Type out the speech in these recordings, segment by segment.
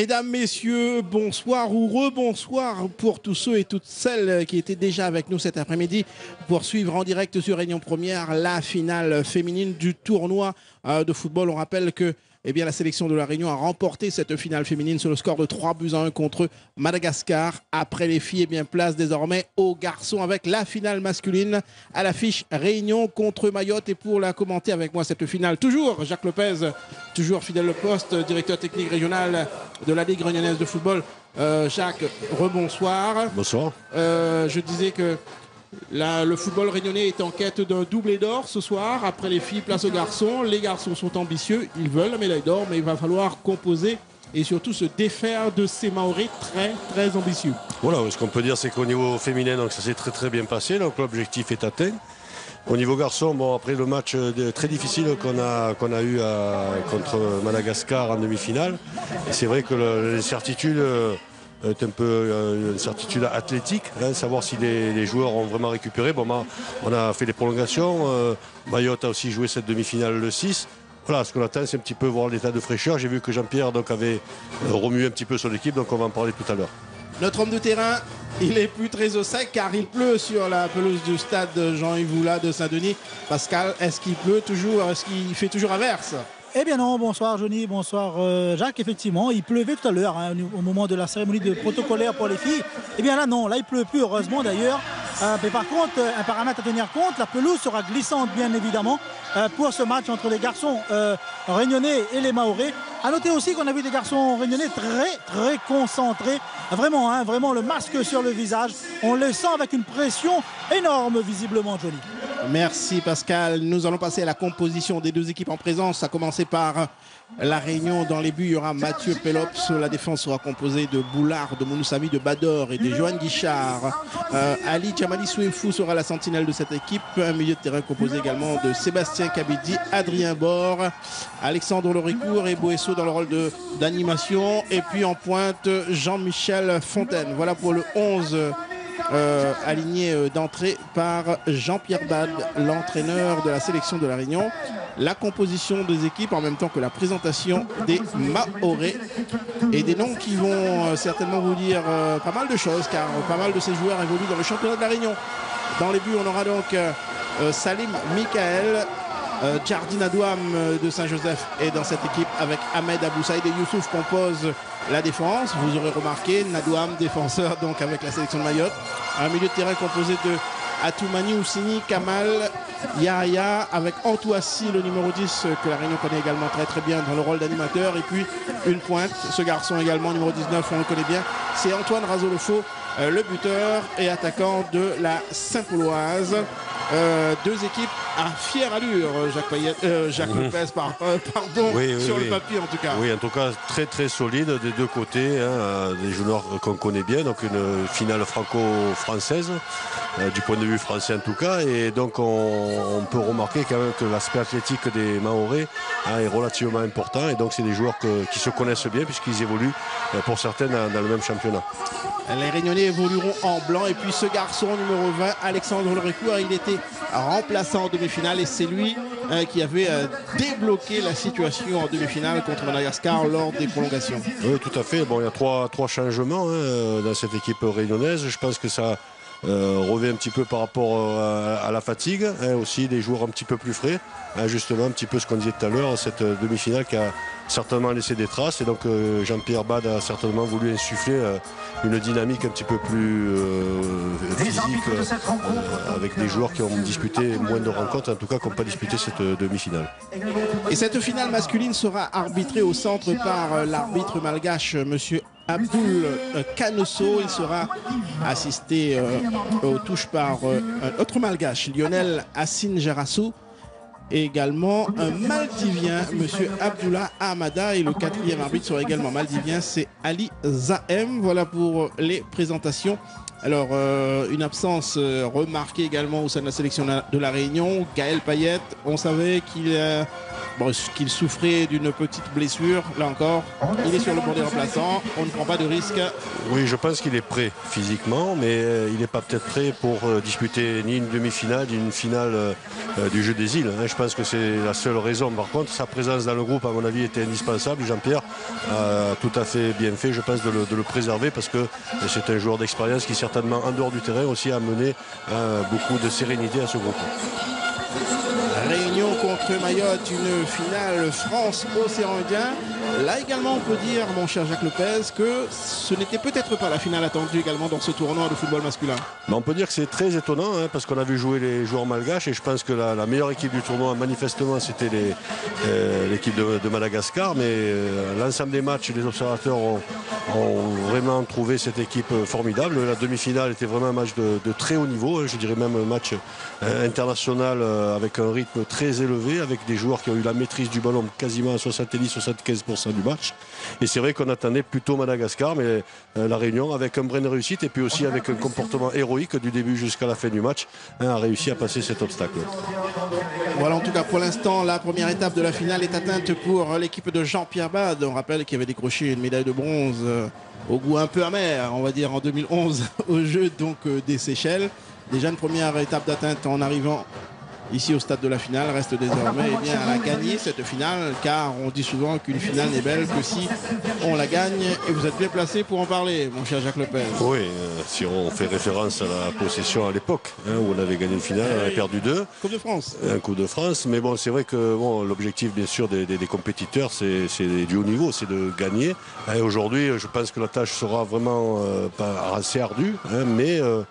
Mesdames, Messieurs, bonsoir ou rebonsoir pour tous ceux et toutes celles qui étaient déjà avec nous cet après-midi pour suivre en direct sur Réunion Première la finale féminine du tournoi euh, de football. On rappelle que eh bien, la sélection de la Réunion a remporté cette finale féminine sur le score de 3 buts à 1 contre Madagascar. Après les filles, eh bien, place désormais aux garçons avec la finale masculine à l'affiche Réunion contre Mayotte. Et pour la commenter avec moi cette finale, toujours Jacques Lopez, toujours fidèle au poste, directeur technique régional de la Ligue réunionnaise de football. Euh, Jacques, rebonsoir. Bonsoir. Euh, je disais que le football réunionnais est en quête d'un doublé d'or ce soir. Après les filles, place aux garçons. Les garçons sont ambitieux, ils veulent la médaille d'or, mais il va falloir composer et surtout se défaire de ces Maoris très très ambitieux. Voilà, ce qu'on peut dire c'est qu'au niveau féminin, ça s'est très très bien passé, donc l'objectif est atteint. Au niveau garçon, bon après le match euh, très difficile qu'on a, eu contre Madagascar en demi-finale, c'est vrai que l'incertitude euh, est un peu euh, une certitude athlétique, hein, savoir si les, joueurs ont vraiment récupéré. Bon, on a fait les prolongations. Euh, Mayotte a aussi joué cette demi-finale le 6. Voilà, ce qu'on attend, c'est un petit peu voir l'état de fraîcheur. J'ai vu que Jean-Pierre donc, avait euh, remué un petit peu sur l'équipe, donc on va en parler tout à l'heure. Notre homme de terrain, il est plus très au sec car il pleut sur la pelouse du stade Jean-Yves Oula de Saint-Denis. Pascal, est-ce qu'il pleut toujours Est-ce qu'il fait toujours averse? Eh bien non, bonsoir Johnny, bonsoir euh, Jacques. Effectivement, il pleuvait tout à l'heure hein, au moment de la cérémonie de protocolaire pour les filles. Eh bien là non, là il pleut plus, heureusement d'ailleurs. Euh, mais par contre, euh, un paramètre à tenir compte, la pelouse sera glissante bien évidemment pour ce match entre les garçons réunionnais et les maorais. A noter aussi qu'on a vu des garçons réunionnais très très concentrés. Vraiment, hein, vraiment le masque sur le visage. On les sent avec une pression énorme visiblement Johnny. Merci Pascal. Nous allons passer à la composition des deux équipes en présence. À par la Réunion. Dans les buts, il y aura Mathieu Pelops. La défense sera composée de Boulard, de Mounoussami, de Bador et de Johan Guichard. Euh, Ali Chamali Souefou sera la sentinelle de cette équipe. Un milieu de terrain composé également de Sébastien Kabidi, Adrien Bord, Alexandre Loricourt et Boesso dans le rôle d'animation. Et puis en pointe, Jean-Michel Fontaine. Voilà pour le 11 euh, aligné euh, d'entrée par Jean-Pierre Bad, l'entraîneur de la sélection de la Réunion. La composition des équipes en même temps que la présentation des Maoré et des noms qui vont euh, certainement vous dire pas mal de choses car pas mal de ces joueurs évoluent dans le championnat de la Réunion. Dans les buts, on aura donc Salim Michael, Jardine Adouam de Saint-Joseph est dans cette équipe avec Ahmed Aboussaïd et Youssouf compose la défense. Vous aurez remarqué, Nadouam, défenseur donc avec la sélection de Mayotte. Un milieu de terrain composé de Atoumani Oussini, Kamal, Yahya, avec Antouassi, le numéro 10, que la Réunion connaît également très très bien dans le rôle d'animateur. Et puis une pointe, ce garçon également, numéro 19, on le connaît bien, c'est Antoine Razolofo, euh, le buteur et attaquant de la Saint-Pauloise. Euh, deux équipes à fière allure, Jacques, euh, Jacques mhm. Lopez, euh, pardon, sur le papier en tout cas. Oui, en tout cas, très très solide des deux côtés, hein, des joueurs qu'on connaît bien, donc une finale franco-française, du point de vue français en tout cas, et donc on, peut remarquer quand même que l'aspect athlétique des Maorés hein, est relativement important, et donc c'est des joueurs qui se connaissent bien puisqu'ils évoluent pour certains dans, le même championnat. Les Réunionnais évolueront en blanc, et puis ce garçon numéro 20, Alexandre Lerécourt, il était remplaçant en demi-finale et c'est lui euh, qui avait euh, débloqué la situation en demi-finale contre Madagascar lors des prolongations. Oui, tout à fait. Bon, il y a trois, trois changements hein, euh, dans cette équipe réunionnaise. Je pense que ça revient un petit peu par rapport à, la fatigue, hein, aussi des joueurs un petit peu plus frais. Hein, justement, un petit peu ce qu'on disait tout à l'heure, cette demi-finale qui a certainement laissé des traces et donc Jean-Pierre Bad a certainement voulu insuffler une dynamique un petit peu plus euh, physique euh, avec des joueurs qui ont disputé moins de rencontres, en tout cas qui n'ont pas disputé cette euh, demi-finale. Et cette finale masculine sera arbitrée au centre par l'arbitre malgache, monsieur Abdul Canosso. Il sera assisté aux touches par un autre malgache, Lionel Assine Jarassou et également un Maldivien, Monsieur Abdullah Ahmada. Et le quatrième arbitre sera également Maldivien, c'est Ali Zahem. Voilà pour les présentations. Alors, euh, une absence euh, remarquée également au sein de la sélection de la Réunion. Gaël Payette, on savait qu'il bon, qu'il souffrait d'une petite blessure. Là encore, il est sur le banc des remplaçants. On ne prend pas de risque. Oui, je pense qu'il est prêt physiquement, mais euh, il n'est pas peut-être prêt pour euh, disputer ni une demi-finale, ni une finale euh, du jeu des îles. hein. Je pense que c'est la seule raison. Par contre, sa présence dans le groupe, à mon avis, était indispensable. Jean-Pierre a tout à fait bien fait, je pense, de le, de le préserver parce que c'est un joueur d'expérience qui, certainement, en dehors du terrain, aussi a amené beaucoup de sérénité à ce groupe. Contre Mayotte, une finale France-Océan Indien. Là également, on peut dire, mon cher Jacques Lopez, que ce n'était peut-être pas la finale attendue également dans ce tournoi de football masculin. Mais on peut dire que c'est très étonnant hein, parce qu'on a vu jouer les joueurs malgaches et je pense que la, meilleure équipe du tournoi, manifestement, c'était euh, l'équipe de, Madagascar. Mais euh, l'ensemble des matchs, les observateurs ont, vraiment trouvé cette équipe formidable. La demi-finale était vraiment un match de, très haut niveau, hein, je dirais même un match euh, international avec un rythme très élevé, avec des joueurs qui ont eu la maîtrise du ballon quasiment à 70-75% du match. Et c'est vrai qu'on attendait plutôt Madagascar, mais euh, la Réunion, avec un brin de réussite et puis aussi avec un comportement héroïque du début jusqu'à la fin du match, hein, a réussi à passer cet obstacle. Voilà, en tout cas, pour l'instant, la première étape de la finale est atteinte pour l'équipe de Jean-Pierre Bade. On rappelle qu'il avait décroché une médaille de bronze euh, au goût un peu amer, on va dire, en 2011 au jeu donc, euh, des Seychelles. Déjà une première étape d'atteinte en arrivant ici au stade de la finale reste désormais eh bien, à la gagner cette finale car on dit souvent qu'une finale n'est belle que si on la gagne et vous êtes bien placé pour en parler mon cher Jacques Lopez. Oui, euh, si on fait référence à la possession à l'époque, hein, où on avait gagné une finale, on avait perdu deux. Coupe de France. Un coup de France, mais bon, c'est vrai que bon, l'objectif, bien sûr, des, des- des compétiteurs, c'est du haut niveau, c'est de gagner. Et aujourd'hui, je pense que la tâche sera vraiment euh, pas assez ardue, hein, mais euh,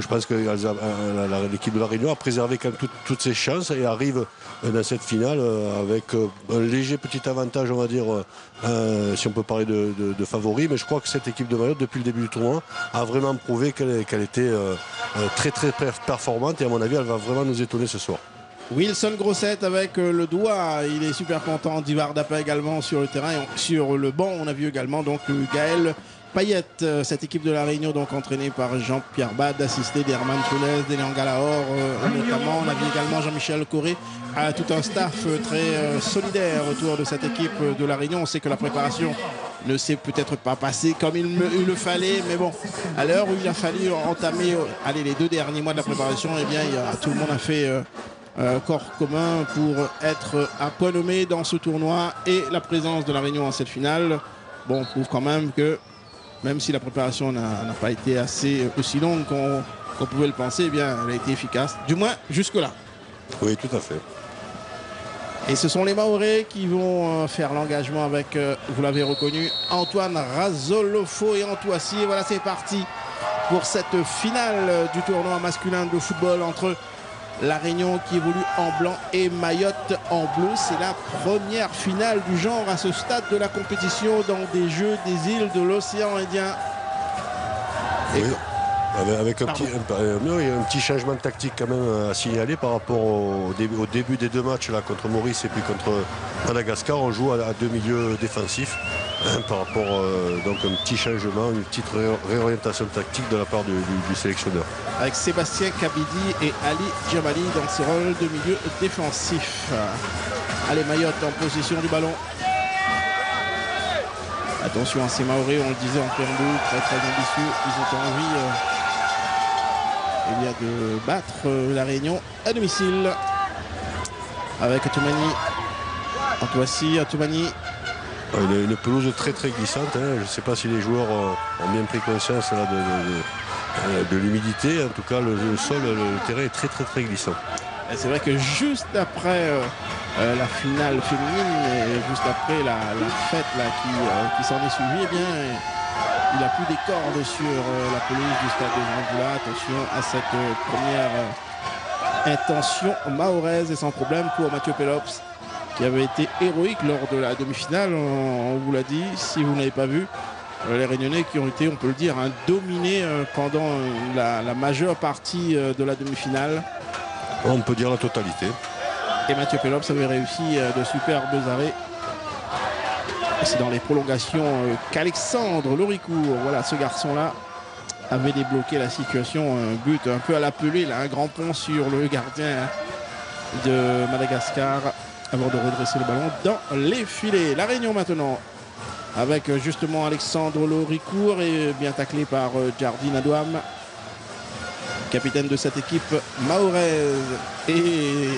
je pense que euh, l'équipe de la Réunion a préservé quand même toutes- ses chances et arrive euh, dans cette finale euh, avec euh, un léger petit avantage, on va dire, euh, euh, si on peut parler de, favoris. Mais je crois que cette équipe de Mayotte, depuis le début du tournoi, a vraiment prouvé qu'elle était euh, euh, très très per- performante et à mon avis, elle va vraiment nous étonner ce soir. Wilson Grossette avec euh, le doigt, il est super content. Divar Dapa également sur le terrain. Et sur le banc, on a vu également donc euh, Gaël Payette, euh, cette équipe de la Réunion, donc entraînée par Jean-Pierre Bad, assisté d'Herman Funes, d'Elian Galahor euh, notamment. On a vu également Jean-Michel Corré, à tout un staff euh, très solidaire autour de cette équipe de la Réunion. On sait que la préparation ne s'est peut-être pas passée comme il, le fallait, mais bon, à l'heure où il a fallu entamer allez, les deux derniers mois de la préparation, eh bien, tout le monde a fait corps commun pour être à point nommé dans ce tournoi et la présence de la Réunion en cette finale, bon, prouve quand même que même si la préparation n'a pas été assez euh, aussi longue qu'on pouvait le penser, eh bien, elle a été efficace, du moins jusque-là. Oui, tout à fait. Et ce sont les Maoris qui vont euh, faire l'engagement avec, euh, vous l'avez reconnu, Antoine Razolofo et Antoissy. Et voilà, c'est parti pour cette finale du tournoi masculin de football entre la Réunion qui évolue en blanc et Mayotte en bleu. C'est la première finale du genre à ce stade de la compétition dans des Jeux des îles de l'océan Indien. Avec un, Pardon. petit, un- euh, non, il y a un petit changement de tactique quand même euh, à signaler par rapport au début, au début des deux matchs là, contre Maurice et puis contre Madagascar. On joue à, à deux milieux défensifs hein, par rapport euh, donc un petit changement, une petite ré- réorientation tactique de la part du, du- du sélectionneur. avec Sébastien Kabidi et Ali Djamali dans ce rôle de milieu défensif. Allez, Mayotte en position du ballon. Attention à ces Maoris, on le disait en préambule, très très ambitieux. Ils ont envie euh, eh bien, de battre euh, la Réunion à domicile. Avec Atoumani, Antoissy, Atoumani. Euh, Une, une pelouse très très glissante. hein. Je ne sais pas si les joueurs euh, ont bien pris conscience là, de, de- de- euh, de l'humidité. En tout cas, le, le sol, le, le terrain est très très très glissant. C'est vrai que juste après euh, la finale féminine et juste après la, la fête là, qui, euh, qui s'en est suivie, eh bien, il a plus des cordes sur euh, la pelouse du stade de Jean Attention à cette euh, première euh, intention mahoraise et sans problème pour Mathieu Pelops qui avait été héroïque lors de la demi-finale. On, vous l'a dit, si vous n'avez pas vu. Les Réunionnais qui ont été, on peut le dire, hein, dominés pendant la, la majeure partie de la demi-finale. On peut dire la totalité. Et Mathieu Pelops avait réussi de superbes arrêts. C'est dans les prolongations euh, qu'Alexandre Loricourt, voilà ce garçon-là, avait débloqué la situation. Un but un peu à la pelée, là, un grand pont sur le gardien de Madagascar. avant de redresser le ballon dans les filets. La Réunion maintenant avec euh, justement Alexandre Loricourt et bien taclé par euh, Jardine Adouam, capitaine de cette équipe mahoraise et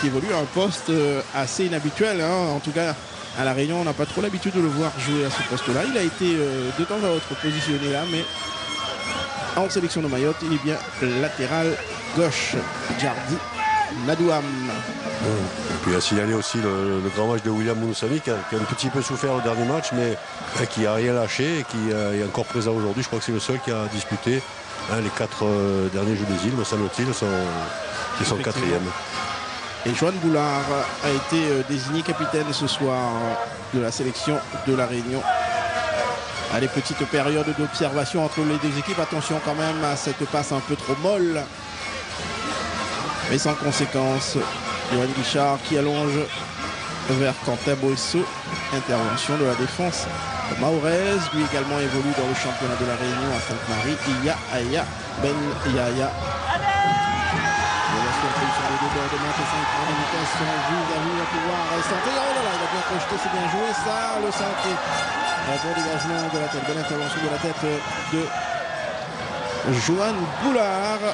qui évolue à un poste euh, assez inhabituel. hein. En tout cas, à La Réunion, on n'a pas trop l'habitude de le voir jouer à ce poste-là. Il a été euh, de temps à autre positionné là, mais en sélection de Mayotte, il est bien latéral gauche. Jardi Nadouam. Et puis à signaler aussi le, le grand match de William Mounoussami qui a, qui a un petit peu souffert le dernier match, mais euh, qui a rien lâché et qui euh, est encore présent aujourd'hui. Je crois que c'est le seul qui a disputé hein, les quatre derniers Jeux des îles, me semble-t-il, sont, qui sont Effectivement. quatrième. Et Joanne Boulard a été euh, désigné capitaine ce soir de la sélection de la Réunion. À les petites périodes d'observation entre les deux équipes. Attention quand même à cette passe un peu trop molle. Mais sans conséquence. Johan Guichard qui allonge vers Quentin Boesso. Intervention de la défense mahoraise. Lui également évolue dans le championnat de la Réunion à Sainte-Marie. Iya Aya Ben Yaya de deux bords de main, Tessin prend l'invitation vis-à-vis, va pouvoir centrer. Oh là là, il a bien projeté, c'est bien joué ça, le centre. Un bon dégagement de la tête, bonne intervention de la tête de Johan Boulard.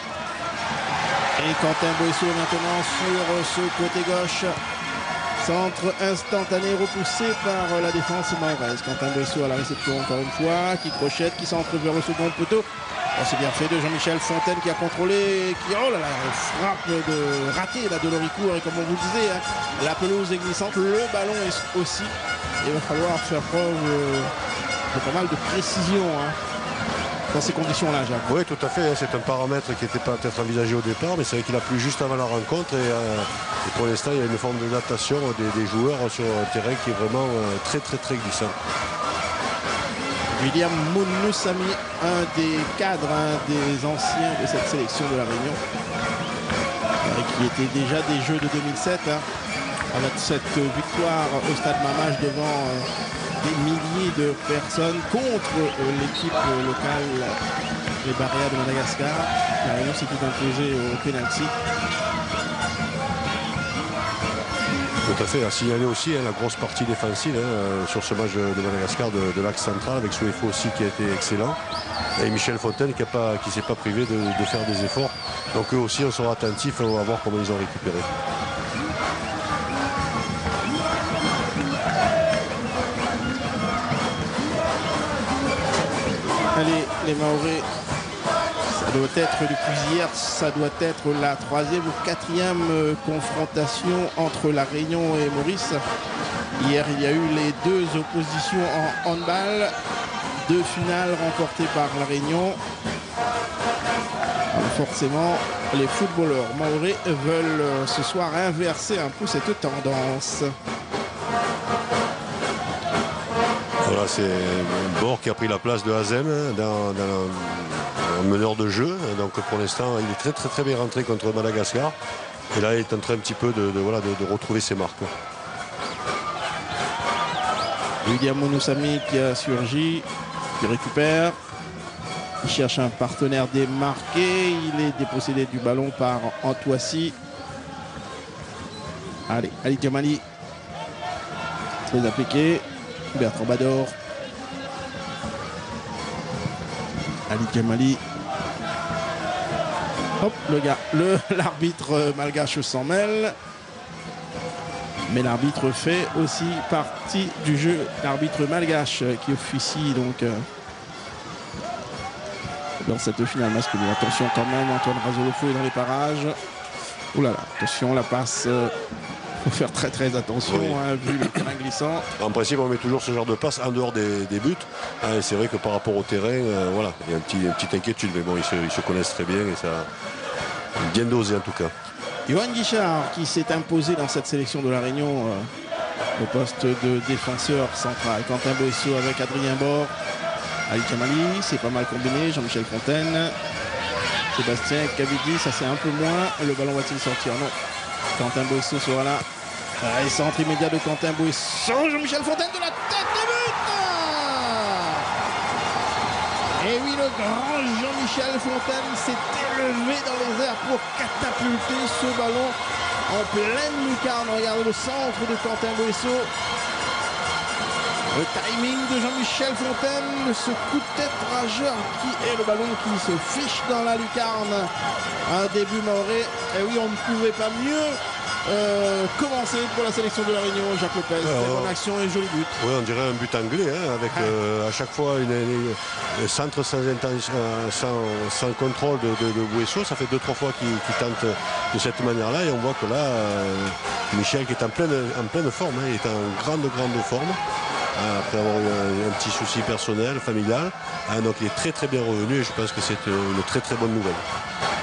Et Quentin Boesso maintenant sur ce côté gauche. Centre instantané repoussé par la défense mahoraise. Quentin Boesso à la réception encore une fois, qui crochette, qui centre vers le second poteau. Oh, c'est bien fait de Jean-Michel Fontaine qui a contrôlé, qui oh là là, frappe de raté là, de Loricourt. Et comme on vous le disait, hein, la pelouse est glissante, le ballon est aussi. Il va falloir faire preuve euh, de pas mal de précision hein, dans ces conditions-là, Jacques. Oui, tout à fait. hein, C'est un paramètre qui n'était pas peut-être envisagé au départ, mais c'est vrai qu'il a plu juste avant la rencontre. Et, euh, et pour l'instant, il y a une forme de natation des, des joueurs sur un terrain qui est vraiment euh, très, très, très glissant. William Mounoussami, un des cadres, un des anciens de cette sélection de la Réunion, et qui était déjà des Jeux de 2007, hein, avec cette victoire au Stade Mamage devant euh, des milliers de personnes contre euh, l'équipe euh, locale, les Barrières de Madagascar. La Réunion tout imposée au penalty. Tout à fait. À signaler aussi hein, la grosse partie défensive hein, euh, sur ce match de, Madagascar de, de l'axe central avec Souefo aussi qui a été excellent. Et Michel Fontaine qui ne s'est pas privé de, de faire des efforts. Donc eux aussi, on sera attentifs on va voir comment ils ont récupéré. Les Maoris, ça doit être depuis hier, ça doit être la troisième ou quatrième euh, confrontation entre la Réunion et Maurice. Hier, il y a eu les deux oppositions en handball, deux finales remportées par la Réunion. Forcément, les footballeurs maoris veulent euh, ce soir inverser un peu cette tendance. C'est Bord qui a pris la place de Hazem hein, dans, meneur de jeu. Donc pour l'instant, il est très très très bien rentré contre Madagascar. Et là, il est en train un petit peu de, voilà, de retrouver ses marques. William Mounoussami qui a surgi, qui récupère. Il cherche un partenaire démarqué. Il est dépossédé du ballon par Antoissi. Allez, Ali Djamali. Très appliqué. Bertrand Bador. Ali Djamali. Hop, le gars, le l'arbitre malgache s'en mêle. Mais l'arbitre fait aussi partie du jeu. L'arbitre malgache qui officie donc euh, dans cette finale masculine. Attention quand même, Antoine Razolofo est dans les parages. Ouh là là, attention, la passe. Faut faire très très attention Oui. hein, vu le terrain glissant. En principe, on met toujours ce genre de passe en dehors des, des buts. Ah, et c'est vrai que par rapport au terrain, euh, voilà, il y a un petit, une petite inquiétude. Mais bon, ils se, ils se connaissent très bien et ça bien dosé en tout cas. Johan Guichard qui s'est imposé dans cette sélection de la Réunion euh, au poste de défenseur central. Quentin Boesso avec Adrien Bord. Ali Kamali, c'est pas mal combiné. Jean-Michel Fontaine. Sébastien Cavidi, ça c'est un peu moins. Le ballon va-t-il sortir? Non. Quentin Boesso sera là. Ah, centre immédiat de Quentin Boesso. Jean-Michel Fontaine de la tête de but Et oui, le grand Jean-Michel Fontaine s'est élevé dans les airs pour catapulter ce ballon en pleine lucarne. Regardez le centre de Quentin Boesso. Le timing de Jean-Michel Fontaine, ce coup de tête rageur qui est le ballon qui se fiche dans la lucarne. Un début Maoré. Et oui, on ne pouvait pas mieux euh, commencer pour la sélection de la Réunion, Jacques Lopez. Alors, bonne action et joli but. Oui, on dirait un but anglais, hein, avec euh, à chaque fois une, une- un centre sans, intention- euh, sans, sans contrôle de, de, de Buesso. Ça fait deux, trois fois qu'il tente de cette manière-là. Et on voit que là, euh, Michel qui est en pleine, en pleine forme, hein, il est en grande, grande forme. Hein, Après avoir eu un, petit souci personnel, familial. Hein, donc il est très très bien revenu et je pense que c'est euh, une très très bonne nouvelle.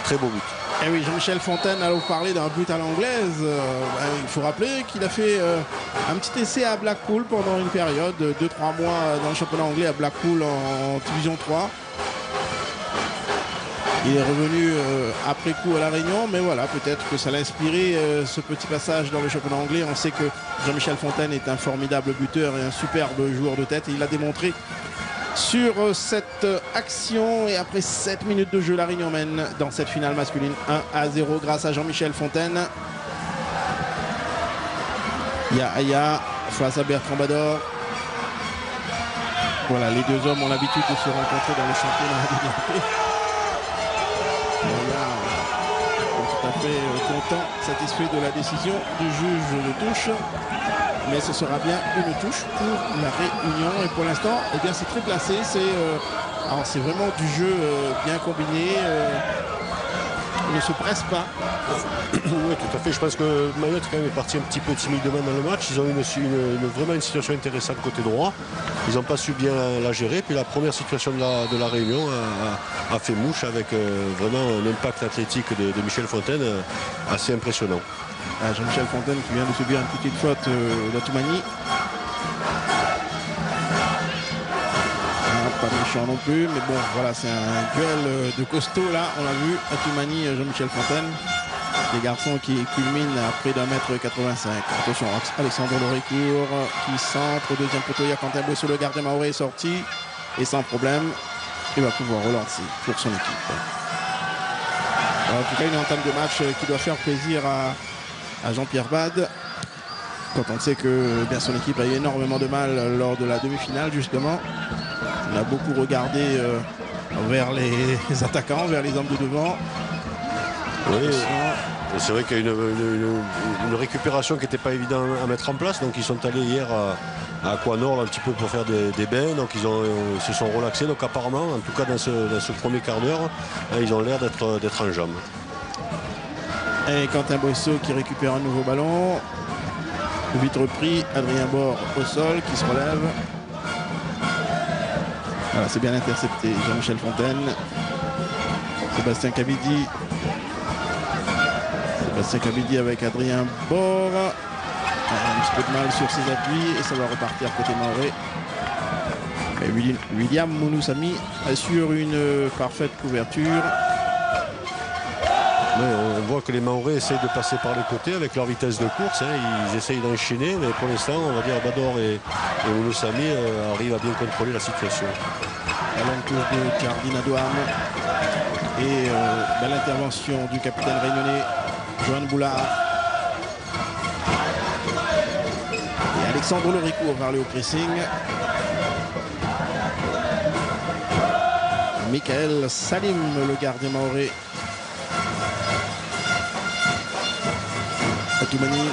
Très beau but. Et oui, Jean-Michel Fontaine, allons parler d'un but à l'anglaise. Euh, bah, il faut rappeler qu'il a fait euh, un petit essai à Blackpool pendant une période, 2-3 mois dans le championnat anglais à Blackpool en division 3. Il est revenu euh, après coup à La Réunion, mais voilà, peut-être que ça l'a inspiré euh, ce petit passage dans le championnat anglais. On sait que Jean-Michel Fontaine est un formidable buteur et un superbe joueur de tête il l'a démontré sur euh, cette action. Et après 7 minutes de jeu, La Réunion mène dans cette finale masculine 1 à 0 grâce à Jean-Michel Fontaine. Yahya face à Bertrand Bador. Voilà, les deux hommes ont l'habitude de se rencontrer dans le championnat euh, content, satisfait de la décision du juge de touche. Mais ce sera bien une touche pour la Réunion. Et pour l'instant, eh c'est très placé. C'est euh, vraiment du jeu euh, bien combiné. Ne se presse pas. Oui, tout à fait. Je pense que Mayotte quand même est parti un petit peu timidement dans le match. Ils ont une, une- une- vraiment une situation intéressante côté droit. Ils n'ont pas su bien la gérer. Puis la première situation de la, de la Réunion a, fait mouche avec euh, vraiment un impact athlétique de, de Michel Fontaine euh, assez impressionnant. Ah, Jean-Michel Fontaine qui vient de subir une petite faute euh, d'Atoumani. Pas méchant non plus, mais bon, voilà, c'est un duel euh, de costaud là, on l'a vu. Atoumani, euh, Jean-Michel Fontaine. Des garçons qui culminent à près d'un mètre 85. Attention, Alexandre Loricourt qui centre deuxième poteau. Il y a Quentin Boisseau, le gardien Maoré est sorti. Et sans problème, il va pouvoir relancer pour son équipe. En tout cas, une entame de match qui doit faire plaisir à, à Jean-Pierre Bade. Quand on sait que eh bien, son équipe a eu énormément de mal lors de la demi-finale, justement. On a beaucoup regardé euh, vers les, les attaquants, vers les hommes de devant. Oui, c'est vrai qu'il y a une, une- récupération qui n'était pas évidente à mettre en place. Donc ils sont allés hier à, à Aquanor un petit peu pour faire des, des bains. Donc ils, ont, ils se sont relaxés. Donc apparemment, en tout cas dans ce, dans ce premier quart d'heure, hein, ils ont l'air d'être d'être en jambes. Et Quentin Boisseau qui récupère un nouveau ballon. Vite repris, Adrien Bord au sol qui se relève. Voilà, c'est bien intercepté. Jean-Michel Fontaine. Sébastien Cavidi. Sébastien Cavidi avec Adrien Bord. Un petit peu de mal sur ses appuis et ça va repartir côté Maoré. William Mounoussami assure une parfaite couverture. On voit que les Maoris essayent de passer par les côtés avec leur vitesse de course. hein. Ils essayent d'enchaîner, mais pour l'instant, on va dire Bador et, et Ouloussami, euh, arrivent à bien contrôler la situation. Longue touche de Cardina Douane. Et euh, belle intervention du capitaine réunionnais, Johan Boulard. Et Alexandre Loricourt vers le haut pressing. Michael Salim, le gardien maoré. Atoumani.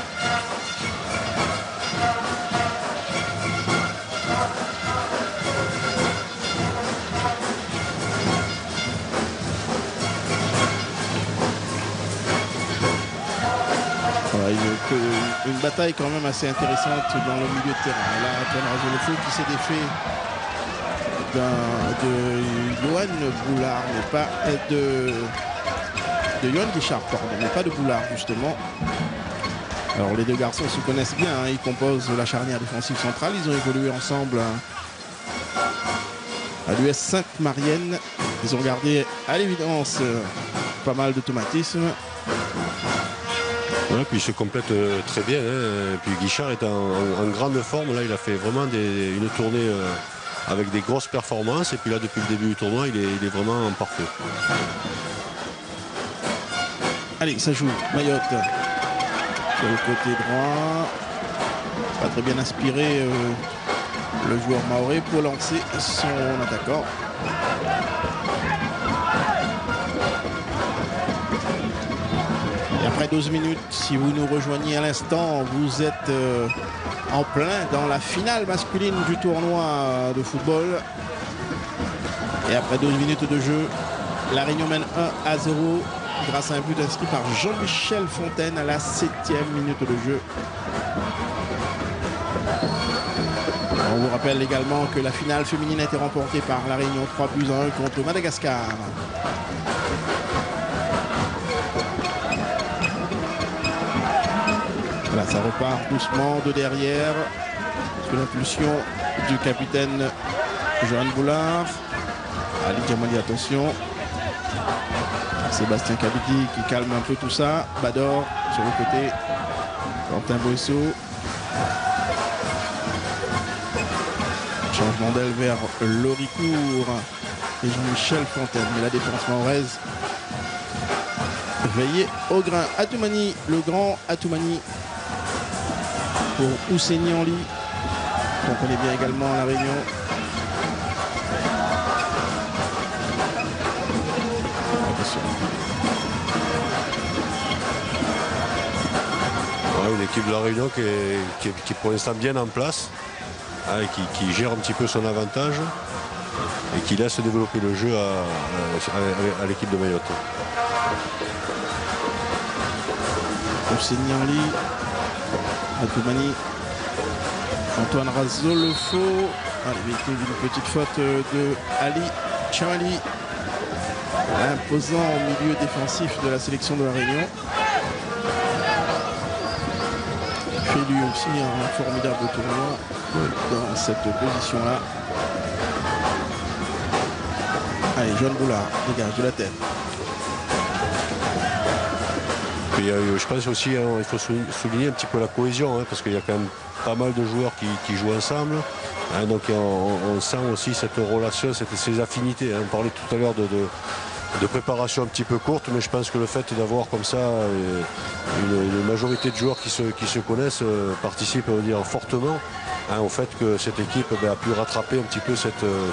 Voilà, une, une bataille quand même assez intéressante dans le milieu de terrain. Là, Antoine Razolofo qui s'est défait de Johan Boulard, mais pas de, de Johan Guichard, pardon, mais pas de Boulard justement. Alors les deux garçons se connaissent bien, hein, ils composent la charnière défensive centrale, ils ont évolué ensemble hein, à l'US Sainte-Marienne. Ils ont gardé à l'évidence euh, pas mal d'automatisme. Voilà, puis il se complète euh, très bien. hein. Puis Guichard est en, en- en grande forme. Là, il a fait vraiment des- une tournée euh, avec des grosses performances. Et puis là, depuis le début du tournoi, il est, il est vraiment parfait. Allez, ça joue. Mayotte. Le côté droit. Pas très bien inspiré euh, le joueur maoré pour lancer son attaquant. Et après 12 minutes, si vous nous rejoignez à l'instant, vous êtes euh, en plein dans la finale masculine du tournoi de football. Et après 12 minutes de jeu, la Réunion mène 1 à 0 grâce à un but inscrit par Jean-Michel Fontaine à la 7 minute de jeu. On vous rappelle également que la finale féminine a été remportée par la Réunion 3 buts à 1 contre Madagascar. Voilà, ça repart doucement de derrière sous l'impulsion du capitaine Johan Boulard. Ali Djamali, attention. Sébastien Kabidi qui calme un peu tout ça. Bador sur le côté. Quentin Boisseau. Changement d'aile vers Loricourt et Jean-Michel Fontaine. Mais la défense mahoraise veillez au grain. Atoumani, le grand Atoumani pour Ousseini Anli, qu'on connaît bien également La Réunion. Une équipe de la Réunion qui est, qui est- pour l'instant bien en place, hein, qui, gère un petit peu son avantage et qui laisse développer le jeu à, l'équipe de Mayotte. Ousseini Anli, Atoumani, Antoine Razolofo. Allez, petite faute de Ali Chamali, imposant au milieu défensif de la sélection de la Réunion. Un formidable tournoi dans cette position-là. Allez, John Boulard, dégage de la tête. Puis, euh, je pense aussi hein, il faut sou- souligner un petit peu la cohésion, hein, parce qu'il y a quand même pas mal de joueurs qui, jouent ensemble. hein, donc on, sent aussi cette relation, ces affinités. On parlait tout à l'heure de- de préparation un petit peu courte, mais je pense que le fait d'avoir comme ça euh, une, majorité de joueurs qui se, connaissent euh, participe on dire, fortement hein, au fait que cette équipe ben, a pu rattraper un petit peu cette, euh,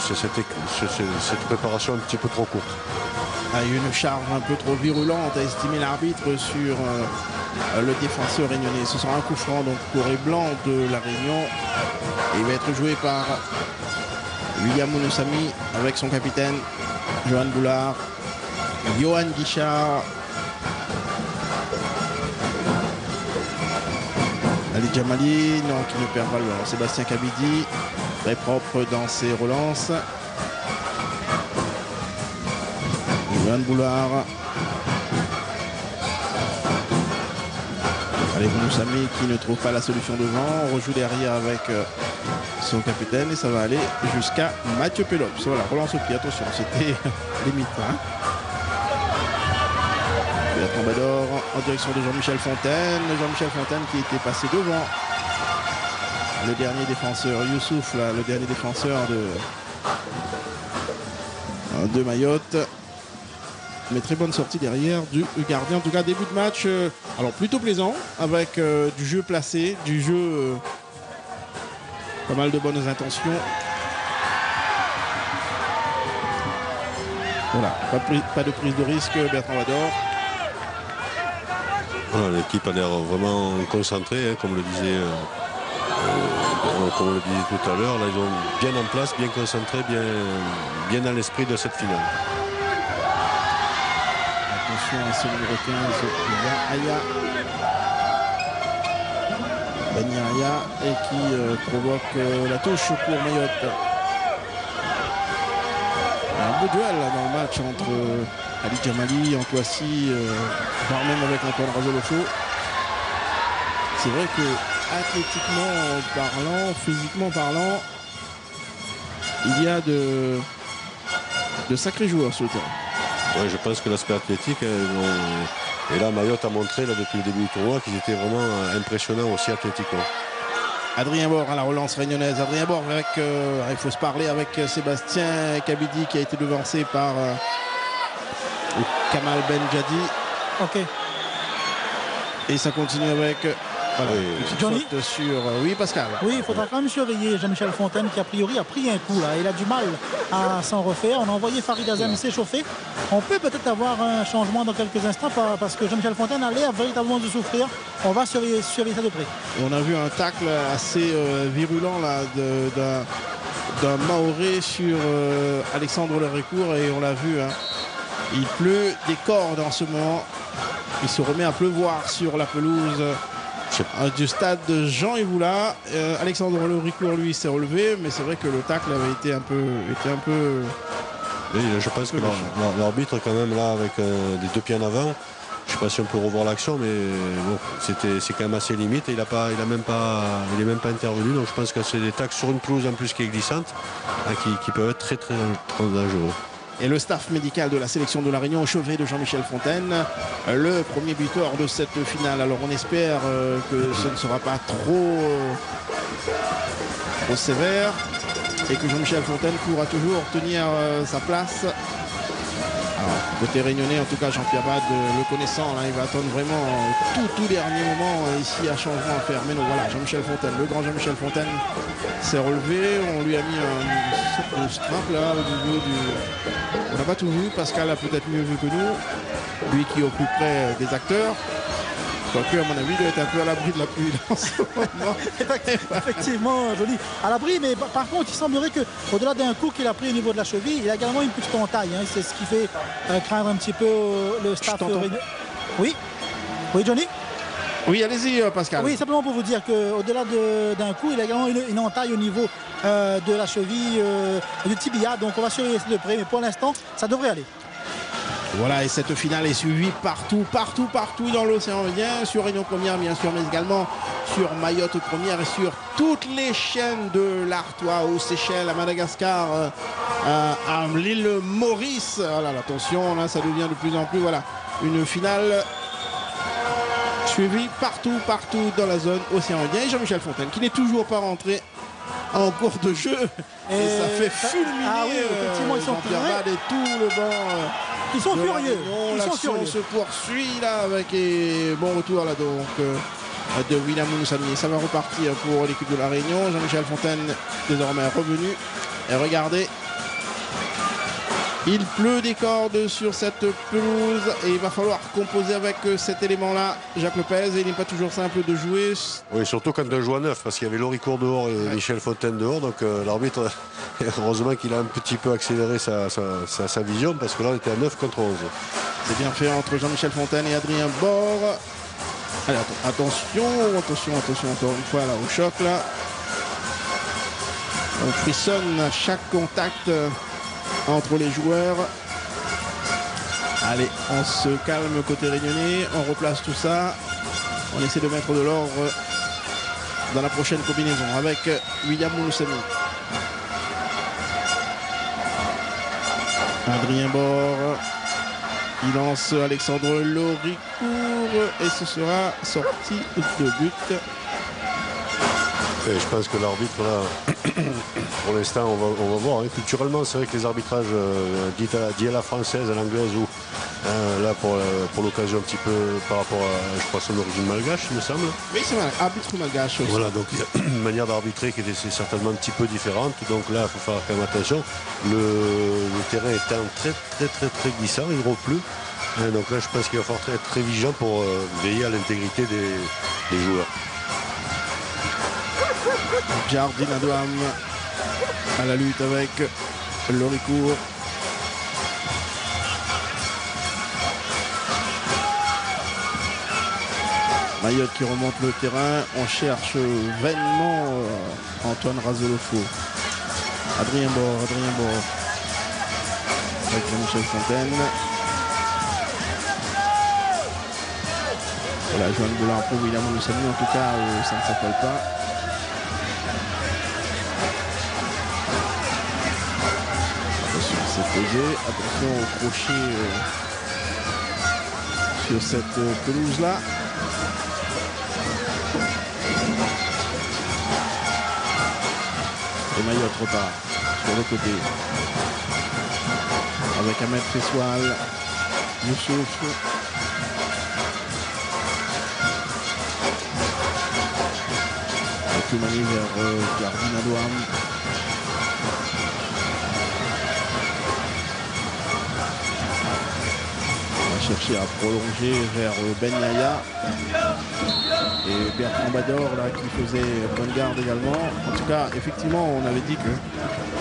préparation un petit peu trop courte. a une charge un peu trop virulente, a estimé l'arbitre sur le défenseur réunionnais. Ce sera un coup franc donc pour les blancs de la Réunion. Et il va être joué par William Mounoussami avec son capitaine Johan Boulard, Johan Guichard, Ali Djamali, non, qui ne perd pas le. Sébastien Kabidi, très propre dans ses relances. Johan Boulard. Allez, Mounoussami qui ne trouve pas la solution devant. Rejoue derrière avec euh, son capitaine et ça va aller jusqu'à Mathieu Pelops. Voilà, relance au pied, attention, c'était limite. Hein. Bertrand Bador en direction de Jean-Michel Fontaine. Jean-Michel Fontaine qui était passé devant le dernier défenseur, Youssouf, là, le dernier défenseur de, de Mayotte. Mais très bonne sortie derrière du gardien. En tout cas, début de match, euh, alors plutôt plaisant, avec euh, du jeu placé, du jeu, euh, pas mal de bonnes intentions. Voilà, pas, pas de prise de risque, Bertrand Vador. L'équipe a l'air vraiment concentrée, hein, comme, le disait, euh, euh, comme le disait tout à l'heure. Là, ils ont bien en place, bien concentrés, bien, bien dans l'esprit de cette finale. Attention à ce numéro 15, Ben Aya. Ben Aya et qui euh, provoque la touche pour Mayotte. Un beau duel dans le match entre Ali Djamali, Antoissi, euh, voire même avec Antoine Razolofo. C'est vrai que athlétiquement parlant, physiquement parlant, il y a de, de sacrés joueurs sur le terrain. Ouais, je pense que l'aspect athlétique, hein, et là Mayotte a montré là, depuis le début du tournoi qu'ils étaient vraiment euh, impressionnants aussi athlétiquement. Adrien Bord à la relance réunionnaise. Adrien Bord avec, euh, il faut se parler avec euh, Sébastien Kabidi qui a été devancé par euh, Kamal Benjadi. Ok. Et ça continue avec voilà, Oui. une petite Johnny sur. euh, Oui, Pascal. Oui, il faudra quand même surveiller Jean-Michel Fontaine qui a priori a pris un coup là. Il a du mal à s'en refaire. On a envoyé Farid Azem s'échauffer. On peut peut-être avoir un changement dans quelques instants par- parce que Jean-Michel Fontaine a l'air véritablement de souffrir. On va surveiller, surveiller ça de près. On a vu un tacle assez euh, virulent là de- d'un d'un Maoré sur euh, Alexandre Lerécourt et on l'a vu. hein. Il pleut des cordes en ce moment. Il se remet à pleuvoir sur la pelouse euh, du stade de Jean Ivoula. Euh, Alexandre Lerécourt lui s'est relevé, mais c'est vrai que le tacle avait été un peu, était un peu. Oui, je pense que l'ar- l'ar- l'arbitre, quand même, là, avec euh, des deux pieds en avant, je ne sais pas si on peut revoir l'action, mais bon, c'était, c'est quand même assez limite. Et il n'est pas, il a même pas, il est même pas intervenu. Donc je pense que c'est des taxes sur une pelouse en plus qui est glissante, hein, qui, qui peuvent être très, très, très dangereux. Et le staff médical de la sélection de la Réunion au chevet de Jean-Michel Fontaine, le premier buteur de cette finale. Alors on espère euh, que ce ne sera pas trop, euh, trop sévère et que Jean-Michel Fontaine pourra toujours tenir euh, sa place. Côté réunionnais, en tout cas, Jean-Pierre Bad, euh, le connaissant, il va attendre vraiment euh, tout, tout dernier moment euh, ici à changement à faire. Mais non, voilà, Jean-Michel Fontaine, le grand Jean-Michel Fontaine s'est relevé. On lui a mis un strap là au niveau du. On n'a pas tout vu, Pascal a peut-être mieux vu que nous, lui qui est au plus près des acteurs. Quoique, à mon avis, il doit être un peu à l'abri de la pluie dans ce moment. Effectivement, joli. À l'abri, mais par- contre, il semblerait que au-delà d'un coup qu'il a pris au niveau de la cheville, il a également une petite entaille. hein. C'est ce qui fait euh, craindre un petit peu euh, le staff. réunion- Oui? Oui, Johnny? Oui, allez-y, euh, Pascal. Oui, simplement pour vous dire qu'au-delà de- d'un coup, il a également une, une entaille au niveau euh, de la cheville, euh, du tibia. Donc on va surveiller de près, mais pour l'instant, ça devrait aller. Voilà, et cette finale est suivie partout, partout, partout dans l'océan Indien, sur Réunion Première bien sûr, mais également sur Mayotte Première et sur toutes les chaînes de l'Artois, aux Seychelles, à Madagascar, euh, à, à l'île Maurice. Voilà, attention, là ça devient de plus en plus, voilà, une finale suivie partout, partout dans la zone océan Indien. Et Jean-Michel Fontaine qui n'est toujours pas rentré en cours de jeu. Et, Et ça fait fulminer ah oui, effectivement, ils sont et tout le banc. euh, Ils sont furieux. Ils sont furieux. se poursuit là avec et bon retour là donc euh, de William Moussami. Ça va repartir pour l'équipe de la Réunion. Jean-Michel Fontaine désormais revenu. Et regardez. Il pleut des cordes sur cette pelouse et il va falloir composer avec euh, cet élément-là. Jacques Lopez, et il n'est pas toujours simple de jouer. Oui, surtout quand on joue à neuf, parce qu'il y avait Loricourt dehors et Michel Fontaine dehors. Donc euh, l'arbitre, heureusement qu'il a un petit peu accéléré sa, sa- sa- sa vision, parce que là on était à 9 contre 11. C'est bien fait entre Jean-Michel Fontaine et Adrien Bord. Allez, atten- attention, attention, attention, encore une fois là au choc là. On frissonne à chaque contact euh, entre les joueurs. Allez, on se calme côté réunionnais, on replace tout ça. On essaie de mettre de l'ordre dans la prochaine combinaison avec William Mouloussami. Adrien Bord. Il lance Alexandre Loricourt et ce sera sorti de but. Et je pense que l'arbitre, là, pour l'instant, on va, on va voir. hein. Culturellement, c'est vrai que les arbitrages euh, dits, à, dits à la française, à l'anglaise, ou hein, là, pour, euh, pour l'occasion, un petit peu par rapport à, je crois, son origine malgache, il me semble. Oui, c'est vrai, arbitre malgache aussi. Voilà, donc il y a une manière d'arbitrer qui était certainement un petit peu différente. Donc là, il faut faire quand même attention. Le, le terrain étant très, très, très, très glissant, il repleut. Hein, donc là, je pense qu'il va falloir être très vigilant pour euh, veiller à l'intégrité des, des joueurs. Jardine Adouam à la lutte avec Loricourt. Mayotte qui remonte le terrain. On cherche vainement euh, Antoine Razolofo. Adrien Bord, Adrien Bord. Avec Jean-Michel Fontaine. Voilà, Joanne Boulard pour William Moussami. En tout cas, euh, ça ne s'appelle pas. exposé. Attention au crochet euh, sur cette euh, pelouse-là. Et Mayotte repart sur le côté. Avec Ahmed Fessoal, Youssouf, Toumani vers euh, chercher à prolonger vers euh, Ben Yaya. Et Bertrand Bador là qui faisait bonne garde également. En tout cas, effectivement, on avait dit que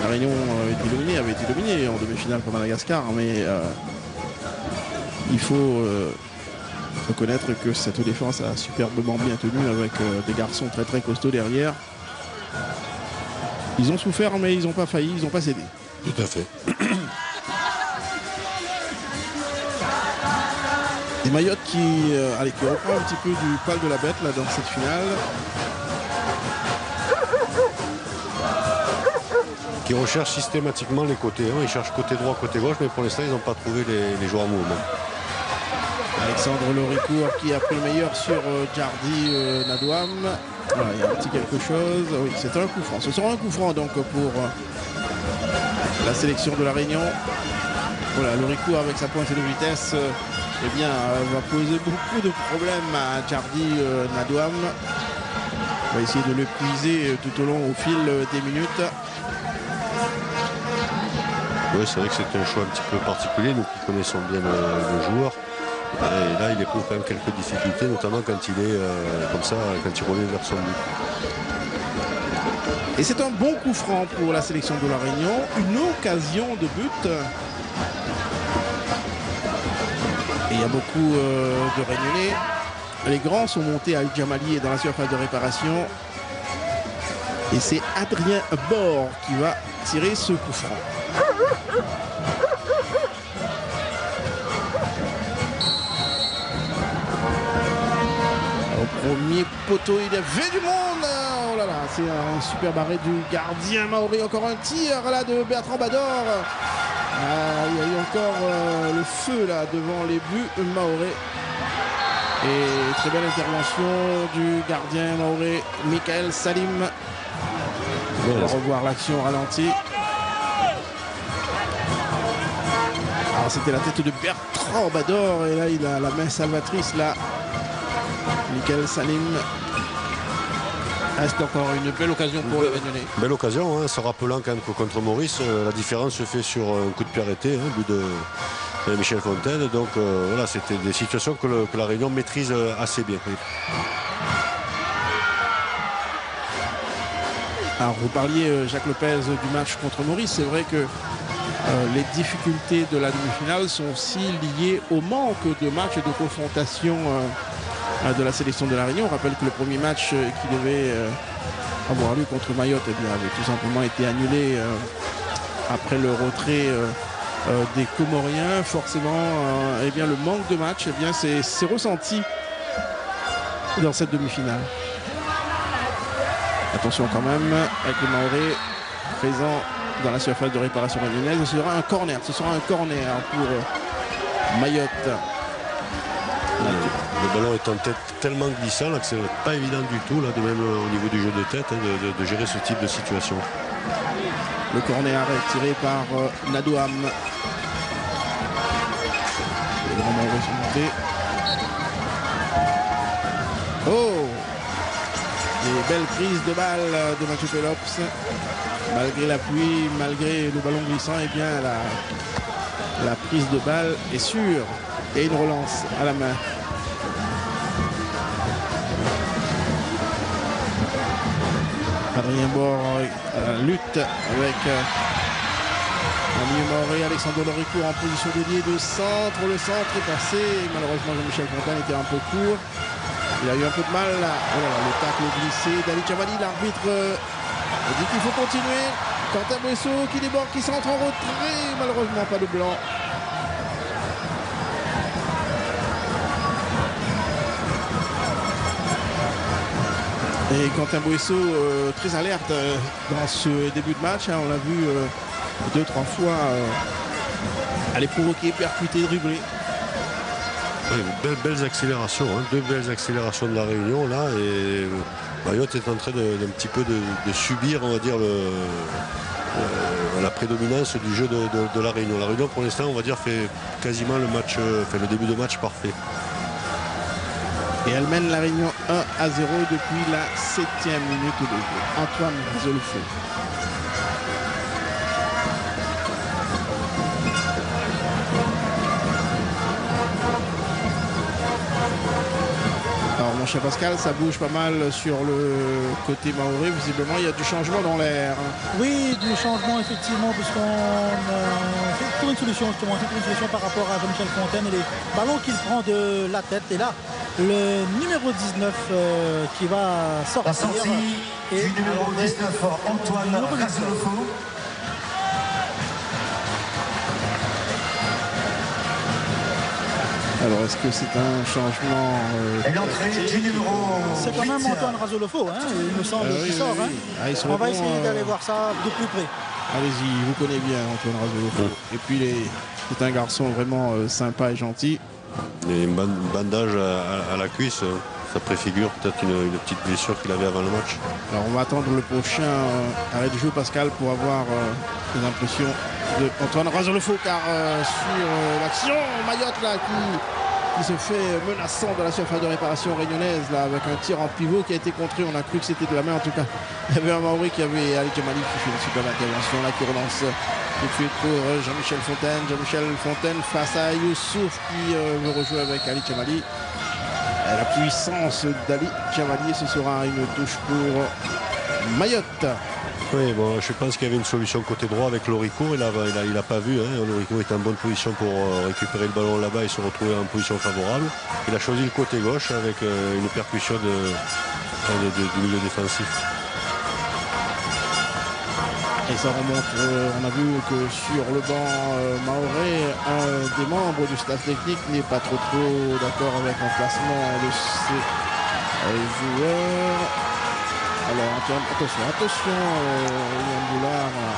la Réunion avait été dominée, avait été dominée en demi-finale par Madagascar, mais euh, il faut euh, reconnaître que cette défense a superbement bien tenu avec euh, des garçons très très costauds derrière. Ils ont souffert, mais ils n'ont pas failli, ils n'ont pas cédé. Tout à fait. Mayotte qui, euh, allez, qui reprend un petit peu du poil de la bête là, dans cette finale. Qui recherchent systématiquement les côtés. hein. Ils cherchent côté droit, côté gauche, mais pour l'instant, ils n'ont pas trouvé les, les joueurs en mouvement. Alexandre Loricourt qui a pris le meilleur sur euh, Jardy euh, Nadouam. Voilà, il y a un petit quelque chose. Oui, c'est un coup franc. Ce sera un coup franc donc pour euh, la sélection de la Réunion. Voilà, Loricourt avec sa pointe de vitesse euh, eh bien, euh, va poser beaucoup de problèmes à Jardy euh, Nadouam. On va essayer de le puiser euh, tout au long au fil des minutes. Oui, c'est vrai que c'est un choix un petit peu particulier, nous qui connaissons bien le, le joueur. Et là, il éprouve quand même quelques difficultés, notamment quand il est euh, comme ça, quand il revient vers son but. Et c'est un bon coup franc pour la sélection de la Réunion. Une occasion de but. Il y a beaucoup euh, de Réunionnais. Les grands sont montés à Jamali et dans la surface de réparation. Et c'est Adrien Bord qui va tirer ce coup franc. Au premier poteau, il y avait du monde. Oh là là, c'est un super barré du gardien Maori. Encore un tir là de Bertrand Bador. Ah, il y a eu encore euh, le feu là devant les buts Maoré. Et très belle intervention du gardien Maoré, Michael Salim. On va revoir l'action ralenti. Alors c'était la tête de Bertrand Bador et là il a la main salvatrice là. Michael Salim. Reste encore une belle occasion pour les Réunionnais. Belle occasion, hein, se rappelant quand même que contre Maurice, euh, la différence se fait sur un coup de pied arrêté, hein, but de, de Michel Fontaine. Donc euh, voilà, c'était des situations que, le- que la Réunion maîtrise euh, assez bien. Alors vous parliez Jacques Lopez du match contre Maurice, c'est vrai que euh, les difficultés de la demi-finale sont aussi liées au manque de matchs et de confrontation euh, de la sélection de la Réunion. On rappelle que le premier match euh, qui devait euh, avoir lieu contre Mayotte eh bien, avait tout simplement été annulé euh, après le retrait euh, euh, des Comoriens. Forcément, euh, eh bien, le manque de match eh bien, c'est ressenti dans cette demi-finale. Attention quand même avec le Maoré présent dans la surface de réparation réunionnaise. Ce sera un corner. Ce sera un corner pour euh, Mayotte. Le ballon est en tête tellement glissant là, que c'est pas évident du tout, là, de même euh, au niveau du jeu de tête, hein, de, gérer ce type de situation. Le corner est tiré par euh, Nadouam. Oh Des belles prises de balles de Mathieu Pelops. Malgré la pluie, malgré le ballon glissant, et bien la, la prise de balle est sûre. Et une relance à la main. Adrien Bord euh, lutte avec Ami Moré, Alexandre Loricourt en position dédiée de centre. Le centre est passé. Malheureusement, Jean-Michel Fontaine était un peu court. Il a eu un peu de mal. là. Oh là, le tacle glissé d'Ali Chavali. L'arbitre euh, dit qu'il faut continuer. Quentin Bresseau qui déborde, qui centre en retrait. Malheureusement, pas de blanc. Et Quentin Bouesso, euh, très alerte euh, dans ce début de match. hein. on l'a vu euh, deux, trois fois euh, aller provoquer, percuter, dribbler. Belles, accélérations, hein, deux belles accélérations de la Réunion là et Mayotte est en train d'un petit peu de, subir, on va dire, la prédominance du jeu de, de- la Réunion. La Réunion pour l'instant, on va dire, fait quasiment le match, fait le début de match parfait. Et elle mène la Réunion 1 à 0 depuis la 7e minute de jeu. Antoine Zolfo. Alors mon cher Pascal, ça bouge pas mal sur le côté maoré. Visiblement, il y a du changement dans l'air. Oui, du changement effectivement, puisqu'on euh, fait une solution justement, une solution par rapport à Jean-Michel Fontaine et les ballons qu'il prend de la tête. Et là, le numéro 19 euh, qui va sortir. La sortie Et du numéro alors, 19, Antoine numéro 19. Razolofo. Alors est-ce que c'est un changement euh, Et l'entrée du numéro C'est quand même 8. Antoine Razolofo, hein, il me semble, Ah oui, qui oui, sort. oui. hein. Ah, On va essayer euh, d'aller voir ça de plus près. Allez-y, vous connaissez bien Antoine Razolofo. Et puis les- c'est un garçon vraiment euh, sympa et gentil. Et un ban- bandage à, la cuisse, euh, ça préfigure peut-être une, petite blessure qu'il avait avant le match. Alors on va attendre le prochain euh, arrêt du jeu Pascal pour avoir euh, les impressions de Antoine Razolofo car euh, sur euh, l'action Mayotte là qui, qui se fait menaçant de la surface de réparation réunionnaise là avec un tir en pivot qui a été contré. On a cru que c'était de la main en tout cas. Il y avait un Maori qui avait Ali Jamali qui fait une super intervention là qui relance tout de suite pour euh, Jean-Michel Fontaine. Jean-Michel Fontaine face à Youssouf qui euh, veut rejouer avec Ali. Euh, La puissance d'Ali Jamali, ce sera une touche pour Mayotte. Oui, bon, je pense qu'il y avait une solution côté droit avec Lorico. Il n'a il a, il a pas vu. Hein. Est en bonne position pour euh, récupérer le ballon là-bas et se retrouver en position favorable. Il a choisi le côté gauche avec euh, une percussion de, du milieu défensif. Et ça remonte, euh, on a vu que sur le banc euh, maoré, un des membres du staff technique n'est pas trop trop d'accord avec l'emplacement de euh, joueurs. Alors Antoine, attention, attention, euh, Yann Boulard euh,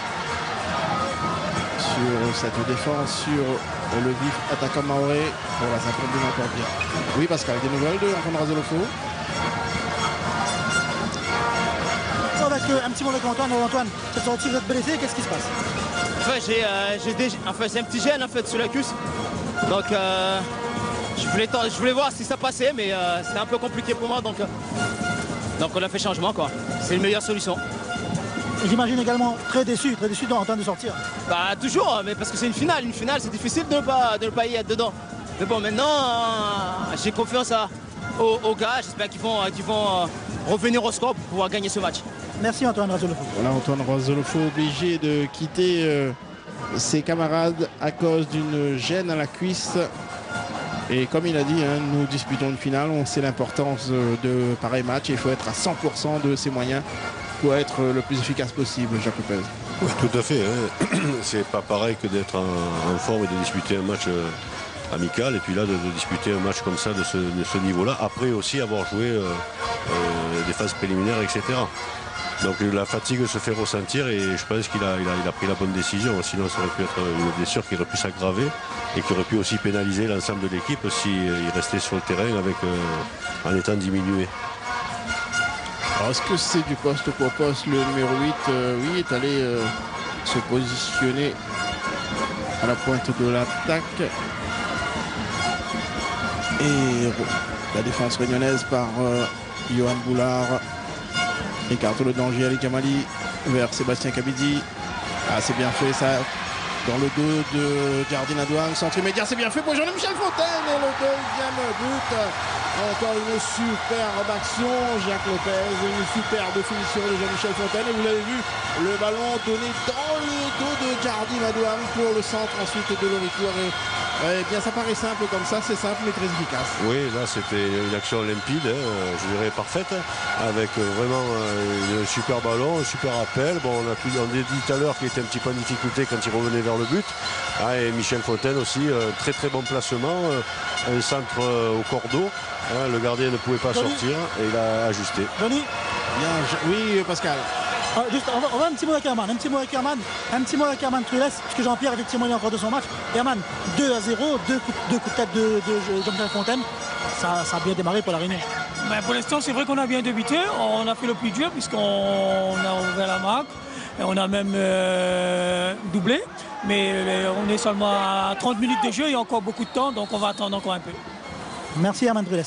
sur cette défense, sur le vif attaquant maoré. Voilà, ça combine encore bien. Oui Pascal, des nouvelles de Antoine Razolofo Avec euh, un petit mot avec Antoine. Antoine, cette sortie, vous êtes blessé, qu'est-ce qui se passe? Enfin, j'ai, euh, j'ai des- enfin, c'est un petit gène en fait sur la cuisse. Donc, euh, je, voulais je voulais voir si ça passait, mais euh, c'était un peu compliqué pour moi. Donc, euh, donc on a fait changement quoi. C'est une meilleure solution. J'imagine également très déçu, très déçu d'Antoine de sortir. Bah toujours, mais parce que c'est une finale. Une finale, c'est difficile de ne pas, de ne pas y être dedans. Mais bon, maintenant, euh, j'ai confiance à- aux, aux gars. J'espère qu'ils vont, qu'ils vont euh, revenir au score pour pouvoir gagner ce match. Merci Antoine Razolofo. Voilà Antoine Razolofo obligé de quitter euh, ses camarades à cause d'une gêne à la cuisse. Et comme il a dit, hein, nous disputons une finale, on sait l'importance euh, de pareil match et il faut être à 100% de ses moyens pour être euh, le plus efficace possible, Jacques Lopez. Oui, tout à fait. hein. C'est pas pareil que d'être en, forme et de disputer un match euh, amical et puis là de, disputer un match comme ça de ce, niveau-là. Après aussi avoir joué des phases préliminaires, etc. Donc euh, la fatigue se fait ressentir et je pense qu'il a, il a, pris la bonne décision. Sinon ça aurait pu être une blessure qui aurait pu s'aggraver et qui aurait pu aussi pénaliser l'ensemble de l'équipe s'il restait sur le terrain avec, euh, en étant diminué. Est-ce que c'est du poste pour poste Le numéro 8, euh, oui, est allé euh, se positionner à la pointe de l'attaque. Et la défense réunionnaise par euh, Johan Boulard écarte le danger Ali Kamali vers Sébastien Kabidi. Ah, c'est bien fait ça. Dans le dos de Jardine Adouane, centre immédiat, c'est bien fait pour Jean-Michel Fontaine et le deuxième but. Encore une superbe action, Jacques Lopez, une superbe finition de Jean-Michel Fontaine. Et vous l'avez vu, le ballon donné dans le dos de Jardine Adouane pour le centre ensuite de Loricourt. Eh bien, ça paraît simple comme ça, c'est simple mais très efficace. Oui, là c'était une action limpide, hein, je dirais parfaite, avec vraiment euh, un super ballon, un super appel. Bon, on a, tout, on a dit tout à l'heure qu'il était un petit peu en difficulté quand il revenait vers le but. Ah, et Michel Fontaine aussi, euh, très très bon placement, euh, un centre au cordeau. Hein, le gardien ne pouvait pas sortir et il a ajusté. Johnny, Bien, je- oui, Pascal. Ah, juste, on va, on va un petit mot avec Herman, un petit mot avec Herman, un petit mot avec Herman Trules, puisque Jean-Pierre effectivement il est encore de son match. Herman, 2 à 0, deux coups, deux coups de tête de, de Jean-Pierre Fontaine. Ça, ça a bien démarré pour la Réunion. Ben, pour l'instant, c'est vrai qu'on a bien débuté. On a fait le plus dur puisqu'on a ouvert la marque. Et on a même euh, doublé. Mais euh, on est seulement à 30 minutes de jeu. Il y a encore beaucoup de temps. Donc on va attendre encore un peu. Merci Herman Trules.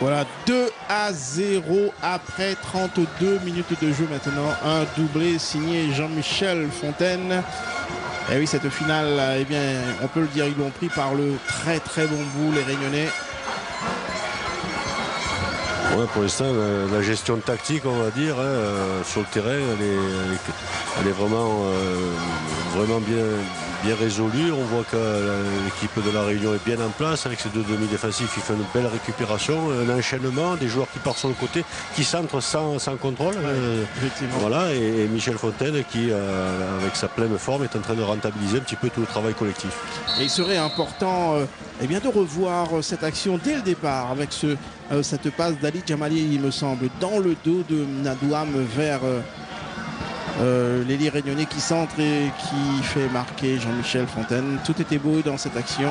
Voilà, 2 à 0 après 32 minutes de jeu maintenant. Un doublé signé Jean-Michel Fontaine. Et oui, cette finale, eh bien, on peut le dire, ils l'ont pris par le très très bon bout, les Réunionnais. Ouais, pour l'instant, la, la gestion tactique, on va dire, hein, euh, sur le terrain, elle est, elle est- elle est vraiment, euh, vraiment bien, bien résolue. On voit que euh, l'équipe de la Réunion est bien en place avec ses deux demi-défensifs. Il fait une belle récupération, un enchaînement, des joueurs qui partent sur le côté, qui centrent sans, sans contrôle. euh, voilà, et, et Michel Fontaine qui, euh, avec sa pleine forme, est en train de rentabiliser un petit peu tout le travail collectif. Et il serait important euh, eh bien, de revoir cette action dès le départ avec ce, cette passe d'Ali Djamali, il me semble, dans le dos de Nadouam vers euh, l'ailier réunionnais qui centre et qui fait marquer Jean-Michel Fontaine. Tout était beau dans cette action.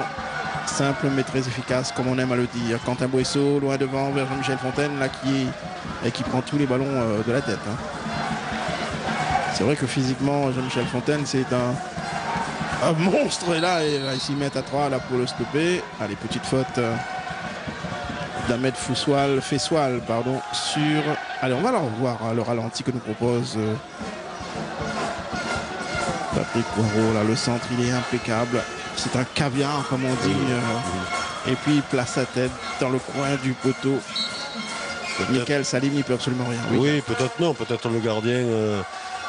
Simple mais très efficace, comme on aime à le dire. Quentin Boisseau, loin devant, vers Jean-Michel Fontaine, là, qui, et qui prend tous les ballons euh, de la tête. hein. C'est vrai que physiquement, Jean-Michel Fontaine, c'est un, monstre et là, et ils s'y mettent à 3 là pour le stopper. Allez, petite faute euh, d'Ahmed Foussoal, Fessoal, pardon, sur. Allez, on va la revoir hein, le ralenti que nous propose euh, Patrick. Là, le centre, il est impeccable. C'est un caviar, comme on dit. euh, et puis, il place sa tête dans le coin du poteau. Michael Salim, il peut absolument rien. Oui, peut-être non, peut-être le gardien. euh,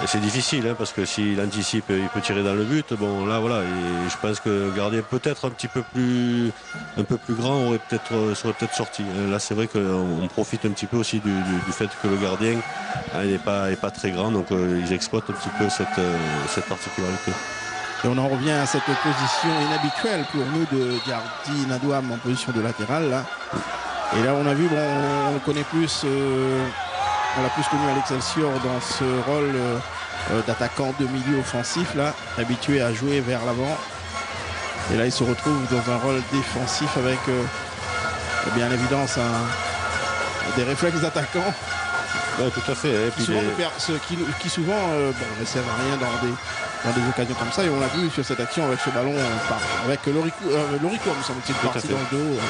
c'est difficile hein, parce que s'il anticipe, il peut tirer dans le but. Bon, là, voilà. Je pense que le gardien, peut-être un petit peu plus, un peu plus grand, aurait peut-être, euh, serait peut-être sorti. Euh, Là, c'est vrai qu'on on profite un petit peu aussi du, fait que le gardien hein, n'est pas, est pas très grand, donc euh, ils exploitent un petit peu cette, euh, cette particularité. Et on en revient à cette position inhabituelle pour nous de Gardi Nadouam en position de latéral. Là. Et là, on a vu, bon, on connaît plus, euh, on l'a plus connu à l'Excelsior dans ce rôle euh, euh, d'attaquant de milieu offensif, là, habitué à jouer vers l'avant. Et là, il se retrouve dans un rôle défensif avec, euh, eh bien à l'évidence, un- des réflexes d'attaquant Ouais, tout à fait. Et qui puis souvent, les- ne per- ce qui, qui souvent euh, bon, ne servent à rien dans des, dans des occasions comme ça. Et on l'a vu sur cette action avec ce ballon, par- avec Lorico, me semble-t-il, parti dans le dos.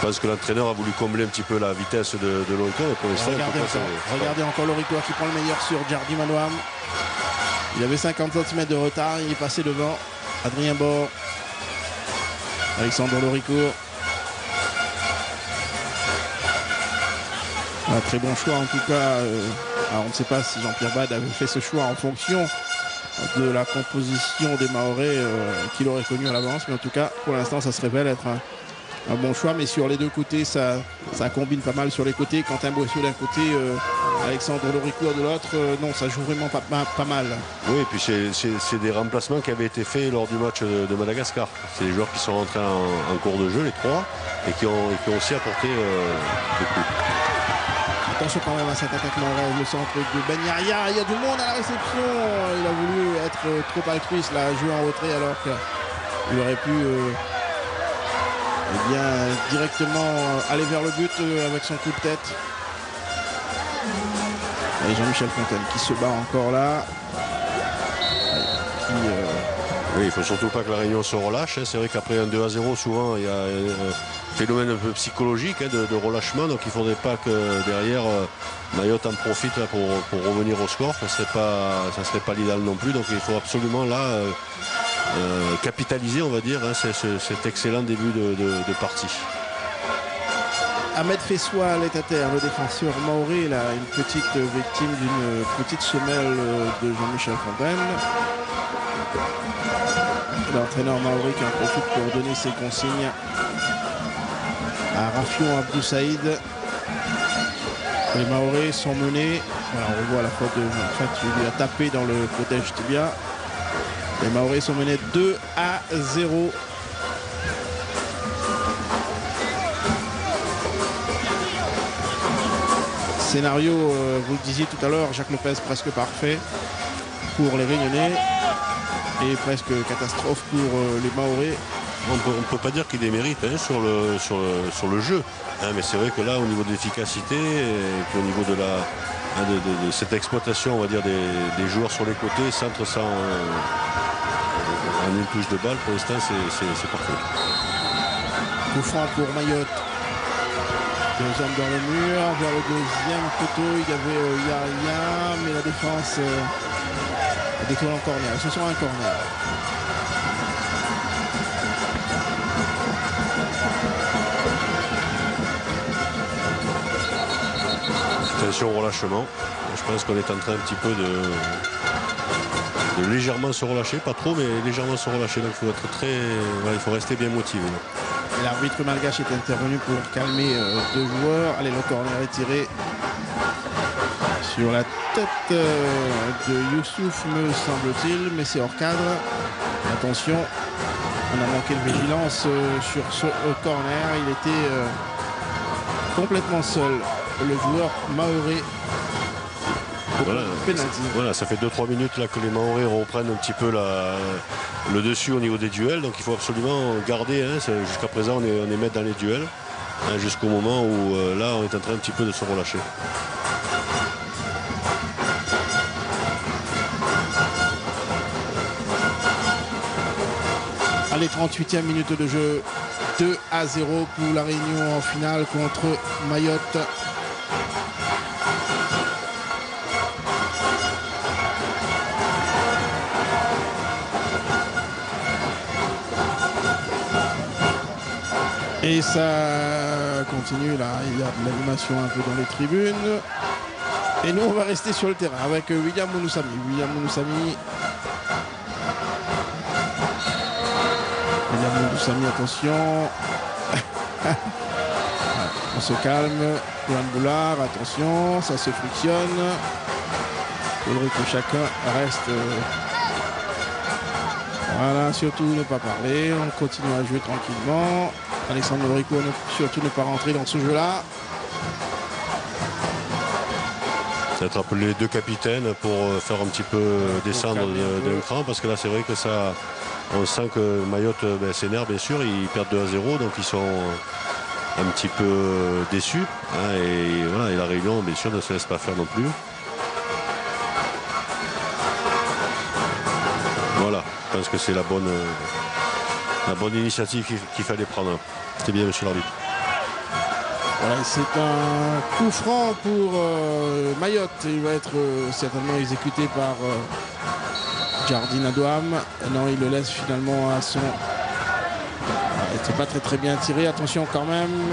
Je pense que l'entraîneur a voulu combler un petit peu la vitesse de, de mais pour l'instant, Regardez, encore, regardez encore Lorico qui prend le meilleur sur Jardim Manouam. Il avait 50 cm de retard, il est passé devant. Adrien Bord. Alexandre Lorico. Un très bon choix en tout cas. euh, alors on ne sait pas si Jean-Pierre Bad avait fait ce choix en fonction de la composition des Mahorais euh, qu'il aurait connu à l'avance. Mais en tout cas, pour l'instant, ça se révèle être un, un bon choix. Mais sur les deux côtés, ça, ça combine pas mal sur les côtés. Quentin Boisseau d'un côté, euh, Alexandre Loricourt de l'autre. euh, non, ça joue vraiment pas, pas- pas mal. Oui, et puis c'est- des remplacements qui avaient été faits lors du match de, de Madagascar. C'est des joueurs qui sont rentrés en, en cours de jeu, les trois, et qui ont, et qui ont aussi apporté euh, des coups. Attention quand même à cette attaque mahoraise, le centre de Ben Yahya. Il y a du monde à la réception. Il a voulu être trop altruiste, là, jouer en retrait alors qu'il aurait pu euh, eh bien, directement euh, aller vers le but euh, avec son coup de tête. Et Jean-Michel Fontaine qui se bat encore là. Euh, Oui, il faut surtout pas que la Réunion se relâche. hein. C'est vrai qu'après un 2 à 0, souvent, il y a un phénomène un peu psychologique hein, de, relâchement. Donc il ne faudrait pas que derrière, Mayotte en profite pour, revenir au score. Ça ne serait pas, pas l'idéal non plus. Donc il faut absolument là euh, capitaliser, on va dire, hein, cet excellent début de, partie. Ahmed Fessoal est à terre, le défenseur maoré, une petite victime d'une petite semelle de Jean-Michel Fontaine. L'entraîneur maoré qui en profite pour donner ses consignes à Rafion Abdou Saïd. Les Maorés sont menés. On revoit la faute de. En fait, il lui a tapé dans le protège tibia. Les Maorés sont menés 2 à 0. Scénario, euh, vous le disiez tout à l'heure, Jacques Lopez presque parfait pour les Réunionnais et presque catastrophe pour euh, les Maorés. On ne peut pas dire qu'il démérite hein, sur, le, sur, sur le jeu. hein, mais c'est vrai que là, au niveau de l'efficacité, et puis au niveau de, la, de, cette exploitation, on va dire, des, des joueurs sur les côtés, centre sans en une touche de balle, pour l'instant, c'est- parfait. Coup franc pour Mayotte. Deux hommes dans le mur. Vers le deuxième poteau, il y avait euh, Yaya, mais la défense euh, détourne en corner. Ce sera un corner. Attention au relâchement. Je pense qu'on est en train un petit peu de légèrement se relâcher, pas trop, mais légèrement se relâcher. Donc il faut être très, il faut rester bien motivé. L'arbitre malgache est intervenu pour calmer euh, deux joueurs. Allez, le corner est tiré sur la tête euh, de Youssouf, me semble-t-il, mais c'est hors cadre. Attention, on a manqué de vigilance euh, sur ce corner. Il était complètement seul. Le joueur maoré. Voilà. Ça fait 2-3 minutes là que les Maoris reprennent un petit peu la- le dessus au niveau des duels. Donc il faut absolument garder. hein, Jusqu'à présent, on est, on est maître dans les duels. hein, Jusqu'au moment où euh, là, on est en train un petit peu de se relâcher. Allez, 38e minute de jeu. 2 à 0 pour la Réunion en finale contre Mayotte. Et ça continue là, il y a de l'animation un peu dans les tribunes. Et nous on va rester sur le terrain avec euh, William Mounoussami. William Mounoussami William Mounoussami, attention. On se calme. Johan Boulard, attention, ça se frictionne. Il faudrait que chacun reste. euh, Voilà, surtout ne pas parler. On continue à jouer tranquillement. Alexandre Rico, ne- surtout ne pas rentrer dans ce jeu-là. Peut-être appeler les deux capitaines pour euh, faire un petit peu descendre d'un cran parce que là c'est vrai que ça on sent que Mayotte euh, ben, s'énerve bien sûr, ils perdent 2 à 0 donc ils sont un petit peu euh, déçus hein, et voilà et la Réunion bien sûr ne se laisse pas faire non plus. Voilà, je pense que c'est la bonne la bonne initiative qu'il fallait prendre. C'était bien monsieur l'arbitre. C'est un coup franc pour euh, Mayotte. Il va être euh, certainement exécuté par euh, Jardine. Non, il le laisse finalement à son. Il n'était pas très très bien tiré. Attention quand même.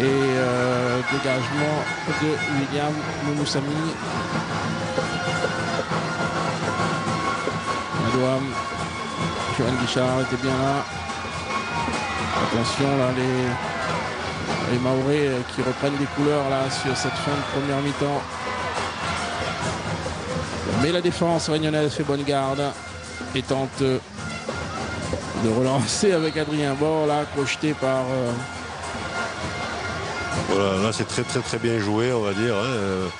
Et euh, dégagement de William Mounoussami. Adouam. Johan Guichard était bien là. Attention là les les euh, qui reprennent des couleurs là sur cette fin de première mi-temps. Mais la défense réunionnaise fait bonne garde et tente euh, de relancer avec Adrien Bord là, projeté par euh, Voilà, là c'est très très très bien joué, on va dire. hein,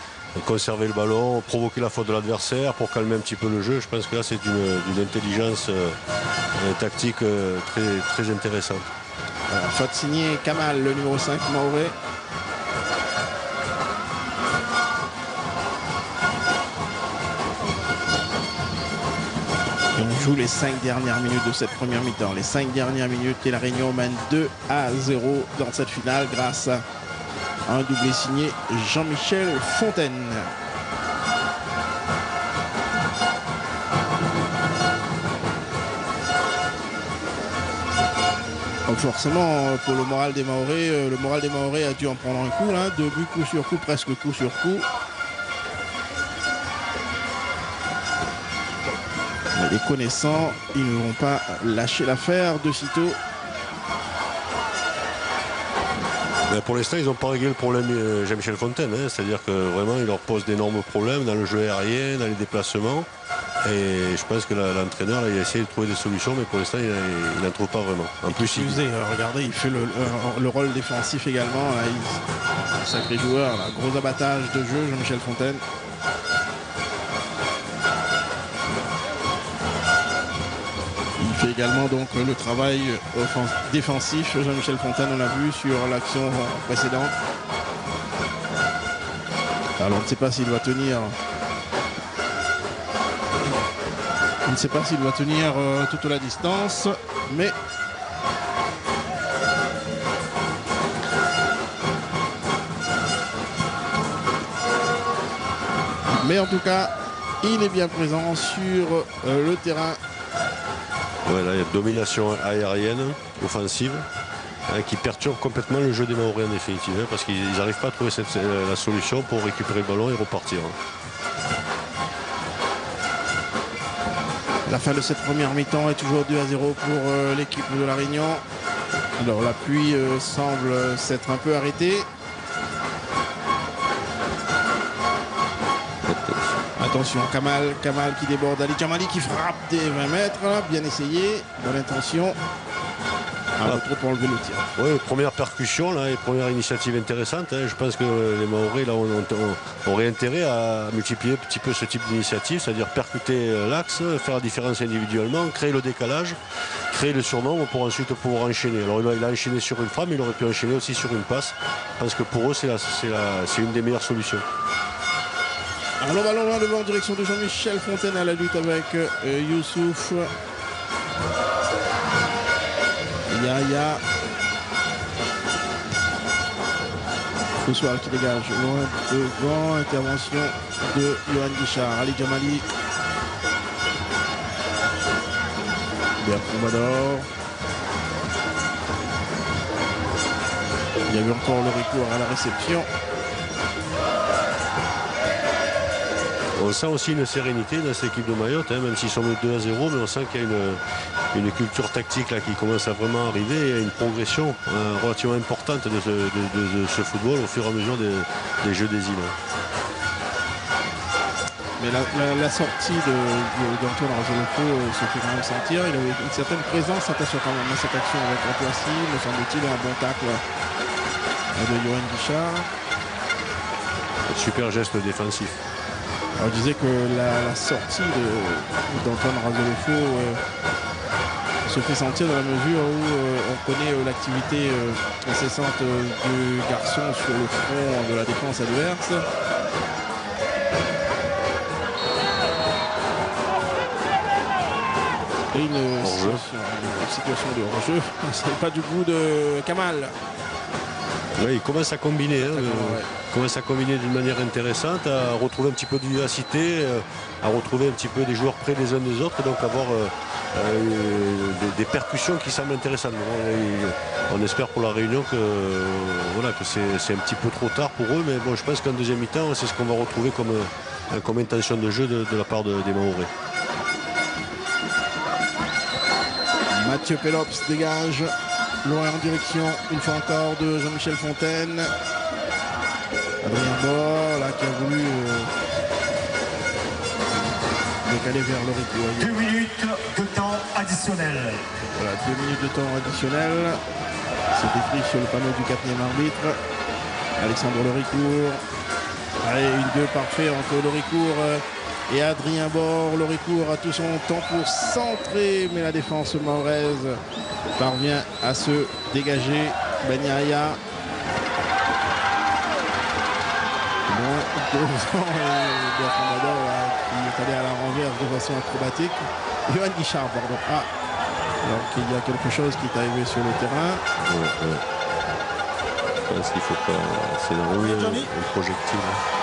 conserver le ballon, provoquer la faute de l'adversaire pour calmer un petit peu le jeu. Je pense que là c'est d'une intelligence euh, euh, tactique euh, très, très intéressante. voilà, faute signée Kamal, le numéro 5 Maoré. Et on joue les 5 dernières minutes de cette première mi-temps. Les 5 dernières minutes et la Réunion mène 2 à 0 dans cette finale grâce à un doublé signé Jean-Michel Fontaine. Donc forcément, pour le moral des Maoris, euh, le moral des Maoris a dû en prendre un coup, là, deux buts coup sur coup, presque coup sur coup. Les connaissants, ils ne vont pas lâcher l'affaire de sitôt. Mais pour l'instant, ils n'ont pas réglé le problème euh, Jean-Michel Fontaine. hein. C'est-à-dire que vraiment, il leur pose d'énormes problèmes dans le jeu aérien, dans les déplacements. Et je pense que l'entraîneur, il a essayé de trouver des solutions, mais pour l'instant, il n'en trouve pas vraiment. En plus, il, Excusez, euh, regardez, il fait le, le- le rôle défensif également. Là, il- sacré joueur, là. gros abattage de jeu, Jean-Michel Fontaine. Également donc euh, le travail euh, défensif. Jean-Michel Fontaine, on l'a vu sur l'action euh, précédente. Alors on ne sait pas s'il doit tenir. On ne sait pas s'il doit tenir toute la distance, mais mais en tout cas, il est bien présent sur le terrain Ouais, là, il y a domination aérienne, offensive, hein, qui perturbe complètement le jeu des Maoris en définitive, hein, parce qu'ils n'arrivent pas à trouver euh, la solution pour récupérer le ballon et repartir. hein. La fin de cette première mi-temps est toujours 2 à 0 pour euh, l'équipe de la Réunion. Alors la pluie euh, semble s'être un peu arrêtée. Attention, Kamal, Kamal qui déborde, Ali Jamali qui frappe des 20 mètres, là, bien essayé, bonne intention. Un trop pour enlever le tir. Oui, première percussion là, et première initiative intéressante. hein. Je pense que les Maoris là, intérêt à multiplier un petit peu ce type d'initiative, c'est-à-dire percuter l'axe, faire la différence individuellement, créer le décalage, créer le surnombre pour ensuite pouvoir enchaîner. Alors il a, il a enchaîné sur une frappe, mais il aurait pu enchaîner aussi sur une passe. Je pense que pour eux, c'est une des meilleures solutions. Le ballon loin devant en direction de Jean-Michel Fontaine à la lutte avec euh, Youssouf. Yaya. Foussoual qui dégage loin devant. Intervention de Johan Guichard. Ali Jamali. Bertrand Bador. Il y a eu encore le recours à la réception. On sent aussi une sérénité dans cette équipe de Mayotte, hein, même s'ils sont menés 2 à 0, mais on sent qu'il y a une, une culture tactique là, qui commence à vraiment arriver. A une progression hein, relativement importante de ce, de- de- de ce football au fur et à mesure des, des Jeux des îles. Mais la, la- la sortie d'Antoine Rosolofo euh, se fait quand même sentir. Il avait une certaine présence, attention quand même à cette action avec Antoine me semble-t-il, et un bon tacle euh, de Johan Guichard. Super geste défensif. Je disais que la, la sortie d'Antoine Razolofo euh, se fait sentir dans la mesure où euh, on connaît euh, l'activité incessante du garçon sur le front de la défense adverse. Et une Hors-jeu. situation, une situation de hors-jeu. C'est pas du goût de Kamal. Oui, il commence à combiner. hein, euh, commence, ouais. à combiner d'une manière intéressante, à retrouver un petit peu de vivacité, euh, à retrouver un petit peu des joueurs près les uns des autres, donc avoir euh, euh, des, des percussions qui semblent intéressantes. On espère pour la Réunion que, voilà, que c'est un petit peu trop tard pour eux, mais bon, je pense qu'en deuxième mi-temps, c'est ce qu'on va retrouver comme, comme intention de jeu de, de la part de- des Maoris. Mathieu Pelops dégage. Loin en direction, une fois encore, de Jean-Michel Fontaine. Adrien Bord, là, qui a voulu euh, décaler vers le. Deux minutes de temps additionnel. Voilà, deux minutes de temps additionnel. C'est écrit sur le panneau du quatrième arbitre. Alexandre Loricourt. Allez, une deux parfait entre Loricourt euh, et Adrien Bord. Loricourt a tout son temps pour centrer, mais la défense mahoraise parvient à se dégager. Bertrand Bador, là, qui est allé à la renverse de façon acrobatique. Johan Guichard, pardon. Ah, alors qu'il y a quelque chose qui est arrivé sur le terrain. Pense qu'il faut pas s'énerver Johnny un projectile.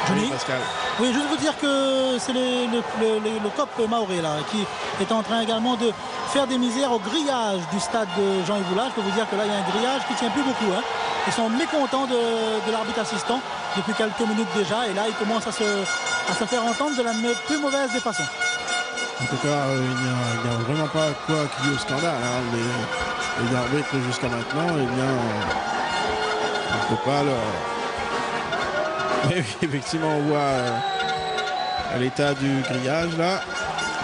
Johnny Oui, Pascal. Oui, juste vous dire que c'est le, le, le- le- le COP Maoré là, qui est en train également de faire des misères au grillage du stade de Jean-Yves Boulard. Je peux vous dire que là, il y a un grillage qui tient plus beaucoup. hein. Ils sont mécontents de, de l'arbitre assistant depuis quelques minutes déjà. Et là, ils commencent à se, à se faire entendre de la plus mauvaise des façons. En tout cas, euh, il n'y a, il vraiment pas quoi qu'il y ait au scandale. hein. Les, les arbitres jusqu'à maintenant, eh bien, euh, pas. Mais oui, effectivement, on voit euh, l'état du grillage là.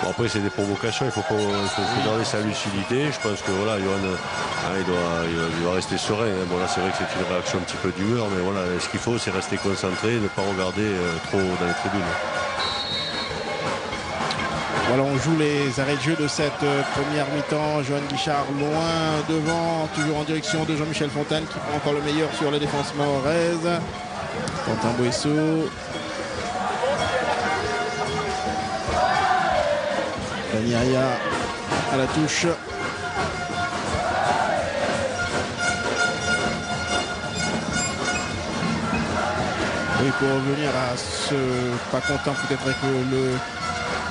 Bon, après, c'est des provocations, il faut, pas, il garder sa lucidité. Je pense que voilà, Johan, hein, il, doit, il, doit, il doit rester serein. hein. Bon, là, c'est vrai que c'est une réaction un petit peu d'humeur, mais voilà, ce qu'il faut, c'est rester concentré, ne pas regarder euh, trop dans les tribunes. Voilà, on joue les arrêts de jeu de cette euh, première mi-temps. Johan Guichard loin devant, toujours en direction de Jean-Michel Fontaine qui prend encore le meilleur sur la défense mahoraise. Quentin Boisseau. Banyaya à la touche. Oui, pour revenir à ce pas content peut-être avec le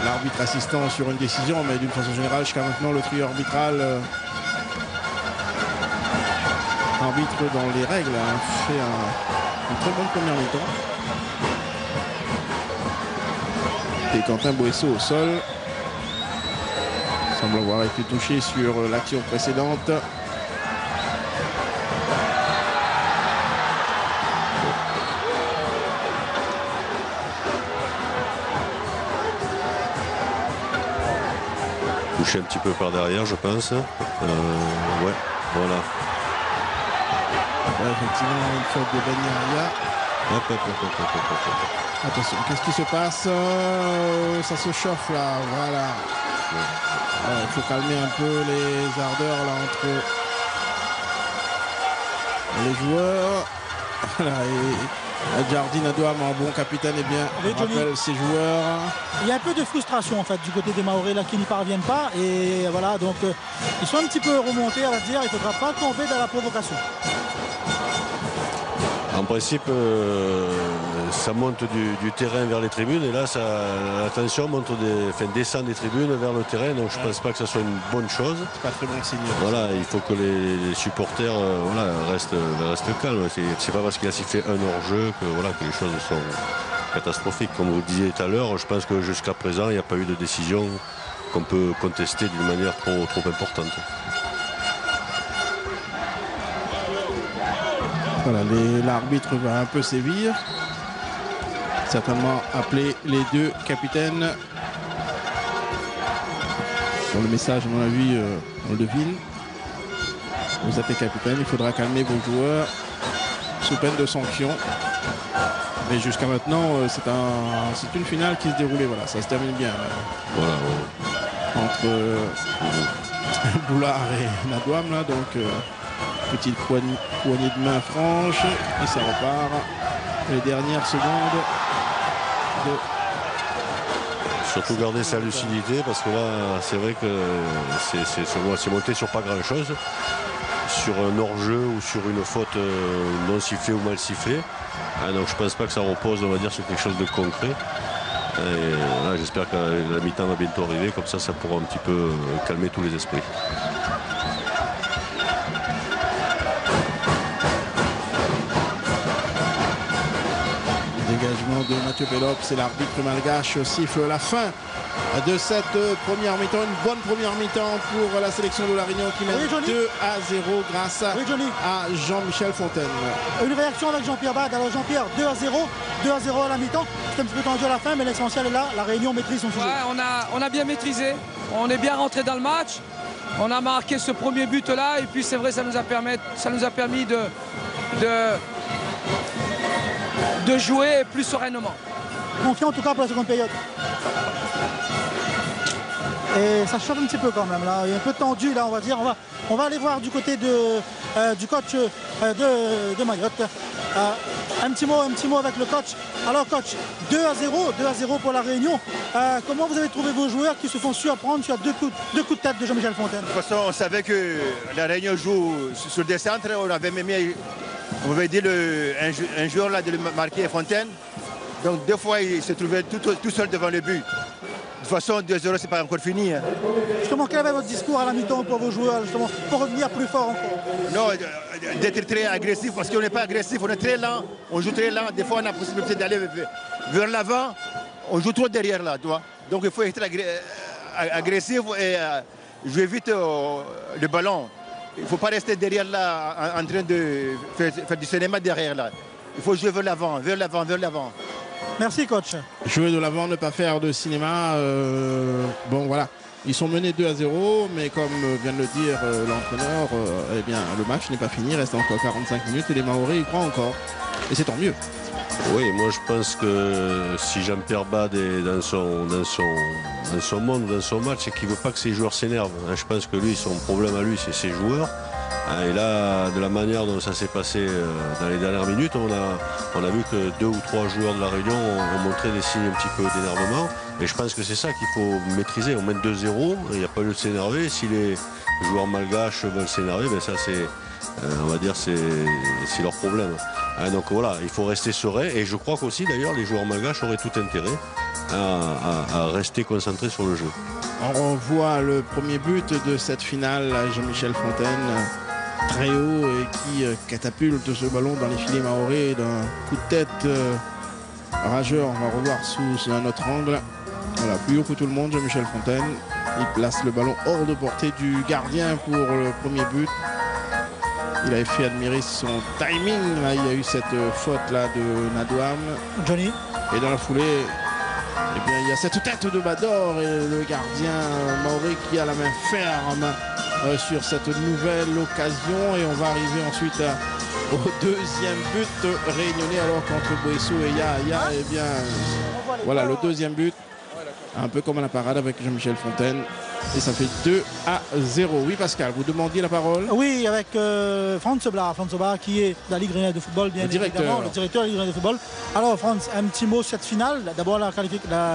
l'arbitre assistant sur une décision, mais d'une façon générale, jusqu'à maintenant, le trio arbitral euh, arbitre dans les règles fait un- une très bonne première mi-temps. Et Quentin Boesso au sol semble avoir été touché sur l'action précédente. Touché un petit peu par derrière, je pense. Euh, ouais, voilà. Ouais, effectivement, une faute de Ben Yaria. Hop, hop, hop, hop, hop, hop, hop. Attention, qu'est-ce qui se passe Euh, Ça se chauffe là, voilà. Ouais, Il faut calmer un peu les ardeurs là entre les joueurs. Voilà, et Jardine Adouam en bon capitaine, et bien, Oui, Johnny. rappelle ses joueurs. Il y a un peu de frustration en fait du côté des Maoris là qui n'y parviennent pas et voilà donc euh, ils sont un petit peu remontés à va dire il ne faudra pas tomber dans la provocation. En principe, euh, ça monte du, du terrain vers les tribunes et là, ça, la tension monte des, enfin, descend des tribunes vers le terrain. Donc, je ne pense pas que ce soit une bonne chose. C'est pas très bon signe. Voilà, il faut que les, les supporters euh, voilà, restent, restent calmes. C'est, c'est pas parce qu'il a sifflé un hors-jeu que, voilà, que les choses sont catastrophiques. Comme vous disiez tout à l'heure, je pense que jusqu'à présent, il n'y a pas eu de décision qu'on peut contester d'une manière trop, trop importante. Voilà, les- l'arbitre va un peu sévir. Certainement appeler les deux capitaines. Dans le message, à mon avis, euh, on le devine. Vous êtes les capitaines, il faudra calmer vos joueurs sous peine de sanction. Mais jusqu'à maintenant, euh, c'est un, c'est une finale qui se déroulait. Voilà, ça se termine bien là, Voilà, ouais. entre euh, Boulard et Nadouam. Là, donc, euh, petite poignée, poignée de main franche et ça repart. Les dernières secondes de Surtout garder sa lucidité parce que là, c'est vrai que c'est, monté sur pas grand chose. Sur un hors-jeu ou sur une faute euh, non sifflée ou mal sifflée. Ah, donc je pense pas que ça repose, on va dire, sur quelque chose de concret. J'espère que la mi-temps va bientôt arriver, comme ça, ça pourra un petit peu euh, calmer tous les esprits. De Mathieu Pélops et l'arbitre malgache siffle la fin de cette première mi-temps. Une bonne première mi-temps pour la sélection de la Réunion qui mène Oui, Johnny. 2 à 0 grâce à, Oui, Johnny. à Jean-Michel Fontaine. Une réaction avec Jean-Pierre Bad. Alors Jean-Pierre 2 à 0, 2 à 0 à la mi-temps. C'est un petit peu tendu à la fin mais l'essentiel est là. La Réunion maîtrise son sujet. Ouais, on a, on a bien maîtrisé. On est bien rentré dans le match. On a marqué ce premier but là. Et puis c'est vrai, ça nous a permis, ça nous a permis de, de, de jouer plus sereinement. Confiant en tout cas pour la seconde période. Et ça chauffe un petit peu quand même là. Il est un peu tendu là on va dire. On va, on va aller voir du côté de, euh, du coach euh, de, de Mayotte. Euh, un petit mot, un petit mot avec le coach. Alors coach, 2 à 0, 2 à 0 pour la Réunion. Euh, comment vous avez trouvé vos joueurs qui se font surprendre sur deux coups, de tête de Jean-Michel Fontaine? De toute façon, on savait que la Réunion joue sur des centres. On avait même on avait dit le, un, jou- un joueur là de le marquer Fontaine. Donc deux fois, il se trouvait tout seul devant le but. De toute façon, 2-0, c'est pas encore fini. hein. Justement, quel avait votre discours à la mi-temps pour vos joueurs justement pour revenir plus fort encore? Non, euh, d'être très agressif parce qu'on n'est pas agressif, on est très lent, on joue très lent. Des fois, on a la possibilité d'aller vers- l'avant, on joue trop derrière là, tu vois. Donc il faut être euh, agressif et euh, jouer vite euh, le ballon. Il ne faut pas rester derrière là en, en train de faire, faire du cinéma derrière là. Il faut jouer vers l'avant, vers l'avant, vers l'avant. Merci coach. Jouer de l'avant, ne pas faire de cinéma. euh, bon voilà. Ils sont menés 2 à 0, mais comme euh, vient de le dire euh, l'entraîneur, euh, eh bien le match n'est pas fini, il reste encore 45 minutes et les Maoris y croient encore. Et c'est tant mieux. Oui, moi je pense que si Jean-Pierre Bad est dans son, dans, son, dans son monde, dans son match, c'est qu'il ne veut pas que ses joueurs s'énervent. hein. Je pense que lui, son problème à lui, c'est ses joueurs. Ah, Et là, de la manière dont ça s'est passé euh, dans les dernières minutes, on a, on a vu que deux ou trois joueurs de la Réunion ont, ont montré des signes un petit peu d'énervement. Et je pense que c'est ça qu'il faut maîtriser. On mène 2-0, il n'y a pas lieu de s'énerver. Si les joueurs malgaches veulent s'énerver, ben ça c'est euh, on va dire, c'est c'est leur problème. Hein, donc voilà, il faut rester serein. Et je crois qu'aussi, d'ailleurs, les joueurs malgaches auraient tout intérêt à, rester concentrés sur le jeu. On revoit le premier but de cette finale à Jean-Michel Fontaine, très haut et qui euh, catapulte ce ballon dans les filets maorés d'un coup de tête euh, rageur. On va revoir sous, un autre angle. Voilà, plus haut que tout le monde, Jean-Michel Fontaine. Il place le ballon hors de portée du gardien pour le premier but. Il avait fait admirer son timing. Là, il y a eu cette euh, faute là de Nadouam. Johnny Et dans la foulée, eh bien, il y a cette tête de Bador et le gardien Maoré qui a la main ferme euh, sur cette nouvelle occasion. Et on va arriver ensuite à- au deuxième but réunionnais alors qu'entre Boesso et Yaya, eh bien, voilà le deuxième but. Un peu comme à la parade avec Jean-Michel Fontaine. Et ça fait 2 à 0. Oui, Pascal, vous demandiez la parole? Oui, avec euh, Franz Blar, Franz Blar qui est de la Ligue régionale de football, bien Le directeur. évidemment, le directeur de la Ligue régionale de football. Alors, Franz, un petit mot sur cette finale. D'abord, la,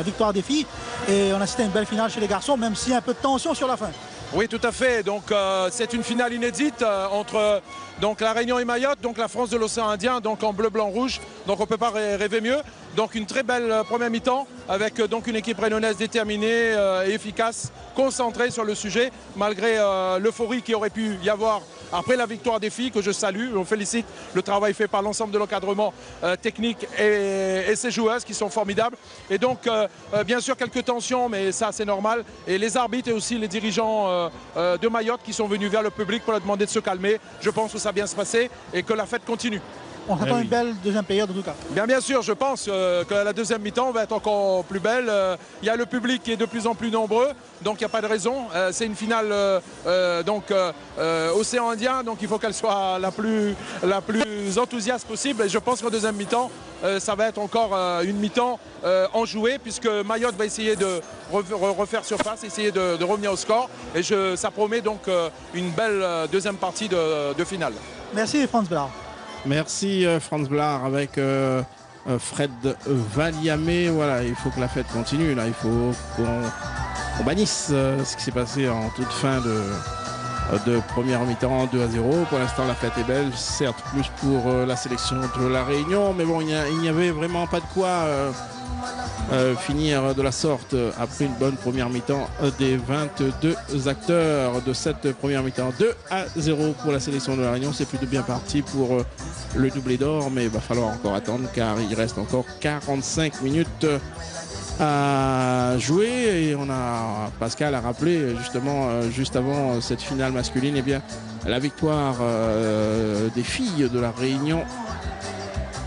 victoire des filles. Et on a assisté à une belle finale chez les garçons, même s'il y a un peu de tension sur la fin. Oui, tout à fait. Donc, euh, c'est une finale inédite euh, entre donc, la Réunion et Mayotte, donc la France de l'océan Indien, donc en bleu, blanc, rouge. Donc, on ne peut pas rê- rêver mieux. Donc, une très belle euh, première mi-temps avec euh, une équipe réunionnaise déterminée euh, et efficace, concentrée sur le sujet, malgré l'euphorie qui aurait pu y avoir après la victoire des filles, que je salue. On félicite le travail fait par l'ensemble de l'encadrement technique et, et ses joueuses qui sont formidables. Et donc, bien sûr, quelques tensions, mais ça, c'est normal. Et les arbitres et aussi les dirigeants de Mayotte qui sont venus vers le public pour leur demander de se calmer. Je pense que ça va bien se passer et que la fête continue. On s'attend Eh à oui. une belle deuxième période en tout cas. Bien, bien sûr, je pense euh, que la deuxième mi-temps va être encore plus belle. Euh, Il y a le public qui est de plus en plus nombreux, donc il n'y a pas de raison. Euh, c'est une finale donc océan Indien, donc il faut qu'elle soit la plus, la plus enthousiaste possible. Et je pense qu'en deuxième mi-temps, ça va être encore une mi-temps enjouée, puisque Mayotte va essayer de re- re- refaire surface, essayer de, de revenir au score. Et je, ça promet donc une belle deuxième partie de, de finale. Merci Franz Blar. Merci euh, Franz Blar avec euh, euh, Fred Valiamé. Voilà, il faut que la fête continue. Là, il faut qu'on on bannisse ce qui s'est passé en toute fin de, première mi-temps 2 à 0. Pour l'instant, la fête est belle, certes plus pour la sélection de la Réunion, mais bon, il n'y avait vraiment pas de quoi. Euh, euh, finir de la sorte euh, après une bonne première mi-temps euh, des 22 acteurs de cette première mi-temps. 2 à 0 pour la sélection de la Réunion. C'est plutôt bien parti pour euh, le doublé d'or, mais il va falloir encore attendre car il reste encore 45 minutes à jouer et on a Pascal a rappelé justement euh, juste avant euh, cette finale masculine et bien la victoire euh, des filles de la Réunion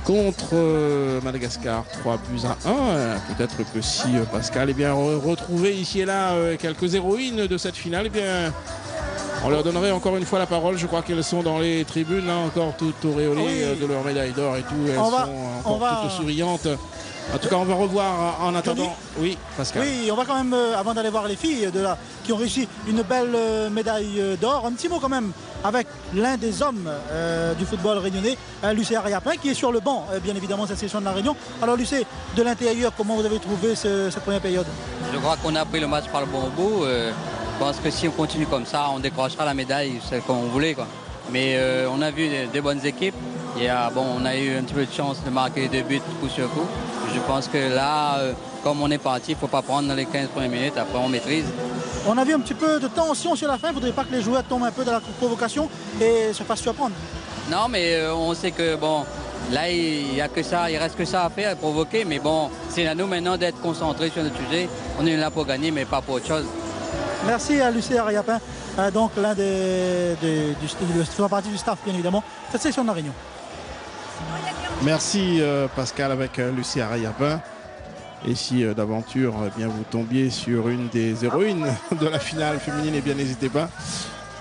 contre euh, Madagascar 3 buts à 1 Euh, peut-être que si euh, Pascal est bien re- retrouvé ici et là euh, quelques héroïnes de cette finale eh bien on leur donnerait encore une fois la parole. Je crois qu'elles sont dans les tribunes là encore toutes auréolées Oui. de leur médaille d'or et tout. Elles On va- sont on encore va- toutes souriantes en tout cas on va revoir en attendant oui Pascal Oui, on va quand même, euh, avant d'aller voir les filles de là, qui ont réussi une belle euh, médaille euh, d'or, un petit mot quand même avec l'un des hommes euh, du football réunionnais, euh, Lucé Ariapin, qui est sur le banc, euh, bien évidemment, de cette sélection de la Réunion. Alors Lucé, de l'intérieur, comment vous avez trouvé ce- cette première période? Je crois qu'on a pris le match par le bon bout. Euh, je pense que si on continue comme ça, on décrochera la médaille, celle qu'on voulait. Quoi. Mais euh, on a vu des, bonnes équipes. A, bon, on a eu un petit peu de chance de marquer deux buts coup sur coup. Je pense que là, euh, comme on est parti, il ne faut pas prendre dans les 15 premières minutes. Après, on maîtrise. On a vu un petit peu de tension sur la fin, il ne faudrait pas que les joueurs tombent un peu dans la provocation et se fassent surprendre. Non, mais euh, on sait que bon, là, il y a que ça, il reste que ça à faire, à provoquer. Mais bon, c'est à nous maintenant d'être concentrés sur notre sujet. On est là pour gagner, mais pas pour autre chose. Merci à Lucé Ariapin, euh, donc l'un des, des- du, faisant partie du staff, bien évidemment, de cette sélection de la Réunion. Merci euh, Pascal avec euh, Lucie Arayapin. Et si d'aventure eh bien vous tombiez sur une des héroïnes de la finale féminine, eh bien n'hésitez pas.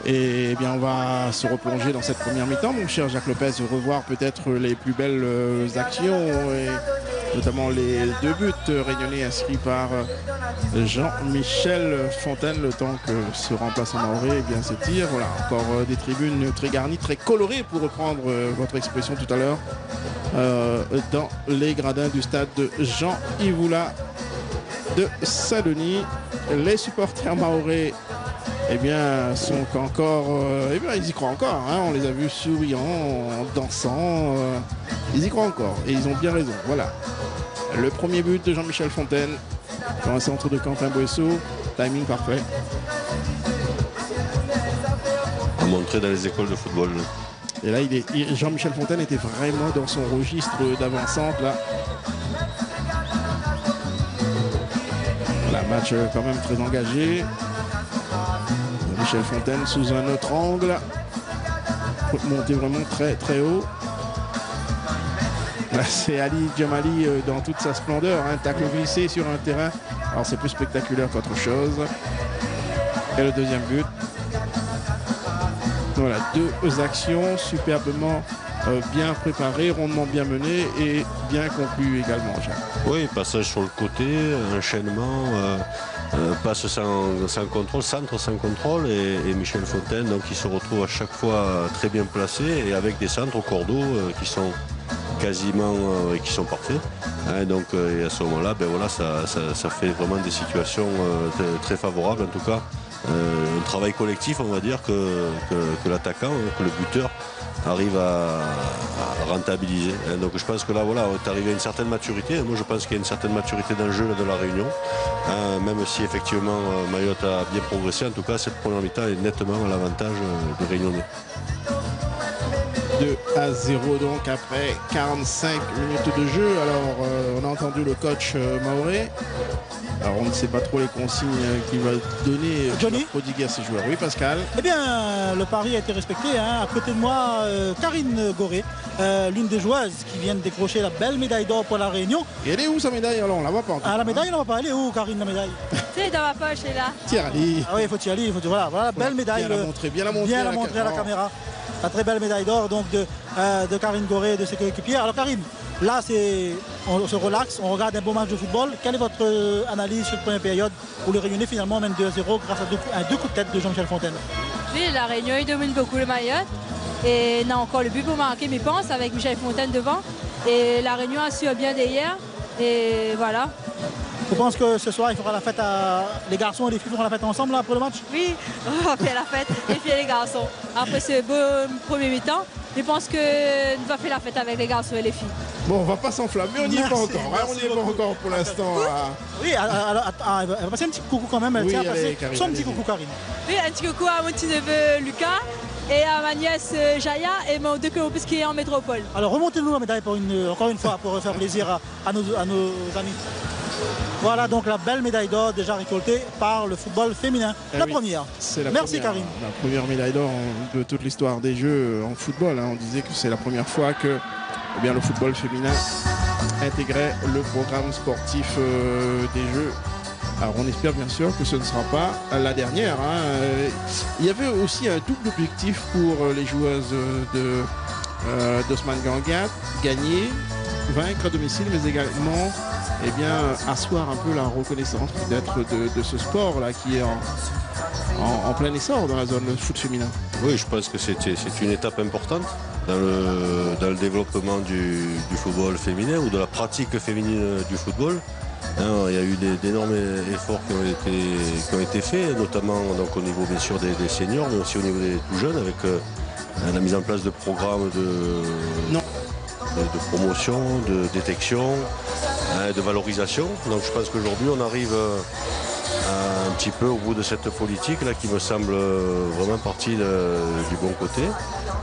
Et eh bien on va se replonger dans cette première mi-temps, mon cher Jacques Lopez, revoir peut-être les plus belles euh, actions et notamment les deux buts réunionnais inscrits par euh, Jean-Michel Fontaine, le temps que ce remplaçant Maoré eh bien s'étire. Voilà, encore euh, des tribunes très garnies, très colorées pour reprendre votre expression tout à l'heure dans les gradins du stade de Jean Ivoula de Saint-Denis. Les supporters maorais eh bien, sont encore. euh, eh bien, ils y croient encore. hein. On les a vus souriant, en dansant. euh, ils y croient encore. Et ils ont bien raison. Voilà. Le premier but de Jean-Michel Fontaine dans un centre de Quentin Boesso. Timing parfait. À montrer dans les écoles de football. Et là, il est- Jean-Michel Fontaine était vraiment dans son registre d'avant-centre. Là. La match euh, quand même très engagé. Michel Fontaine sous un autre angle. Monté vraiment très très haut. C'est Ali Djamali euh, dans toute sa splendeur. Un tacle glissé sur un terrain. Alors c'est plus spectaculaire qu'autre chose. Et le deuxième but. Voilà, deux actions superbement euh, bien préparées, rondement bien menées et bien conclues également. Oui, passage sur le côté, enchaînement, euh, euh, passe sans, contrôle, centre sans contrôle et, Michel Fontaine qui se retrouve à chaque fois très bien placé et avec des centres au cordeau euh, qui sont quasiment euh, et qui sont parfaits. Hein, donc et à ce moment-là, ben voilà, ça, ça- fait vraiment des situations très favorables en tout cas. Un travail collectif, on va dire, que l'attaquant, hein, que le buteur arrive à, rentabiliser. hein. Donc je pense que là, voilà, est arrivé à une certaine maturité. Moi, je pense qu'il y a une certaine maturité dans le jeu de la Réunion. Hein, même si effectivement euh, Mayotte a bien progressé, en tout cas, cette première mi-temps est nettement à l'avantage euh, des Réunionnais. 2 à 0 donc après 45 minutes de jeu. Alors euh, on a entendu le coach euh, Maoré. Alors on ne sait pas trop les consignes euh, qu'il va donner euh, Johnny prodiguer à ses joueurs. Oui Pascal. Eh bien, le pari a été respecté. hein. À côté de moi, euh, Karine Goré, euh, l'une des joueuses qui viennent décrocher la belle médaille d'or pour la Réunion. Et elle est où sa médaille? Alors on la voit pas encore. Ah, la médaille, on va pas aller où, Karine, la médaille? C'est dans ma poche, elle est là. Tiens, Ali. Ah oui, il faut y aller. Il faut voilà, voilà, la belle médaille. Bien la montrer, bien la montrer bien à la la montrer à la caméra. La très belle médaille d'or donc de, euh, de Karine Goré et de ses coéquipières. Alors Karine, là c'est on se relaxe, on regarde un beau match de football. Quelle est votre euh, analyse sur la première période où les Réunionnais finalement mènent 2 à 0 grâce à deux, deux coups de tête de Jean-Michel Fontaine? Oui, la Réunion, domine beaucoup le Mayotte. Et on a encore le but pour marquer, mais pense, avec Michel Fontaine devant. Et la Réunion a su bien derrière. Et voilà. Je pense que ce soir il fera la fête à les garçons et les filles feront la fête ensemble là après le match? Oui, on va faire la fête, les filles et les garçons. Après ce beau premier mi-temps, je pense qu'on va faire la fête avec les garçons et les filles. Bon, on va pas s'enflammer, on n'y est pas encore. hein, on n'y est pas encore pour l'instant. à- Oui, alors, attends, elle va passer un petit coucou quand même. Elle Oui, tient à allez, Karine, son petit coucou Karine. Oui, un petit coucou à mon petit neveu Lucas et à ma nièce euh, Jaya et mon deux copines qui est en métropole. Alors remontez-nous la médaille pour une, encore une fois pour faire plaisir à, à nos, à nos amis. Voilà donc la belle médaille d'or déjà récoltée par le football féminin. Eh la oui, première. C'est la Merci première, Karine. La première médaille d'or de toute l'histoire des Jeux en football. hein. On disait que c'est la première fois que eh bien, le football féminin intégrait le programme sportif euh, des Jeux. Alors on espère bien sûr que ce ne sera pas la dernière. hein. Euh, Il y avait aussi un double objectif pour euh, les joueuses de euh, d'Osman Gangat, gagner, vaincre à domicile, mais également eh bien, asseoir un peu la reconnaissance peut-être de, de ce sport-là qui est en, plein essor dans la zone foot féminin. Oui, je pense que c'est une étape importante dans le, développement du football féminin ou de la pratique féminine du football. Il y a eu d'énormes efforts qui ont été, qui ont été faits, notamment donc, au niveau bien sûr des, des seniors, mais aussi au niveau des tout jeunes, avec euh, la mise en place de programmes de, Non. de, de promotion, de détection, hein, de valorisation. Donc je pense qu'aujourd'hui on arrive euh, un petit peu au bout de cette politique là qui me semble vraiment partie du bon côté.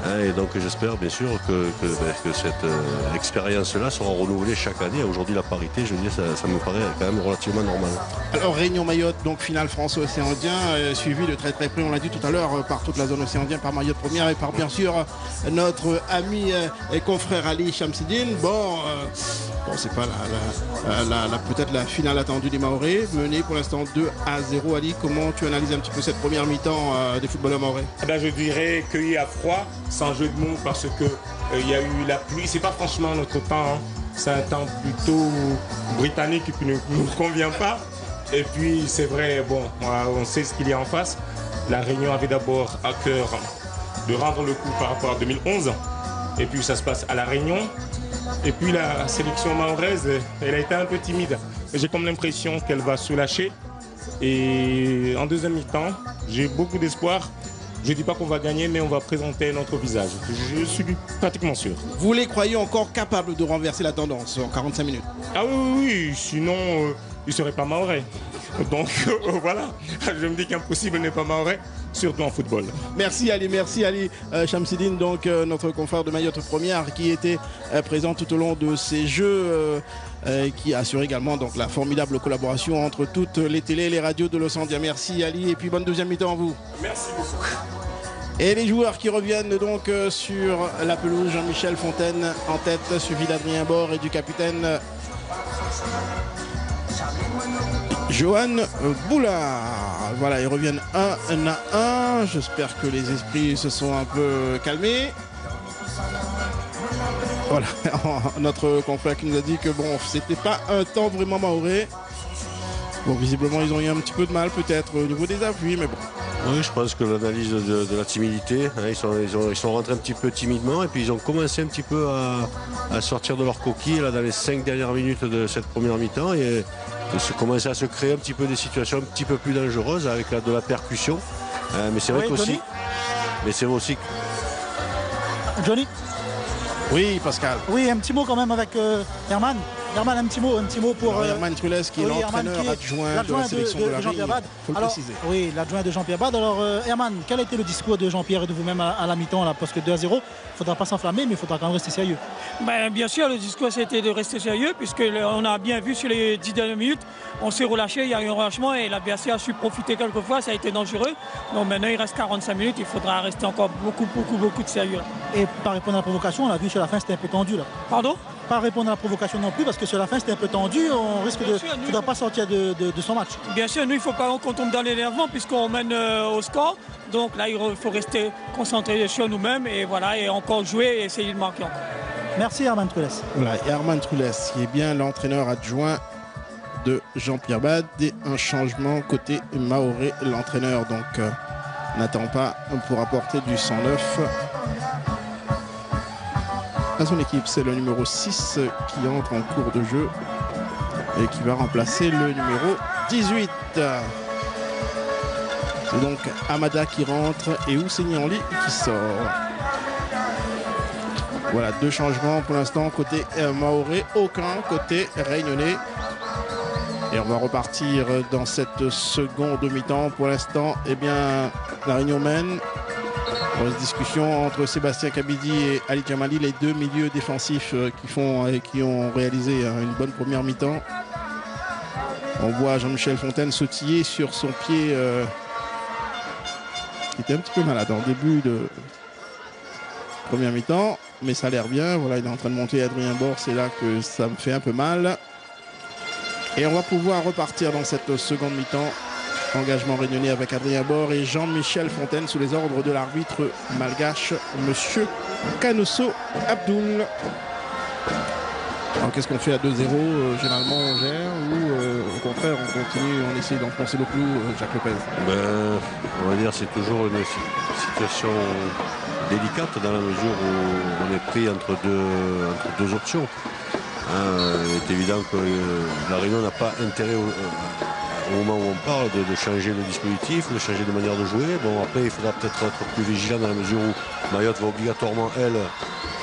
Hein, et donc j'espère bien sûr que, ben, cette euh, expérience-là sera renouvelée chaque année. Aujourd'hui la parité, je veux dire, ça, me paraît quand même relativement normal. Alors Réunion Mayotte, donc finale France-Océandien, euh, suivi de très très près, on l'a dit tout à l'heure, euh, par toute la zone océandienne, par Mayotte première et par bien sûr euh, notre ami et confrère Ali Shamsidine. Bon, c'est pas la, peut-être la finale attendue des Maorés, menée pour l'instant 2 à 0. Ali, comment tu analyses un petit peu cette première mi-temps euh, des footballeurs maorais Eh ben, je dirais cueilli à froid, sans jeu de mots, parce que euh, il y a eu la pluie. C'est pas franchement notre temps. hein. C'est un temps plutôt britannique qui ne nous convient pas. Et puis c'est vrai, bon, on sait ce qu'il y a en face. La Réunion avait d'abord à cœur de rendre le coup par rapport à 2011. Et puis ça se passe à la Réunion. Et puis la sélection mahoraise, elle a été un peu timide. J'ai comme l'impression qu'elle va se lâcher. Et en deuxième mi-temps, J'ai beaucoup d'espoir. Je ne dis pas qu'on va gagner, mais on va présenter notre visage. Je suis pratiquement sûr. Vous les croyez encore capables de renverser la tendance en 45 minutes? Ah oui, oui, oui. Sinon, euh, ils ne seraient pas maorais. Donc euh, voilà, je me dis qu'impossible n'est pas maorais, surtout en football. Merci Ali, merci Ali euh, Shamsidine, donc euh, notre confrère de Mayotte Première qui était euh, présent tout au long de ces jeux. qui assure également donc la formidable collaboration entre toutes les télés et les radios de Los Angeles. Merci Ali et puis bonne deuxième mi-temps à vous. Merci beaucoup. Et les joueurs qui reviennent donc sur la pelouse, Jean-Michel Fontaine en tête, suivi d'Adrien Bord et du capitaine Johan Boulard. Voilà, ils reviennent un à un. J'espère que les esprits se sont un peu calmés. Voilà, notre confrère qui nous a dit que bon, c'était pas un temps vraiment maoré. Bon, visiblement, ils ont eu un petit peu de mal peut-être au niveau des appuis, mais bon. Oui, je pense que l'analyse de, la timidité, hein, ils, sont, rentrés un petit peu timidement et puis ils ont commencé un petit peu à, sortir de leur coquille là, dans les cinq dernières minutes de cette première mi-temps et se commencer à se créer un petit peu des situations un petit peu plus dangereuses avec la- de la percussion. Euh, mais c'est vrai Oui. Johnny Mais c'est aussi que Johnny Oui, Pascal. Oui, un petit mot quand même avec euh, Herman. Herman, un petit mot, un petit mot pour. Alors, euh, Herman Trules, qui est oui, l'entraîneur adjoint de l'adjoint la sélection de, la Jean-Pierre. Bad. faut le Alors, préciser. Oui, l'adjoint de Jean-Pierre Bad. Alors, euh, Herman, quel a été le discours de Jean-Pierre et de vous-même à, à la mi-temps là, Parce que 2 à 0, il ne faudra pas s'enflammer, mais il faudra quand même rester sérieux. Ben, bien sûr, le discours c'était de rester sérieux, puisque le- on a bien vu sur les dix dernières minutes, on s'est relâché, il y a eu un relâchement et l'adversaire a su profiter quelquefois, ça a été dangereux. Donc maintenant il reste 45 minutes, il faudra rester encore beaucoup, beaucoup, beaucoup de sérieux. là. Et pas répondre à la provocation, on l'a vu sur la fin, c'était un peu tendu là. Pardon? Pas répondre à la provocation non plus, parce que sur la fin, c'était un peu tendu, on risque de. Ne pas sortir de, de- de son match. Bien sûr, nous il ne faut pas qu'on tombe dans l'énervement puisqu'on mène euh, au score. Donc là il faut rester concentré sur nous-mêmes et voilà, et encore jouer et essayer de marquer encore. Merci Herman Trules. Voilà, Herman Trules, qui est bien l'entraîneur adjoint de Jean-Pierre Bad. Et un changement côté Maoré, l'entraîneur. Donc, euh, n'attend pas pour apporter du 109 son équipe. C'est le numéro 6 qui entre en cours de jeu et qui va remplacer le numéro 18. C'est donc Amada qui rentre et Ousseini Anli qui sort. Voilà, deux changements pour l'instant côté Maoré, aucun côté Réunionnais. Et on va repartir dans cette seconde mi-temps. Pour l'instant, eh bien, la Réunion mène. Discussion entre Sébastien Kabidi et Ali Djamali, les deux milieux défensifs euh, qui, font, et qui ont réalisé euh, une bonne première mi-temps. On voit Jean-Michel Fontaine sautiller sur son pied euh, qui était un petit peu malade en début de première mi-temps, mais ça a l'air bien. Voilà, il est en train de monter Adrien Bord, c'est là que ça me fait un peu mal. Et on va pouvoir repartir dans cette seconde mi-temps. Engagement réunionnais avec Adrien Bord et Jean-Michel Fontaine sous les ordres de l'arbitre malgache, Monsieur Canosso Abdoul. Alors qu'est-ce qu'on fait à 2-0 Euh, Généralement on gère ou euh, au contraire on continue, on essaie d'enfoncer le clou, euh, Jacques Lopez? Ben, on va dire c'est toujours une si- situation délicate dans la mesure où on est pris entre deux, entre deux options. Hein, il est évident que euh, la Réunion n'a pas intérêt au, euh, au moment où on parle de, changer le dispositif, de changer de manière de jouer. Bon après il faudra peut-être être plus vigilant dans la mesure où Mayotte va obligatoirement elle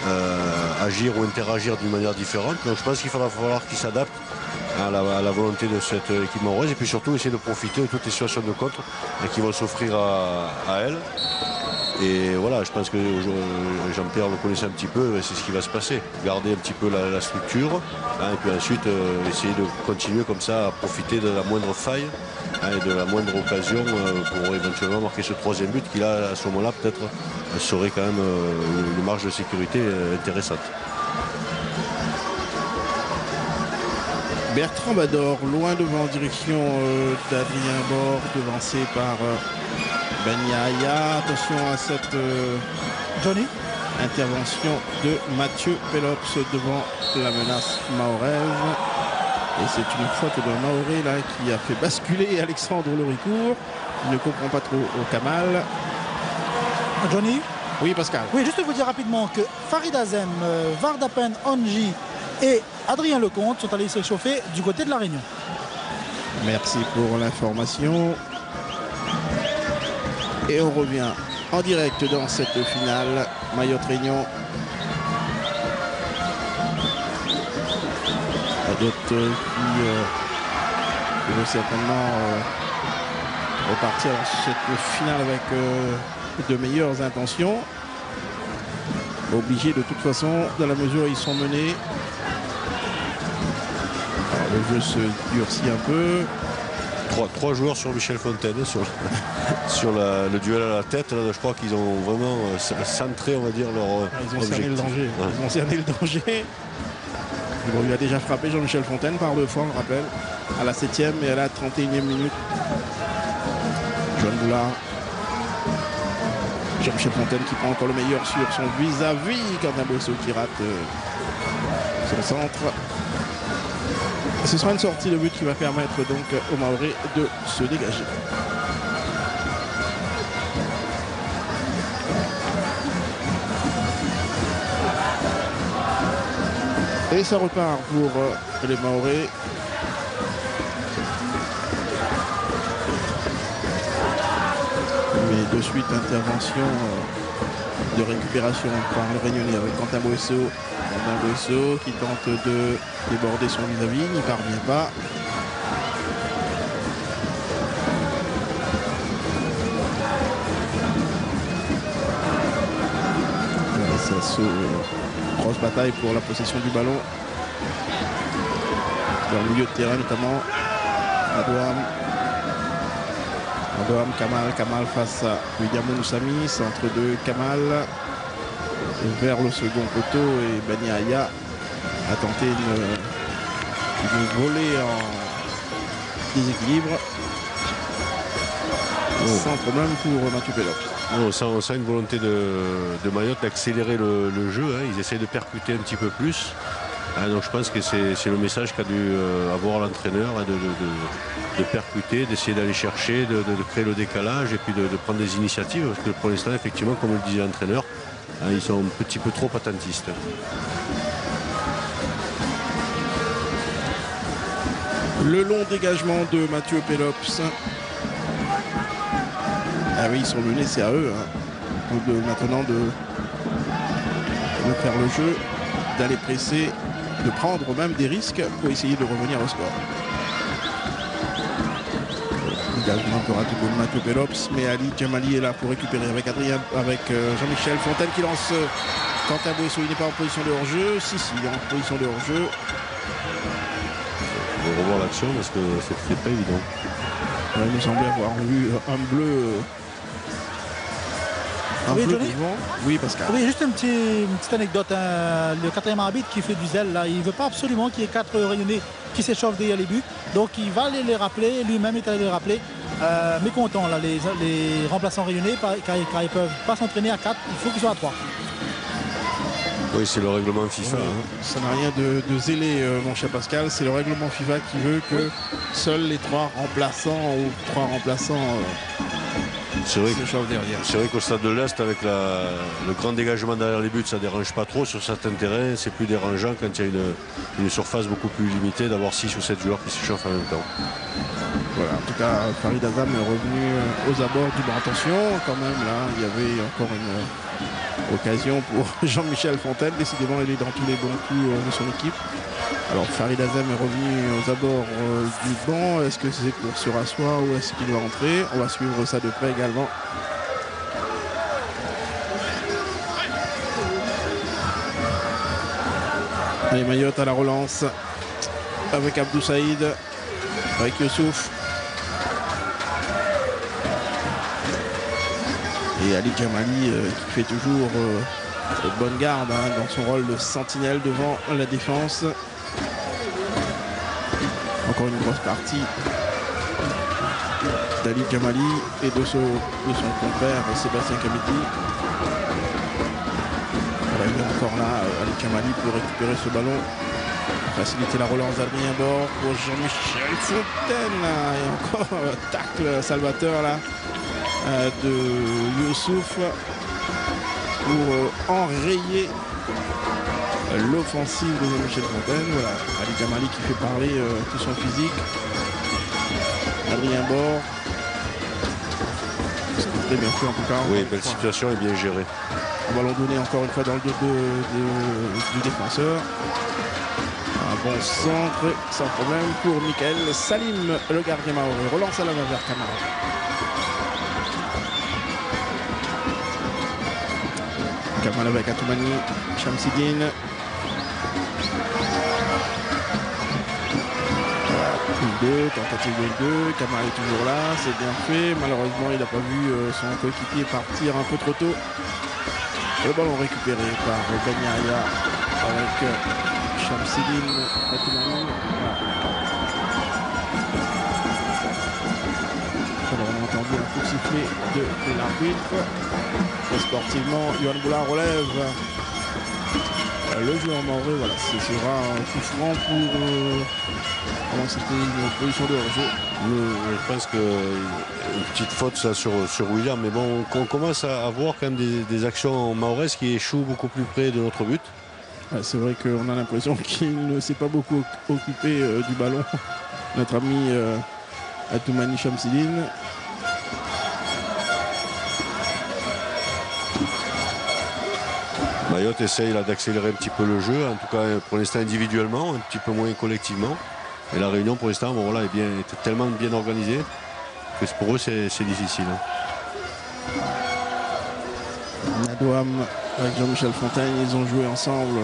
euh, agir ou interagir d'une manière différente. Donc je pense qu'il va falloir qu'ils s'adaptent à la, volonté de cette équipe maroise et puis surtout essayer de profiter de toutes les situations de contre qui vont s'offrir à elle. Et voilà, je pense que Jean-Pierre le connaissait un petit peu, c'est ce qui va se passer. Garder un petit peu la, structure, hein, et puis ensuite euh, essayer de continuer comme ça à profiter de la moindre faille hein, et de la moindre occasion euh, pour éventuellement marquer ce troisième but qui là, à ce moment-là, peut-être serait quand même euh, une- marge de sécurité intéressante. Bertrand Bador, loin devant en direction euh, d'Adrien Bord, devancé par euh, Ben Yahya. Attention à cette euh, Johnny intervention de Mathieu Pelops devant la menace mahoraise. Et c'est une faute de Maoré là qui a fait basculer Alexandre Loricourt. Il ne comprend pas trop au Kamal. Johnny Oui, Pascal. Oui, juste vous dire rapidement que Farid Azem, euh, Vardapen Onji et Adrien Lecomte sont allés s'échauffer du côté de la Réunion. Merci pour l'information. Et on revient en direct dans cette finale. Mayotte Réunion. Mayotte euh, qui euh, veut certainement euh, repartir cette finale avec de meilleures intentions. Obligé de toute façon, dans la mesure où ils sont menés. Le jeu se durcit un peu. Trois, trois joueurs sur Michel Fontaine, sur, sur la- le duel à la tête. Là, je crois qu'ils ont vraiment euh, centré, on va dire, leur euh, Ah, Ils ont cerné le danger. Ouais. Ils ont cerné le danger. Bon, il a déjà frappé Jean-Michel Fontaine par deux fois, on le rappelle. À la 7e et à la 31e minute. John Boulard. Jean-Michel Fontaine qui prend encore le meilleur sur son vis-à-vis. Quentin Bosso qui rate euh, son centre. Ce sera une sortie de but qui va permettre donc au Maoré de se dégager. Et ça repart pour euh, les Maoris. Mais de suite, intervention euh, de récupération par le Réunionnais avec Quentin Boesso. Qui tente de déborder son vis-à-vis, n'y parvient pas. Ça se grosse bataille pour la possession du ballon. Dans le milieu de terrain notamment. Adouam. Adouam, Kamal, Kamal face à William Moussami, centre de Kamal. Vers le second poteau et Bani Aya a tenté une, une volée en déséquilibre. Sans problème pour Mathieu sent, on sent une volonté de, de Mayotte d'accélérer le, le jeu. hein. Ils essayent de percuter un petit peu plus. Hein, donc je pense que c'est le message qu'a dû euh, avoir l'entraîneur, hein, de, de- de- de percuter, d'essayer d'aller chercher, de, de- de créer le décalage et puis de, de prendre des initiatives. Parce que pour l'instant, effectivement, comme le disait l'entraîneur, ils sont un petit peu trop attentistes. Le long dégagement de Mathieu Pelops. Ah oui, ils sont menés, c'est à eux. hein. De- maintenant de, de faire le jeu, d'aller presser, de prendre même des risques pour essayer de revenir au score. Dégagement un peu raté de Mathieu Pelops, mais Ali Djamali est là pour récupérer avec Adrien, avec euh, Jean-Michel Fontaine qui lance euh, Quentin Boesso. Il n'est pas en position de hors-jeu. Si, si, il est en position de hors-jeu. On va revoir l'action parce que c'était pas évident. Ouais, il me semblait avoir vu un bleu. euh, Un Oui, bleu. Oui, Pascal. Oui, juste une petite, une petite anecdote. hein. Le quatrième arbitre qui fait du zèle, là, il ne veut pas absolument qu'il y ait quatre rayonnés qui s'échauffent derrière les buts. Donc il va aller les rappeler, lui-même est allé les rappeler. Euh, mécontent, là, les, les remplaçants rayonnés, par- car, car ils ne peuvent pas s'entraîner à 4, il faut qu'ils soient à 3. Oui, c'est le règlement FIFA. hein. Ça n'a rien de, de zélé, euh, mon cher Pascal. C'est le règlement FIFA qui veut que seuls les trois remplaçants ou trois remplaçants euh, C'est vrai, vrai qu'au stade de l'Est, avec la- le grand dégagement derrière les buts, ça dérange pas trop. Sur certains terrains, c'est plus dérangeant quand il y a une, une surface beaucoup plus limitée d'avoir 6 ou 7 joueurs qui s'échauffent en même temps. Voilà, en tout cas, Farid Azam est revenu euh, aux abords du banc. Attention, quand même, là, il y avait encore une euh, occasion pour Jean-Michel Fontaine. Décidément, il est dans tous les bons coups euh, de son équipe. Alors, Farid Azam est revenu aux abords euh, du banc. Est-ce que c'est pour se rasseoir ou est-ce qu'il va entrer On va suivre ça de près également. Les Mayotte à la relance avec Abdou Saïd, avec Youssouf. Et Ali Djamali euh, qui fait toujours euh, bonne garde hein, dans son rôle de sentinelle devant la défense. Encore une grosse partie d'Ali Djamali et de, ce- de son compère Sébastien Kamiti. Voilà, il est encore là, euh, Ali Djamali pour récupérer ce ballon. Faciliter la relance d'Adrien Bord pour Jean-Michel Fontaine. Et encore euh, tacle Salvateur là euh, de Youssouf pour euh, enrayer euh, l'offensive de Jean-Michel Fontaine. Voilà, Ali Gamali qui fait parler euh, tout son physique. Adrien Bord. Très bien fait en tout cas. Oui, belle fois. situation et bien gérée. Un ballon donné encore une fois dans le dos de- de- du défenseur. Un bon centre, sans problème pour Michael Salim, le gardien maoré. Relance à la main vers Camara. Kamal avec Atoumani, Shamsidine. Une deux, tentative de deux, Kamal est toujours là, c'est bien fait. Malheureusement, il n'a pas vu euh, son coéquipier partir un peu trop tôt. Le ballon récupéré par Yahya avec euh, Shamsidine. Alors, on a entendu un coup de sifflet de l'arbitre. Sportivement, Yohan Boulard relève euh, le joueur maoré. Voilà, ce sera un coup franc pour. Euh, c'était une position de hors-jeu. Je, pense que une petite faute ça, sur, sur William, mais bon, on commence à avoir quand même des, des actions maoresses qui échouent beaucoup plus près de notre but. Ouais, c'est vrai qu'on a l'impression qu'il ne s'est pas beaucoup occupé euh, du ballon. Notre ami euh, Atoumani Shamsidine. Mayotte essaye là, d'accélérer un petit peu le jeu, en tout cas pour l'instant individuellement, un petit peu moins collectivement. Et la réunion pour l'instant bon, voilà, est, est tellement bien organisée que pour eux c'est difficile. hein. Nadouam avec Jean-Michel Fontaine, ils ont joué ensemble.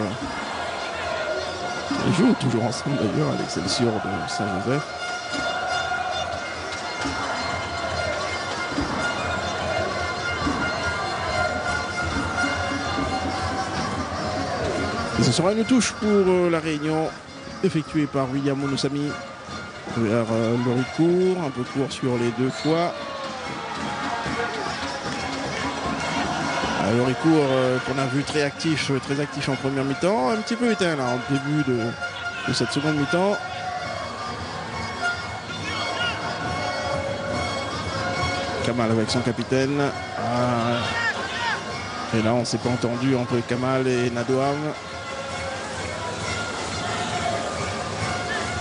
Ils jouent toujours ensemble d'ailleurs à l'Excelsior de Saint-Joseph. Ce sera une touche pour euh, la réunion effectuée par William Monoussami vers euh, Loricourt, un peu court sur les deux fois. Alors, Ricourt, euh, qu'on a vu très actif, très actif en première mi-temps, un petit peu éteint là, en début de, de cette seconde mi-temps. Kamal avec son capitaine. Ah. Et là, on ne s'est pas entendu entre Kamal et Nadouam.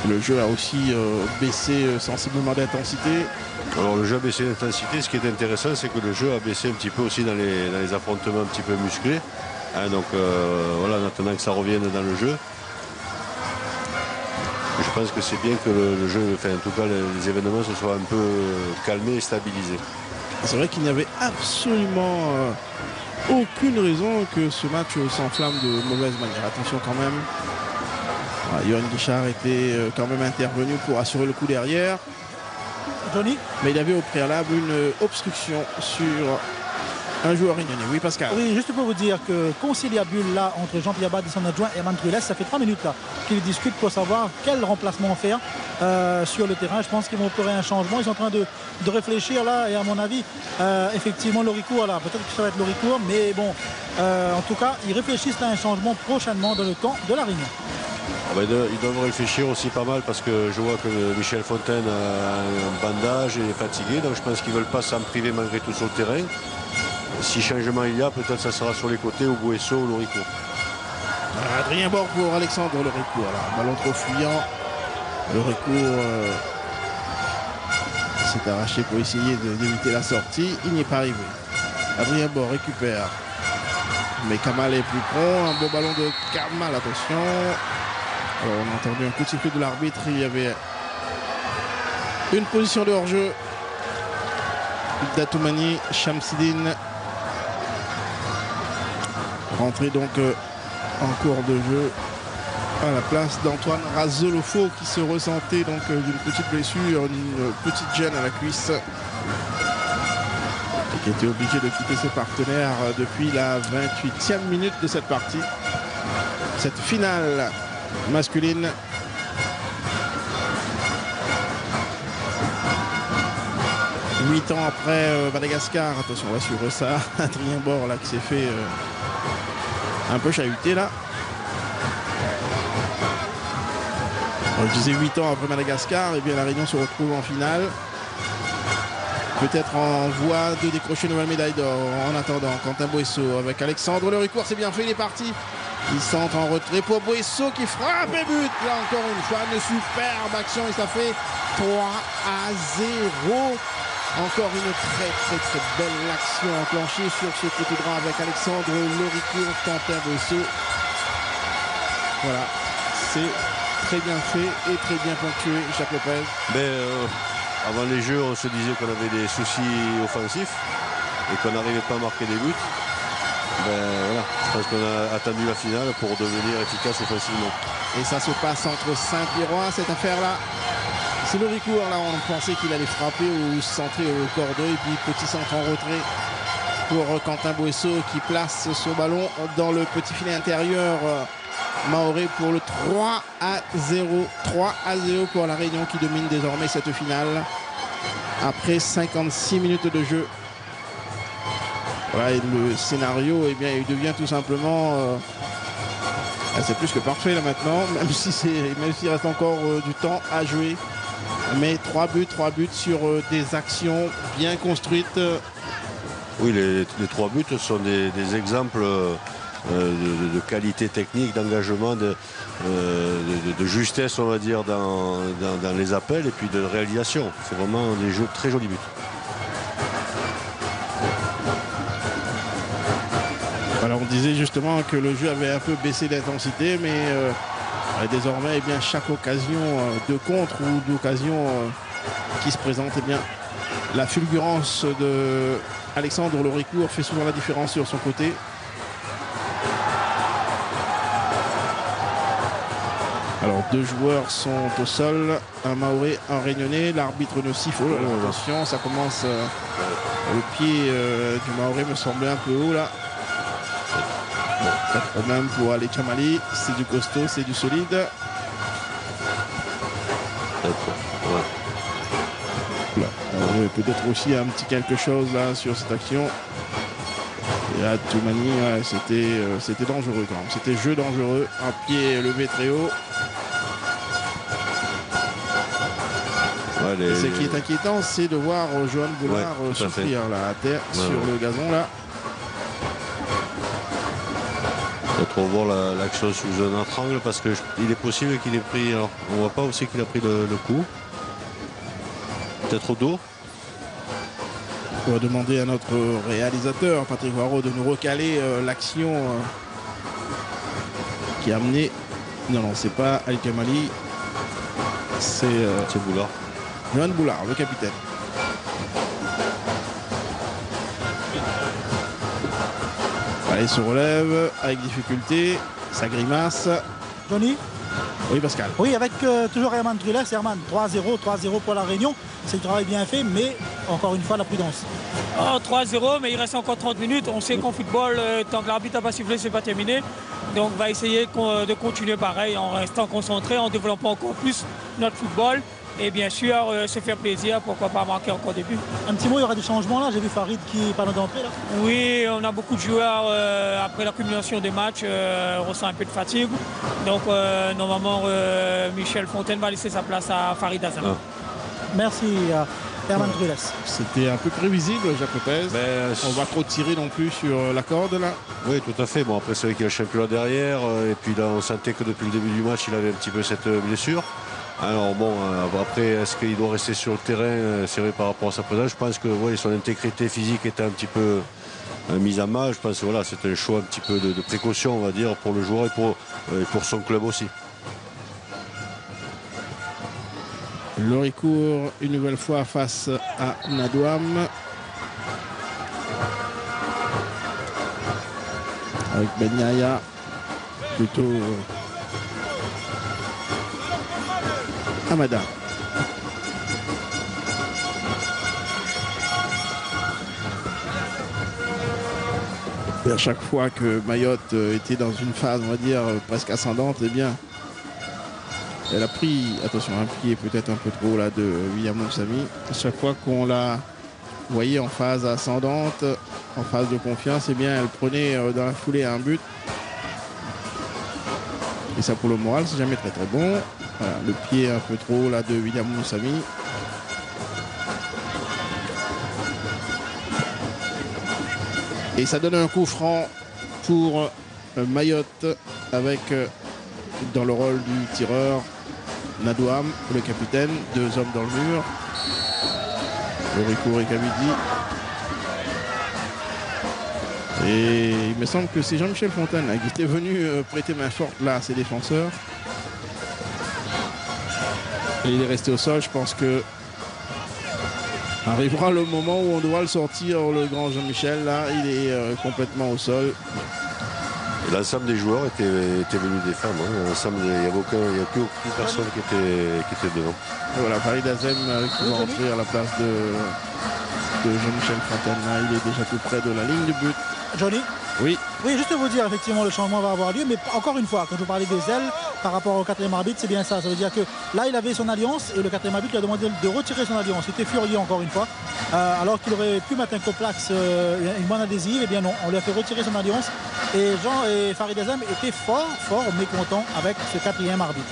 Le jeu a aussi euh, baissé euh, sensiblement d'intensité. Alors le jeu a baissé d'intensité. Ce qui est intéressant, c'est que le jeu a baissé un petit peu aussi dans les, dans les affrontements un petit peu musclés. Hein, donc euh, voilà, en attendant que ça revienne dans le jeu. Je pense que c'est bien que le, le jeu, enfin en tout cas les, les événements se soient un peu calmés et stabilisés. C'est vrai qu'il n'y avait absolument euh, aucune raison que ce match s'enflamme de mauvaise manière. Attention quand même. Ah, Johan Guichard était euh, quand même intervenu pour assurer le coup derrière. Johnny Mais il avait au préalable une euh, obstruction sur un joueur réunionnais. Oui, Pascal. Oui, juste pour vous dire que conciliabule là entre Jean-Pierre Bad et son adjoint Herman Truelles, ça fait trois minutes là qu'ils discutent pour savoir quel remplacement faire euh, sur le terrain. Je pense qu'ils vont opérer un changement. Ils sont en train de, de réfléchir là et à mon avis, euh, effectivement, Loricourt, là, peut-être que ça va être Loricourt, mais bon, euh, en tout cas, ils réfléchissent à un changement prochainement dans le camp de la Réunion. Ah ben, ils doivent réfléchir aussi pas mal parce que je vois que Michel Fontaine a un bandage et est fatigué. Donc je pense qu'ils ne veulent pas s'en priver malgré tout sur le terrain. Si changement il y a, peut-être ça sera sur les côtés ou Bouesso ou Loricourt. Adrien Bord pour Alexandre Loricourt. Là. Ballon trop fuyant. Loricourt euh, s'est arraché pour essayer d'éviter la sortie. Il n'y est pas arrivé. Adrien Bord récupère. Mais Kamal est plus prompt. Un beau ballon de Kamal, attention. Alors, on a entendu un coup de l'arbitre. Il y avait une position de hors-jeu. Datoumani, Shamsidine. Rentré donc euh, en cours de jeu à la place d'Antoine Razolofo qui se ressentait donc euh, d'une petite blessure, une petite gêne à la cuisse et qui était obligé de quitter ses partenaires euh, depuis la 28e minute de cette partie. Cette finale masculine. Huit ans après euh, Madagascar, attention, on va suivre ça. Adrien Bord là qui s'est fait euh, un peu chahuté là. Alors, je disais 8 ans après Madagascar, et bien la Réunion se retrouve en finale. Peut-être en voie de décrocher une nouvelle médaille d'or. En attendant, Quentin Boesso avec Alexandre Lericourt, c'est bien fait, il est parti. Il centre en retrait pour Boesso qui frappe et but. Là encore une fois, une superbe action et ça fait 3 à 0 Encore une très très très belle action enclenchée sur ce côté droit avec Alexandre Loricourt, Quentin Bosso. Voilà, c'est très bien fait et très bien ponctué, Jacques Lopez. Mais euh, avant les jeux, on se disait qu'on avait des soucis offensifs et qu'on n'arrivait pas à marquer des buts. Ben, voilà, qu'on a attendu la finale pour devenir efficace offensivement. Et ça se passe entre Saint-Pierrois, cette affaire-là. C'est le recours, là, on pensait qu'il allait frapper ou centrer au cordeau. Et puis petit centre en retrait pour Quentin Boesso qui place ce ballon dans le petit filet intérieur. Maoré pour le 3 à 0. 3 à 0 pour la Réunion qui domine désormais cette finale après 56 minutes de jeu. Le scénario, eh bien, il devient tout simplement. euh, ah, c'est plus que parfait là maintenant, même si s'il reste encore euh, du temps à jouer. Mais 3 buts, 3 buts sur euh, des actions bien construites. Oui, les, trois buts sont des, exemples de, qualité technique, d'engagement, de, justesse, on va dire, dans, les appels et puis de réalisation. C'est vraiment des très jolis buts. On disait justement que le jeu avait un peu baissé d'intensité, mais euh, désormais, eh bien, chaque occasion euh, de contre ou d'occasion euh, qui se présente, eh bien, la fulgurance de Alexandre Loricourt fait souvent la différence sur son côté. Alors deux joueurs sont au sol, un Maoré, un Réunionnais. L'arbitre ne siffle. Oh attention, ça commence. euh, le pied euh, du Maoré me semblait un peu haut là. Pas de problème pour Ali Chamali. C'est du costaud, c'est du solide. Peut-être aussi un petit quelque chose là sur cette action. Et à Toumani, ouais, c'était euh, c'était dangereux quand même. C'était jeu dangereux. Un pied levé très haut. Ouais, les- Et ce qui est inquiétant, c'est de voir Johan Boulard euh, souffrir là, à terre sur le gazon là. Revoir la- l'action sous un autre angle parce qu'il est possible qu'il ait pris. Alors, on voit pas aussi qu'il a pris le, le coup. Peut-être au dos. On va demander à notre réalisateur, Patrick Poirot, de nous recaler euh, l'action euh, qui a amené. Non, non, c'est pas Al Kamali. C'est euh, C'est Boulard. Johan Boulard, le capitaine. Allez, se relève avec difficulté. Ça grimace. Johnny Oui, Pascal. Oui, avec euh, toujours Herman c'est Herman 3-0, 3-0 pour la Réunion. C'est du travail bien fait, mais encore une fois, la prudence. Oh, 3-0, mais il reste encore 30 minutes. On sait qu'en football, euh, tant que l'arbitre n'a pas sifflé, c'est pas terminé. Donc on va essayer de con- de continuer pareil, en restant concentré, en développant encore plus notre football. Et bien sûr, euh, se faire plaisir, pourquoi pas marquer encore des buts. Un petit mot, il y aura des changements là. J'ai vu Farid qui est pas d'entrée là. Oui, on a beaucoup de joueurs euh, après l'accumulation des matchs, euh, ressent un peu de fatigue. Donc euh, normalement, euh, Michel Fontaine va laisser sa place à Farid Hazan. Ah. Merci euh, Herman Truller. C'était un peu prévisible, Jacques Lopez. Ben, On va trop tirer non plus sur la corde là. Oui, tout à fait. Bon, après, c'est vrai qu'il y a le championnat derrière. Et puis là, on sentait que depuis le début du match, il avait un petit peu cette blessure. Alors bon, euh, après, est-ce qu'il doit rester sur le terrain euh, vrai par rapport à sa présence? Je pense que ouais, son intégrité physique était un petit peu euh, mise à mal. Je pense que voilà, c'est un choix un petit peu de, précaution, on va dire, pour le joueur et pour, son club aussi. Loricourt, une nouvelle fois face à Nadouam. Avec Ben Yahya, plutôt euh, Amada. Et à chaque fois que Mayotte euh, était dans une phase, on va dire, euh, presque ascendante, eh bien, elle a pris, attention, un pied peut-être un peu trop là de William Monsami. À chaque fois qu'on la voyait en phase ascendante, en phase de confiance, eh bien, elle prenait euh, dans la foulée un but. Et ça pour le moral, c'est jamais très très bon. Le pied un peu trop là de William Monsami. Et ça donne un coup franc pour euh, Mayotte avec euh, dans le rôle du tireur Nadouam, le capitaine, deux hommes dans le mur. Loricourt et Kabidi. Et il me semble que c'est Jean-Michel Fontaine qui était venu euh, prêter main forte là à ses défenseurs. Et il est resté au sol. Je pense que arrivera le moment où on doit le sortir, le grand Jean-Michel. Là, il est euh, complètement au sol. L'ensemble des joueurs étaient, étaient venus défendre. hein. L'ensemble, il n'y avait, aucun- il y a plus aucune personne qui était, qui était devant. Et voilà, Farid Azem euh, qui va entrer à la place de, de Jean-Michel Fontaine. Là, il est déjà tout près de la ligne de but. Johnny Oui. Oui, juste vous dire, effectivement, le changement va avoir lieu. Mais encore une fois, quand je vous parlais des ailes par rapport au quatrième arbitre, c'est bien ça. Ça veut dire que là, il avait son alliance et le quatrième arbitre lui a demandé de retirer son alliance. Il était furieux, encore une fois. Euh, alors qu'il aurait pu mettre un coplax, euh, une bonne adhésive. Eh bien non, on lui a fait retirer son alliance. Et Jean et Farid Azem étaient fort, fort mécontents avec ce quatrième arbitre.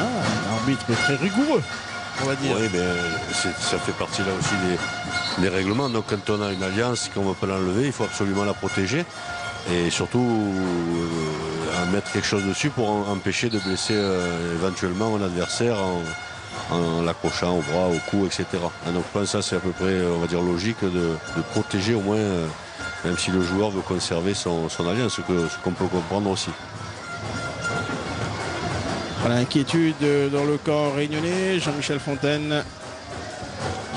Ah, l'arbitre est très rigoureux, Oui, mais ça fait partie là aussi des, des règlements. Donc quand on a une alliance qu'on ne veut pas l'enlever, il faut absolument la protéger. Et surtout euh, mettre quelque chose dessus pour empêcher de blesser euh, éventuellement un adversaire en, l'accrochant au bras, au cou, etc. Ah, donc je pense que ça c'est à peu près, on va dire, logique de, de protéger au moins, euh, même si le joueur veut conserver son, son alliance, ce qu'on peut comprendre aussi. Voilà, inquiétude dans le corps réunionnais. Jean-Michel Fontaine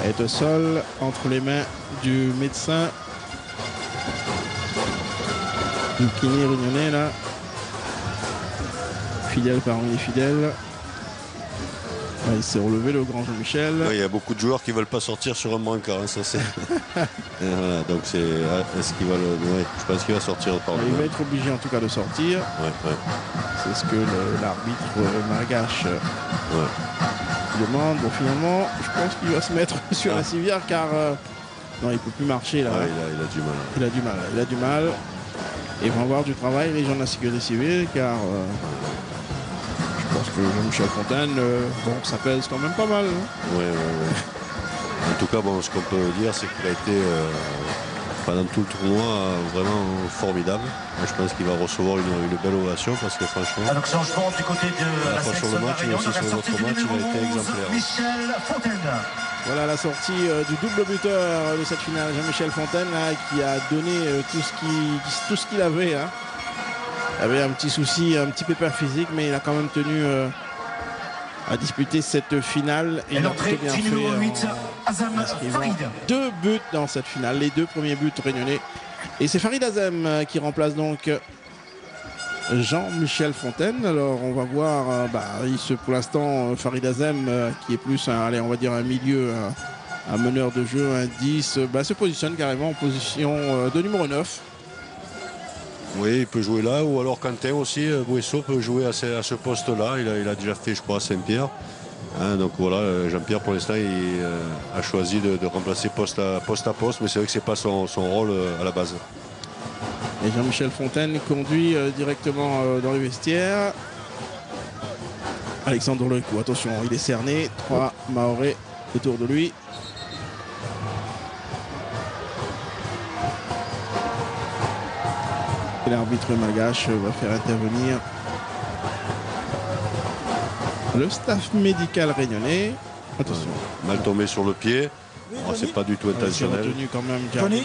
est au sol entre les mains du médecin. Du kiné réunionnais là. Fidèle parmi les fidèles. Il s'est relevé le grand Jean-Michel. Ouais, Il y a beaucoup de joueurs qui veulent pas sortir sur un brancard, hein, ça c'est. Voilà, donc c'est. ah, Est-ce qu'il va le. ouais, je pense qu'il va sortir par Il va être obligé en tout cas de sortir. Ouais, ouais. C'est ce que l'arbitre euh, Margache euh, demande. Bon, finalement, je pense qu'il va se mettre sur la civière car euh, non, il peut plus marcher là. Ouais, il, a, il a du mal. Il a du mal. Il a du mal. Et ils vont avoir du travail les gens de la sécurité civile car euh, je pense que Jean-Michel Fontaine, euh, bon, ça pèse quand même pas mal. hein. Ouais, ouais, ouais. En tout cas, bon, ce qu'on peut dire, c'est qu'il a été euh, pendant tout le tournoi vraiment formidable. Moi, je pense qu'il va recevoir une, une belle ovation parce que franchement, Alors changement du côté de la sur sélection le match mais aussi sur il a été 11, exemplaire. Michel Fontaine. Voilà la sortie euh, du double buteur de cette finale, Jean-Michel Fontaine, là, qui a donné euh, tout ce qu'il tout ce qu'il avait. hein. Il avait un petit souci, un petit pépin physique, mais il a quand même tenu euh, à disputer cette finale. Et il a bien du fait numéro en 8, Azam inscrivant Farid. deux buts dans cette finale, les deux premiers buts réunionnais. Et c'est Farid Azem euh, qui remplace donc euh, Jean-Michel Fontaine. Alors on va voir, euh, bah, il se, pour l'instant, euh, Farid Azem, euh, qui est plus, un, allez, on va dire un milieu, un, un meneur de jeu, un 10, euh, bah, se positionne carrément en position euh, de numéro 9. Oui, il peut jouer là. Ou alors Quentin aussi, euh, Boesso peut jouer à ce, ce poste-là. Il a, déjà fait, je crois, Saint-Pierre. Hein, donc voilà, euh, Jean-Pierre pour l'instant il euh, a choisi de, remplacer poste à poste, mais c'est vrai que c'est pas son, rôle à la base. Et Jean-Michel Fontaine conduit directement dans les vestiaires. Alexandre Lecou, attention, il est cerné. Trois Maoré autour de lui. L'arbitre malgache va faire intervenir le staff médical réunionnais. Attention. Mal tombé sur le pied. Oui, Oh, c'est pas du tout Ah, intentionnel. retenu quand même Johnny.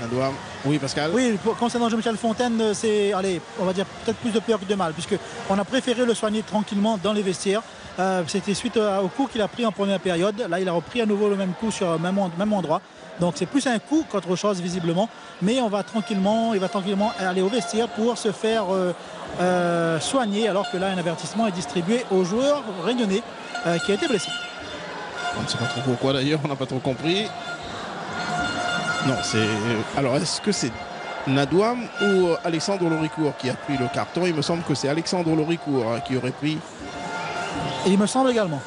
Oui, Pascal. Oui, pour- concernant Jean-Michel Fontaine, euh, c'est, allez, on va dire peut-être plus de peur que de mal, puisqu'on a préféré le soigner tranquillement dans les vestiaires. Euh, C'était suite au coup qu'il a pris en première période. Là, il a repris à nouveau le même coup sur le même, en- même endroit. Donc c'est plus un coup qu'autre chose visiblement. Mais on va tranquillement, il va tranquillement aller au vestiaire pour se faire euh, euh, soigner, alors que là, un avertissement est distribué au joueur réunionnais qui a été blessé. On ne sait pas trop pourquoi d'ailleurs, on n'a pas trop compris. Non, c'est. Alors, est-ce que c'est Nadouam ou Alexandre Loricourt qui a pris le carton? Il me semble que c'est Alexandre Loricourt hein, qui aurait pris. Et il me semble également.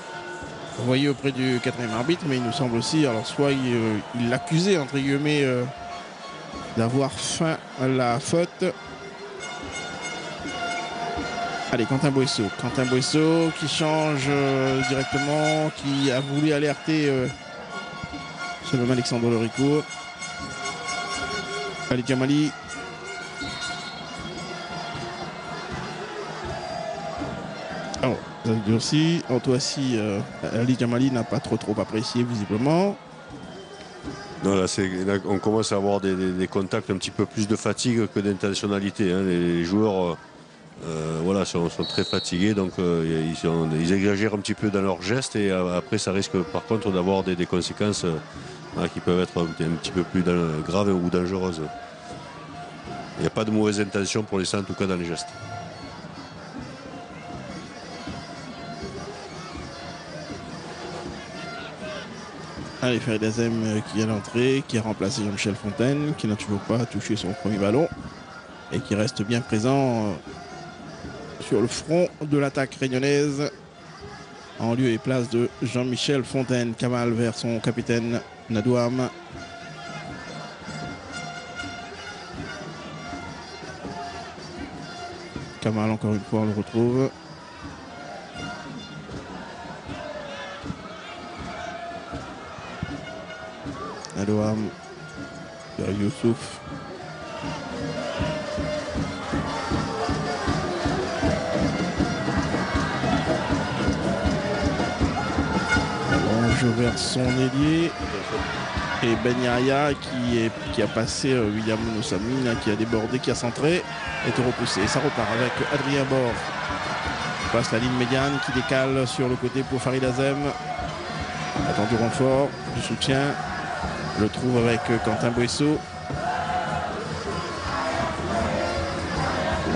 Vous voyez auprès du quatrième arbitre, mais il nous semble aussi, alors soit il euh, l'accusait entre guillemets euh, d'avoir faim à la faute. Allez, Quentin Boisseau. Quentin Boisseau qui change euh, directement, qui a voulu alerter euh, ce même Alexandre Loricourt. Allez, Djamali. Ça se durcit. Antoissi, euh, Ali Jamali n'a pas trop trop apprécié visiblement. Non, là, on commence à avoir des, contacts un petit peu plus de fatigue que d'intentionnalité. hein. Les, les joueurs euh, euh, voilà, sont, très fatigués, donc euh, ils, exagèrent un petit peu dans leurs gestes et après ça risque par contre d'avoir des, conséquences qui peuvent être un, petit- peu plus graves ou dangereuses. Il n'y a pas de mauvaise intention pour l'instant, en tout cas dans les gestes. Allez, Farid Azem euh, qui vient d'entrer, qui a remplacé Jean-Michel Fontaine, qui n'a toujours pas touché son premier ballon et qui reste bien présent euh, sur le front de l'attaque réunionnaise en lieu et place de Jean-Michel Fontaine. Kamal vers son capitaine Nadouam. Kamal, encore une fois, on le retrouve. Vers Youssouf. Longe vers son ailier. Et Ben Yahya qui, est, qui a passé euh, William Moussamine, qui a débordé, qui a centré, est repoussé. Ça repart avec Adrien Bord. Passe la ligne médiane qui décale sur le côté pour Farid Azem. Attend du renfort, du soutien. Le trouve avec euh, Quentin Boisseau.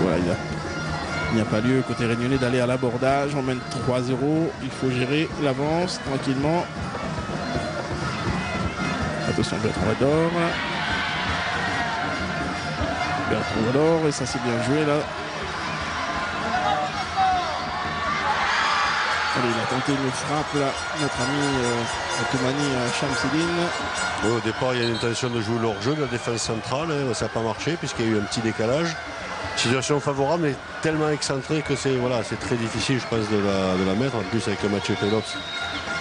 Voilà, il n'y a pas lieu côté réunionnais d'aller à l'abordage. On mène 3-0. Il faut gérer l'avance tranquillement. Attention Bertrand Vador. Bertrand Vador, et ça c'est bien joué là. Il a tenté une frappe là, notre ami euh, Toumani euh, Shamsidine. Ouais, au départ, il y a une intention de jouer leur jeu de la défense centrale. hein, ça n'a pas marché puisqu'il y a eu un petit décalage. Situation favorable, mais tellement excentrée que c'est voilà, très difficile, je pense, de la, mettre. En plus, avec le Mathieu Pelops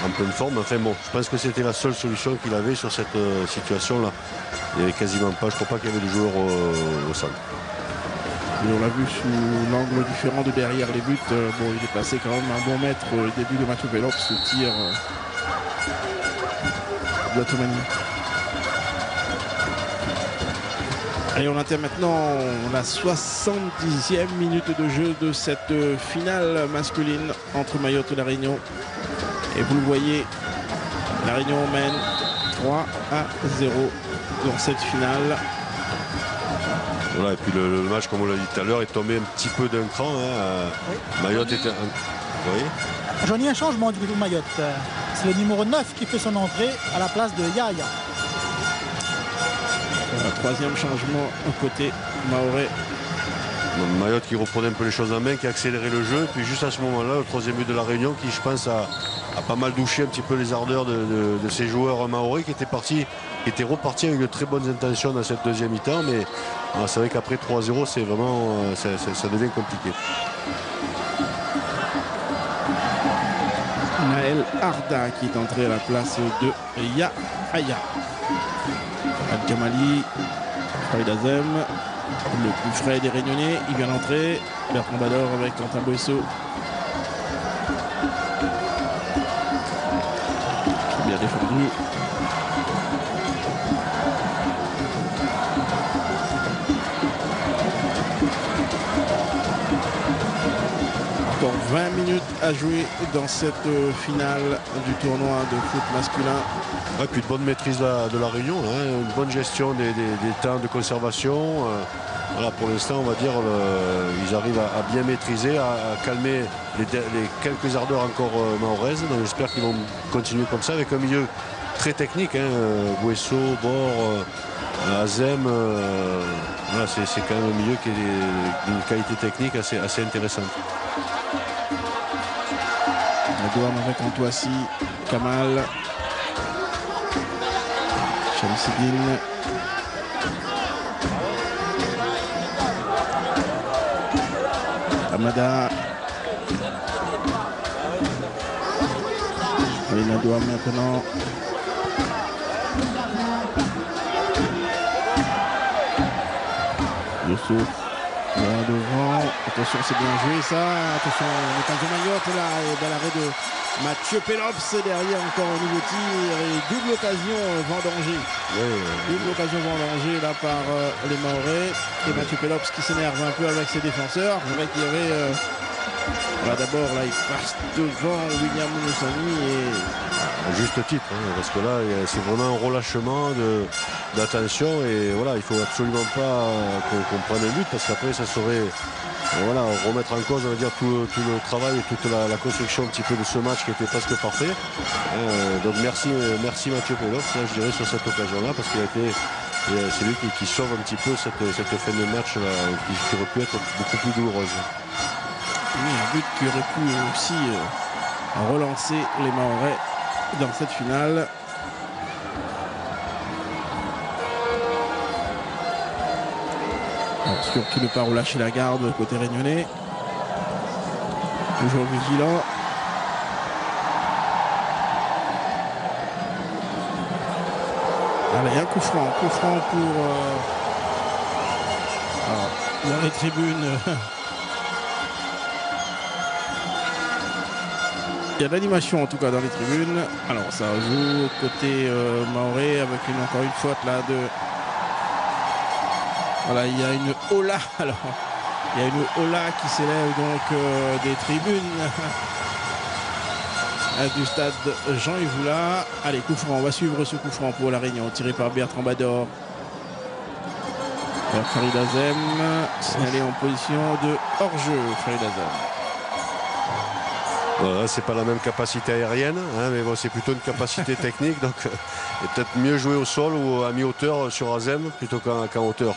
en pleine forme. Enfin bon, je pense que c'était la seule solution qu'il avait sur cette euh, situation-là. Il n'y avait quasiment pas, je crois pas qu'il y avait de joueurs au, au centre. On l'a vu sous l'angle différent de derrière les buts. Euh, bon, il est passé quand même un bon mètre au début de Mathieu Pelops, ce tir euh, de Toumani. Allez, on atteint maintenant la 70e minute de jeu de cette finale masculine entre Mayotte et La Réunion. Et vous le voyez, La Réunion mène 3 à 0 dans cette finale. Voilà, et puis le, le match, comme on l'a dit tout à l'heure, est tombé un petit peu d'un cran. hein. Euh, Mayotte était. un- Vous voyez J'en ai un changement du côté de Mayotte. C'est le numéro 9 qui fait son entrée à la place de Yaya. Troisième changement côté Maoré. Donc, Mayotte qui reprenait un peu les choses en main, qui a accéléré le jeu. Puis juste à ce moment-là, le troisième but de la Réunion qui, je pense, a, a pas mal douché un petit peu les ardeurs de, de- de ces joueurs maoris qui étaient partis, qui étaient repartis avec de très bonnes intentions dans cette deuxième mi-temps. Mais c'est vrai qu'après 3-0, c'est vraiment, euh, ça, devient compliqué. Naël Arda qui est entré à la place de Yahaya. Al-Kamali, le plus frais des Réunionnais, il vient d'entrer. Bertrand Bador avec Quentin Boisseau. Bien défendu. À jouer dans cette euh, finale du tournoi de foot masculin. Ouais, puis une bonne maîtrise de la, Réunion, hein, une bonne gestion des, temps de conservation. euh, pour l'instant, on va dire, ils arrivent à, bien maîtriser, à, calmer les, quelques ardeurs encore euh, mahoraises. Donc j'espère qu'ils vont continuer comme ça avec un milieu très technique. Hein, euh, Buesso, Bord, Azem. c'est quand même un milieu qui est d'une qualité technique assez intéressante. Adouam avec Antoissi, Kamal, Shamsidine. Amada. Allez, Nadouam maintenant. Devant. Attention, c'est bien joué ça. Attention, occasion Mayotte là. Et bel arrêt de Mathieu Pelops derrière encore au nouveau tir. Et double occasion euh, Vendanger. Double occasion Vendanger là par euh, les Maorais. Et Mathieu Pelops qui s'énerve un peu avec ses défenseurs. C'est vrai qu'il y avait. euh, voilà, d'abord là, il passe devant William Moussani et Juste titre, hein, parce que là, c'est vraiment un relâchement d'attention et voilà, il faut absolument pas euh, qu'on prenne un but parce qu'après, ça serait euh, voilà, remettre en cause, on va dire, tout, le- tout le travail et toute la, construction un petit peu de ce match qui était presque parfait. Euh, donc merci, euh, merci Mathieu Peloff, là, je dirais, sur cette occasion-là, parce qu'il a été euh, c'est lui qui, sauve un petit peu cette, cette fin de match là, qui, aurait pu être beaucoup plus douloureuse. Oui, un but qui aurait pu aussi euh, relancer les Mahorais dans cette finale. Alors, surtout ne pas relâcher la garde côté réunionnais. Toujours vigilant. Allez, un coup franc, coup franc pour euh, alors, dans les tribunes. Il y a de l'animation en tout cas dans les tribunes. Alors ça joue côté euh, Maoré avec une, encore une faute là de. Voilà, il y a une Ola. Alors, il y a une Ola qui s'élève donc euh, des tribunes du stade Jean-Yves Voula. Allez, coup franc, on va suivre ce coup franc pour la Réunion, tiré par Bertrand Bador. Farid Azem, signalé en position de hors-jeu, Farid Azem. Voilà, c'est pas la même capacité aérienne, hein, mais c'est plutôt une capacité technique. Donc, euh, peut-être mieux jouer au sol ou à mi-hauteur sur Azem plutôt qu'en hauteur.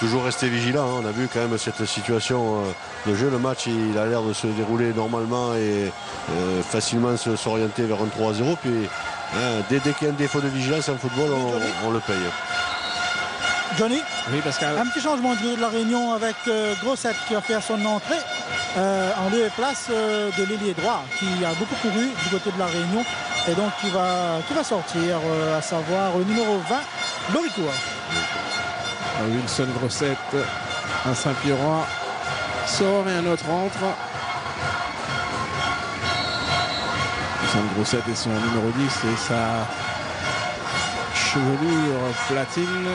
Toujours rester vigilant. hein. On a vu quand même cette situation euh, de jeu. Le match, il a l'air de se dérouler normalement et euh, facilement se- s'orienter vers un 3-0. Puis hein, dès, dès qu'il y a un défaut de vigilance en football, on, on le paye. Johnny Oui, Pascal. Un petit changement du côté de la Réunion avec euh, Grossette qui va faire son entrée euh, en lieu et place euh, de l'ailier droit qui a beaucoup couru du côté de la Réunion et donc qui va, qui va sortir, à savoir le numéro 20, Loricourt. Wilson Grossette, un Saint-Pierrois sort et un autre entre. Wilson Grossette et son numéro 10 et sa chevelure platine.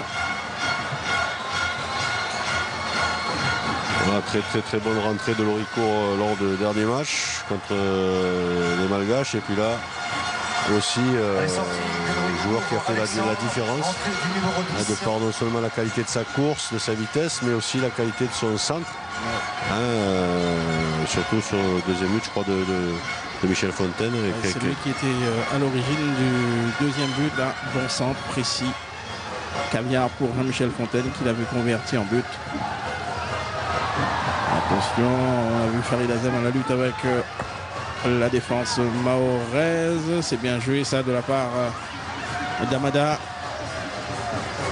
Voilà, très très très bonne rentrée de Loricourt euh, lors du dernier match contre euh, les Malgaches. Et puis là aussi euh, un joueur qui a fait la, la différence. hein, de par non seulement la qualité de sa course, de sa vitesse, mais aussi la qualité de son centre. Hein, euh, surtout sur le deuxième but, je crois, de, de- de Michel Fontaine. C'est lui qui était euh, à l'origine du deuxième but, là, bon centre, précis. Caviar pour Jean-Michel Fontaine qui l'avait converti en but. Attention, on a vu Farid Azem dans la lutte avec euh, la défense mahoraise. C'est bien joué ça de la part euh, d'Amada.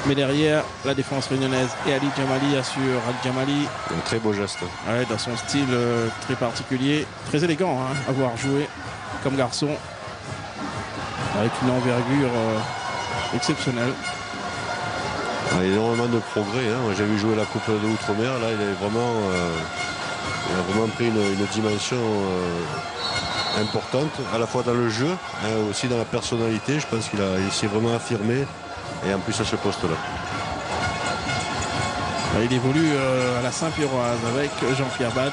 Mais derrière, la défense réunionnaise et Ali Djamali assure. Ali Djamali un très beau geste. Ouais, dans son style euh, très particulier, très élégant hein, à voir jouer comme garçon, avec une envergure euh, exceptionnelle. Il y a énormément de progrès. hein. J'ai vu jouer la Coupe de l'Outre-mer. Là, il, est vraiment, euh, il a vraiment pris une, dimension euh, importante, à la fois dans le jeu, hein, aussi dans la personnalité. Je pense qu'il s'est vraiment affirmé. Et en plus à ce poste-là. Ouais, Il évolue euh, à la Saint-Pierroise avec Jean-Pierre Bad,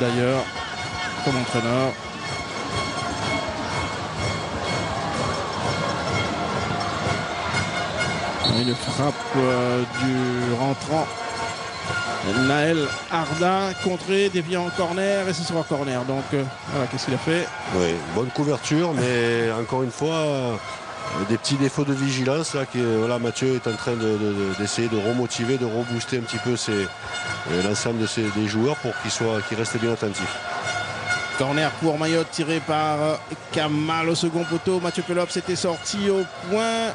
d'ailleurs, comme entraîneur. Une frappe euh, du rentrant Naël Arda, contré, dévié en corner et ce sera corner. Donc euh, voilà, qu'est-ce qu'il a fait? Oui, bonne couverture, mais encore une fois, euh, des petits défauts de vigilance. Là, qui, euh, voilà, Mathieu est en train de- de- de- d'essayer de, remotiver, de rebooster un petit peu l'ensemble de ses, des joueurs pour qu'ils restent bien attentifs. Corner pour Mayotte tiré par Kamal au second poteau. Mathieu Pelops était sorti au point.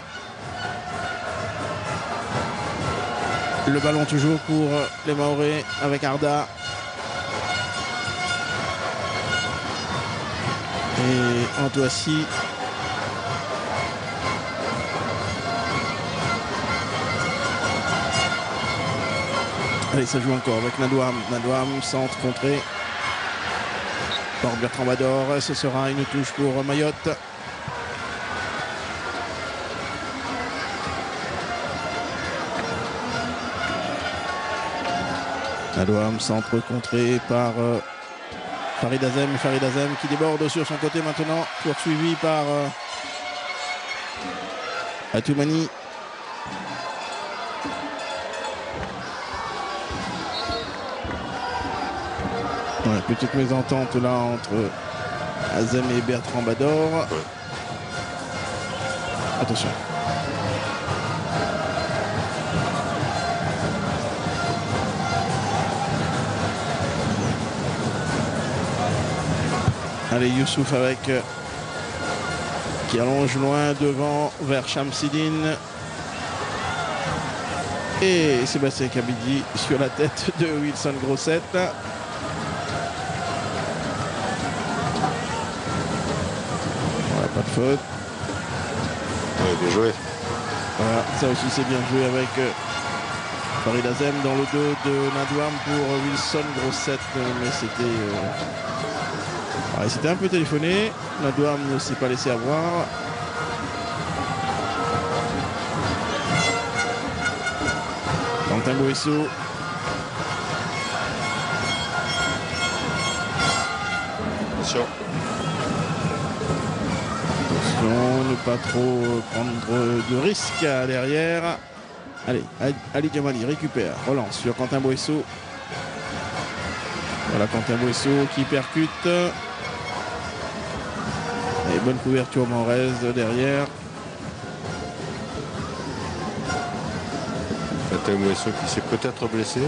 Le ballon toujours pour euh, les Maorés avec Arda. Et Antoassi. Allez, ça joue encore avec Nadouam. Nadouam, centre contré. Par Bertrand Bador, ce sera une touche pour Mayotte. Nadouam, centre contré par euh, Farid Azem. Farid Azem qui déborde sur son côté maintenant. Poursuivi par euh, Atoumani. Ouais, petite mésentente là entre Azem et Bertrand Bador. Attention. Allez, Youssouf avec euh, qui allonge loin devant vers Shamsidine. Et Sébastien Kabidi sur la tête de Wilson Grossette. Voilà, pas de faute. Ouais, bien joué. Voilà, ça aussi c'est bien joué avec euh, Farid Azem dans le dos de Nadouam pour Wilson Grossette. Mais c'était. euh, ouais, c'était un peu téléphoné. Nadouam ne s'est pas laissé avoir. Quentin Boesso. Attention. Attention, ne pas trop prendre de risques derrière. Allez, Ali Djamali récupère, relance sur Quentin Boesso. Voilà Quentin Boesso qui percute. Bonne couverture Morez derrière. Quentin Moesso qui s'est peut-être blessé.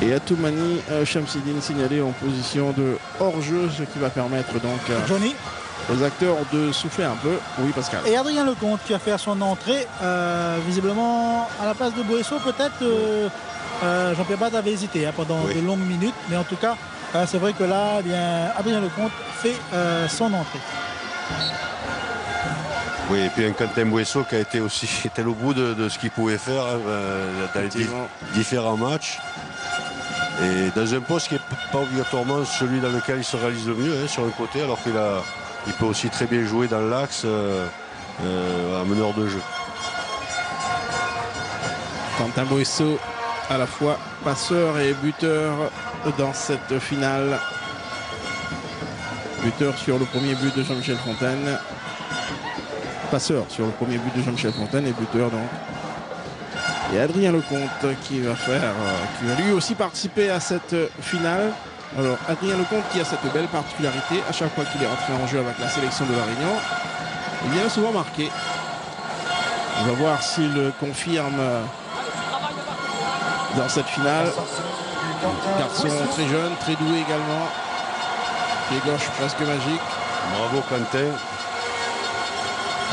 Et Atoumani euh, Shamsidine signalé en position de hors-jeu, ce qui va permettre donc euh, Johnny. aux acteurs de souffler un peu. Oui Pascal. Et Adrien Lecomte qui a fait son entrée, euh, visiblement à la place de Boesso, peut-être euh, euh, Jean-Pierre Bad avait hésité hein, pendant Oui. de longues minutes, mais en tout cas, euh, c'est vrai que là, eh bien, Adrien Lecomte fait euh, son entrée. Oui, et puis un Quentin Buesso qui a été aussi était au bout de, de ce qu'il pouvait faire hein, euh, dans les différents matchs. Et dans un poste qui n'est pas obligatoirement celui dans lequel il se réalise le mieux, hein, sur un côté, alors qu'il a, il peut aussi très bien jouer dans l'axe euh, euh, à meneur de jeu. Quentin à la fois passeur et buteur dans cette finale. Buteur sur le premier but de Jean-Michel Fontaine. Passeur sur le premier but de Jean-Michel Fontaine et buteur donc. Et Adrien Lecomte qui va faire, euh, qui va lui aussi participer à cette finale. Alors Adrien Lecomte qui a cette belle particularité, à chaque fois qu'il est rentré en jeu avec la sélection de la il vient souvent marquer. On va voir s'il confirme euh, dans cette finale. Garçon très jeune, très doué également. Pied gauche presque magique. Bravo Quentin.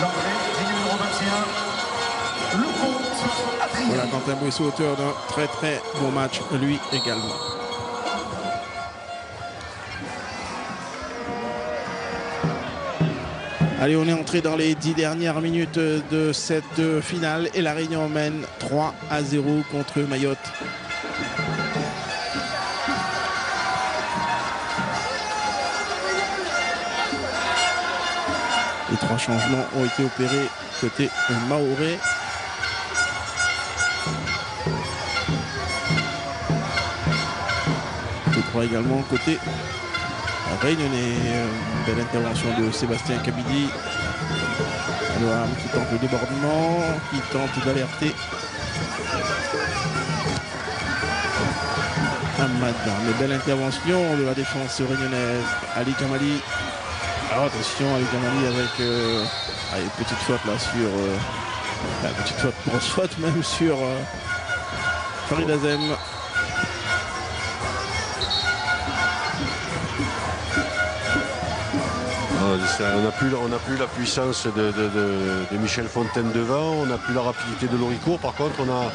L'anglais, ligne numéro 21. Le compte, Adrien. Voilà Quentin Boisseau, auteur d'un très très bon match, lui également. Allez, on est entré dans les dix dernières minutes de cette finale et la Réunion mène 3 à 0 contre Mayotte. Les trois changements ont été opérés côté Maoré. Les trois également côté Réunionnais. Euh, Belle intervention de Sébastien Kabidi. Alouam qui tente le débordement, qui tente d'alerter. Amada, mais belle intervention de la défense réunionnaise. Ali Kamali. Alors attention, Ali Kamali avec euh, ah, une petite faute là sur. euh, ah, petite faute, grosse faute même sur euh, Farid Azem. On n'a plus, on a plus la puissance de, de- de- de Michel Fontaine devant, on n'a plus la rapidité de Loricourt. Par contre, on a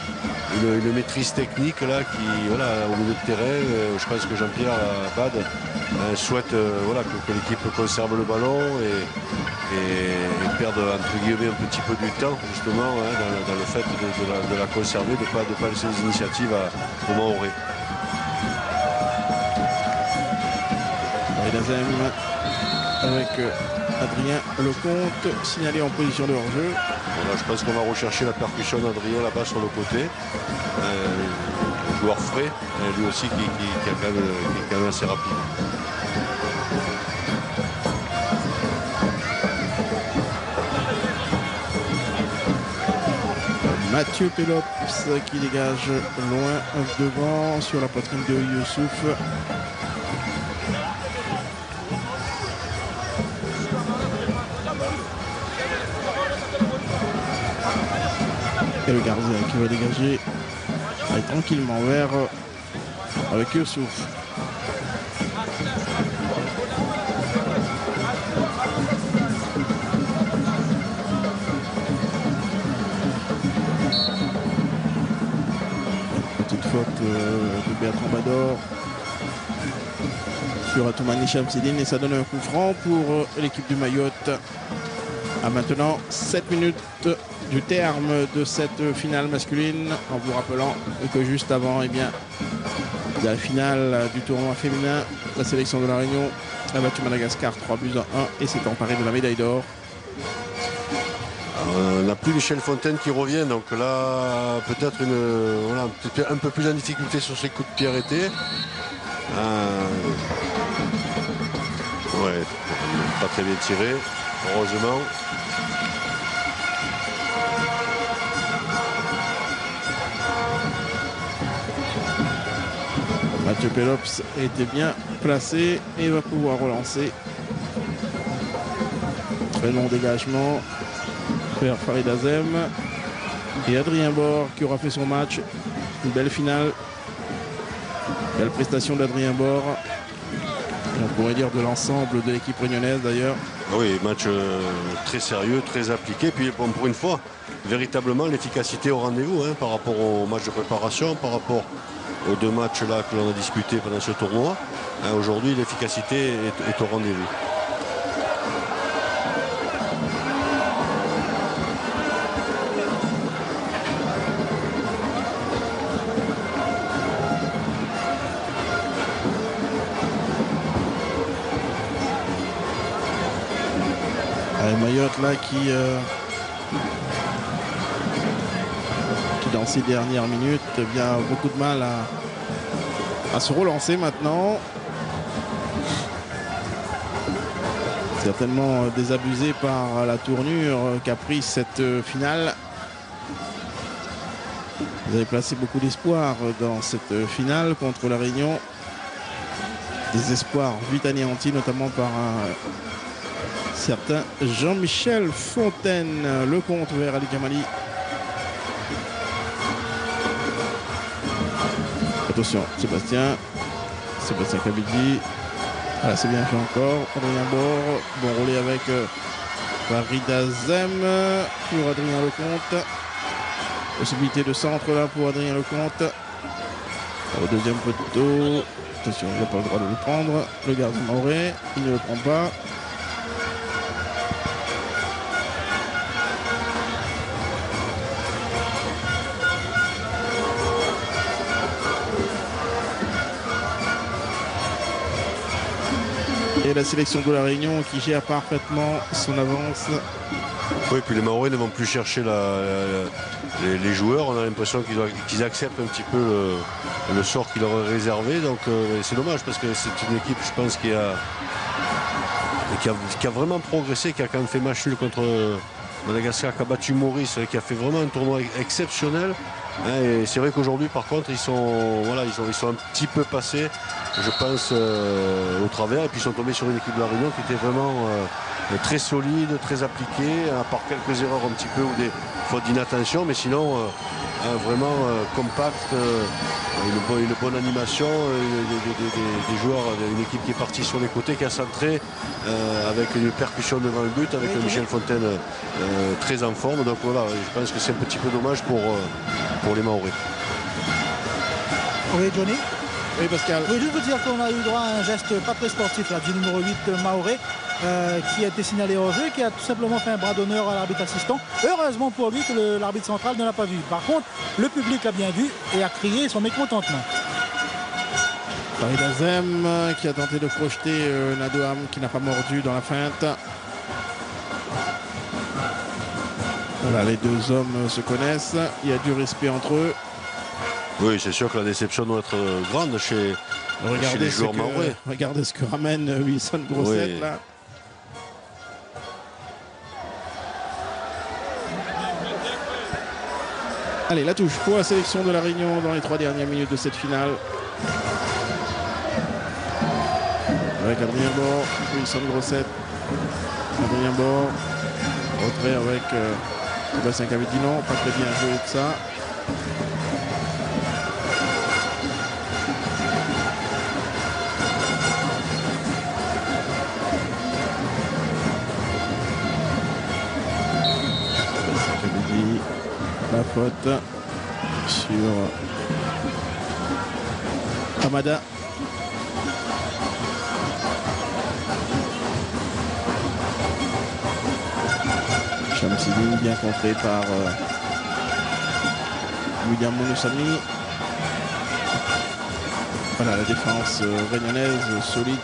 une, une maîtrise technique là qui, voilà, au milieu de terrain. euh, je pense que Jean-Pierre Bad euh, souhaite euh, voilà, que, que l'équipe conserve le ballon et, et- et perde entre guillemets un petit peu du temps justement hein, dans, le- dans le fait de, de la, de la conserver, de ne pas, de pas laisser les initiatives à, au Maoré. Et Dazem avec euh, Adrien Lecomte signalé en position de hors-jeu. Voilà, je pense qu'on va rechercher la percussion d'Adrien là-bas sur le côté. Euh, joueur frais, euh, lui aussi qui, qui- qui est quand même, qui est quand même assez rapide. Mathieu Pelops qui dégage loin devant sur la poitrine de Youssouf. Le gardien qui va dégager tranquillement vers avec Youssouf. Petite faute euh, de Bertrand Bador sur Atoumani Chamsidine et ça donne un coup franc pour euh, l'équipe du Mayotte. À maintenant 7 minutes du terme de cette finale masculine en vous rappelant que juste avant eh bien, la finale du tournoi féminin, la sélection de la Réunion a battu Madagascar 3 buts à 1 et s'est emparé de la médaille d'or. Euh, on n'a plus Michel Fontaine qui revient, donc là peut-être un peu plus en difficulté sur ses coups de pied arrêtés. Euh, ouais, pas très bien tiré, heureusement. Mathieu Pelops était bien placé et va pouvoir relancer. Très long dégagement vers Farid Azem et Adrien Bord qui aura fait son match. Une belle finale. Belle prestation d'Adrien Bord. On pourrait dire de l'ensemble de l'équipe réunionnaise d'ailleurs. Oui, match euh, très sérieux, très appliqué. Puis bon, pour une fois, véritablement l'efficacité au rendez-vous hein, par rapport au match de préparation, par rapport aux deux matchs là que l'on a disputés pendant ce tournoi. Hein, Aujourd'hui, l'efficacité est, au rendez-vous. Mayotte là qui, euh, dans ces dernières minutes eh bien, beaucoup de mal à, se relancer maintenant. Certainement désabusé par la tournure qu'a pris cette finale. Vous avez placé beaucoup d'espoir dans cette finale contre la Réunion. Des espoirs vite anéantis, notamment par un certain Jean-Michel Fontaine. Le compte vers Ali Kamali. Attention, Sébastien. Sébastien Kabidi. Voilà, c'est bien fait encore. Adrien Bord. Bon roulé avec euh, Farid Azem pour Adrien Lecomte. Possibilité de centre là pour Adrien Lecomte. Au deuxième poteau. Attention, il n'a pas le droit de le prendre. Le gardien Mauré, il ne le prend pas. Et la sélection de la Réunion qui gère parfaitement son avance. Oui, puis les Maoris ne vont plus chercher les, joueurs. On a l'impression qu'ils acceptent un petit peu le, le sort qui leur est réservé. Donc euh, c'est dommage parce que c'est une équipe, je pense, qui a, qui a, qui a vraiment progressé, qui a quand même fait match nul contre Madagascar, qui a battu Maurice, qui a fait vraiment un tournoi exceptionnel. Hein, c'est vrai qu'aujourd'hui, par contre, ils sont, voilà, ils, sont, ils sont un petit peu passés je pense, euh, au travers. Et puis ils sont tombés sur une équipe de la Réunion qui était vraiment euh, très solide, très appliquée, à part quelques erreurs un petit peu ou des fautes d'inattention, mais sinon euh, euh, vraiment euh, compact, euh, une, bonne, une bonne animation, euh, des, des- des- des joueurs, une équipe qui est partie sur les côtés, qui a centré euh, avec une percussion devant le but, avec un Michel Fontaine euh, très en forme. Donc voilà, je pense que c'est un petit peu dommage pour, pour les Maoris. Oui, Johnny Oui, Pascal. Oui, juste vous dire qu'on a eu droit à un geste pas très sportif là, du numéro 8 Maoré euh, qui a été signalé au jeu, qui a tout simplement fait un bras d'honneur à l'arbitre assistant. Heureusement pour lui que l'arbitre central ne l'a pas vu. Par contre, le public l'a bien vu et a crié son mécontentement. Farid Azem euh, qui a tenté de projeter euh, Nadouam qui n'a pas mordu dans la feinte. Voilà, les deux hommes euh, se connaissent. Il y a du respect entre eux. Oui, c'est sûr que la déception doit être grande chez, chez Regardez les ce, joueurs que, regardez ce que ramène Wilson Grossette Oui. là. Allez, la touche pour la sélection de la Réunion dans les trois dernières minutes de cette finale. Avec Adrien Bord, Wilson Grossette, Adrien Bord, retrait avec euh, Sébastien Cavedinon, pas très bien joué de ça. Faute sur Hamada. Chamsidine bien contré par euh, William Mounoussami. Voilà la défense euh, réunionnaise solide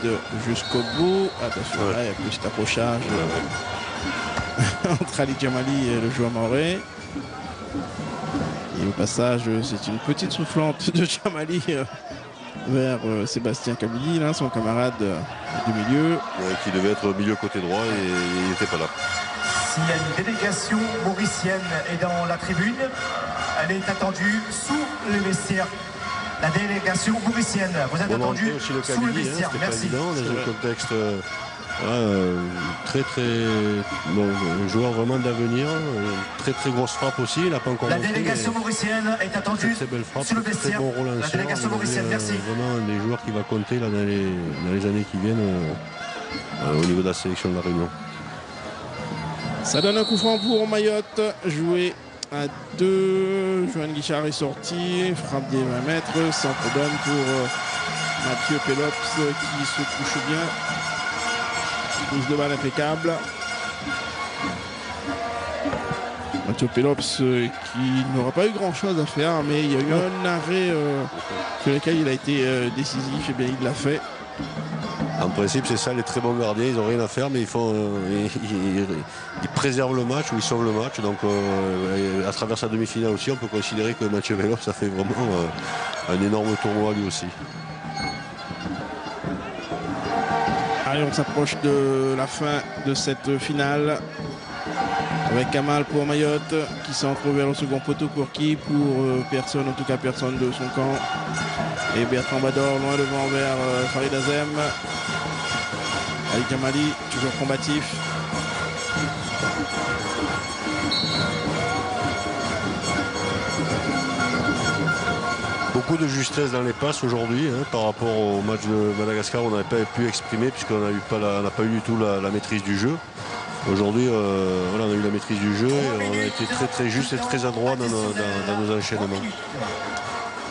jusqu'au bout. Attention, là, il y a un petit accrochage euh, entre Ali Djamali et le joueur maoré. Et au passage, euh, c'est une petite soufflante de Djamali euh, vers euh, Sébastien Camilli, là, son camarade euh, du milieu. Ouais, qui devait être au milieu côté droit et il n'était pas là. S'il y a une délégation mauricienne est dans la tribune, elle est attendue sous le vestiaire. La délégation mauricienne, vous êtes On a attendue rentré aussi le sous le hein, vestiaire. pas Merci. évident dans un contexte euh, euh, très très bon, un joueur vraiment d'avenir, euh, très très grosse frappe aussi, il n'a pas encore La montré, délégation mauricienne est très, attendue très belle frappe, sous le très vestiaire. bon relanceur. La délégation mauricienne, euh, merci. Vraiment un des joueurs qui va compter là, dans, les, dans les années qui viennent euh, euh, au niveau de la sélection de la Réunion. Ça donne un coup franc pour Mayotte, joué à deux. Joanne Guichard est sorti, frappe des 20 mètres, sans problème pour euh, Mathieu Pelops euh, qui se couche bien. Prise de balle impeccable. Mathieu Pelops euh, qui n'aura pas eu grand chose à faire, mais il y a eu un arrêt euh, sur lequel il a été euh, décisif, et bien il l'a fait. En principe, c'est ça, les très bons gardiens, ils n'ont rien à faire, mais ils, font, ils, ils- ils préservent le match ou ils sauvent le match. Donc, à travers sa demi-finale aussi, on peut considérer que Mathieu Vélop, ça fait vraiment un énorme tournoi lui aussi. On s'approche de la fin de cette finale. Avec Kamal pour Mayotte qui s'entre vers le second poteau pour qui? Pour euh, personne, en tout cas personne de son camp. Et Bertrand Bador loin devant vers euh, Farid Azem. Ali Kamali, toujours combatif. Beaucoup de justesse dans les passes aujourd'hui hein, par rapport au match de Madagascar. On n'avait pas pu exprimer puisqu'on n'a pas on pas eu du tout la, maîtrise du jeu. Aujourd'hui, euh, voilà, on a eu la maîtrise du jeu et on a été très très juste et très adroit dans nos, dans- dans nos enchaînements.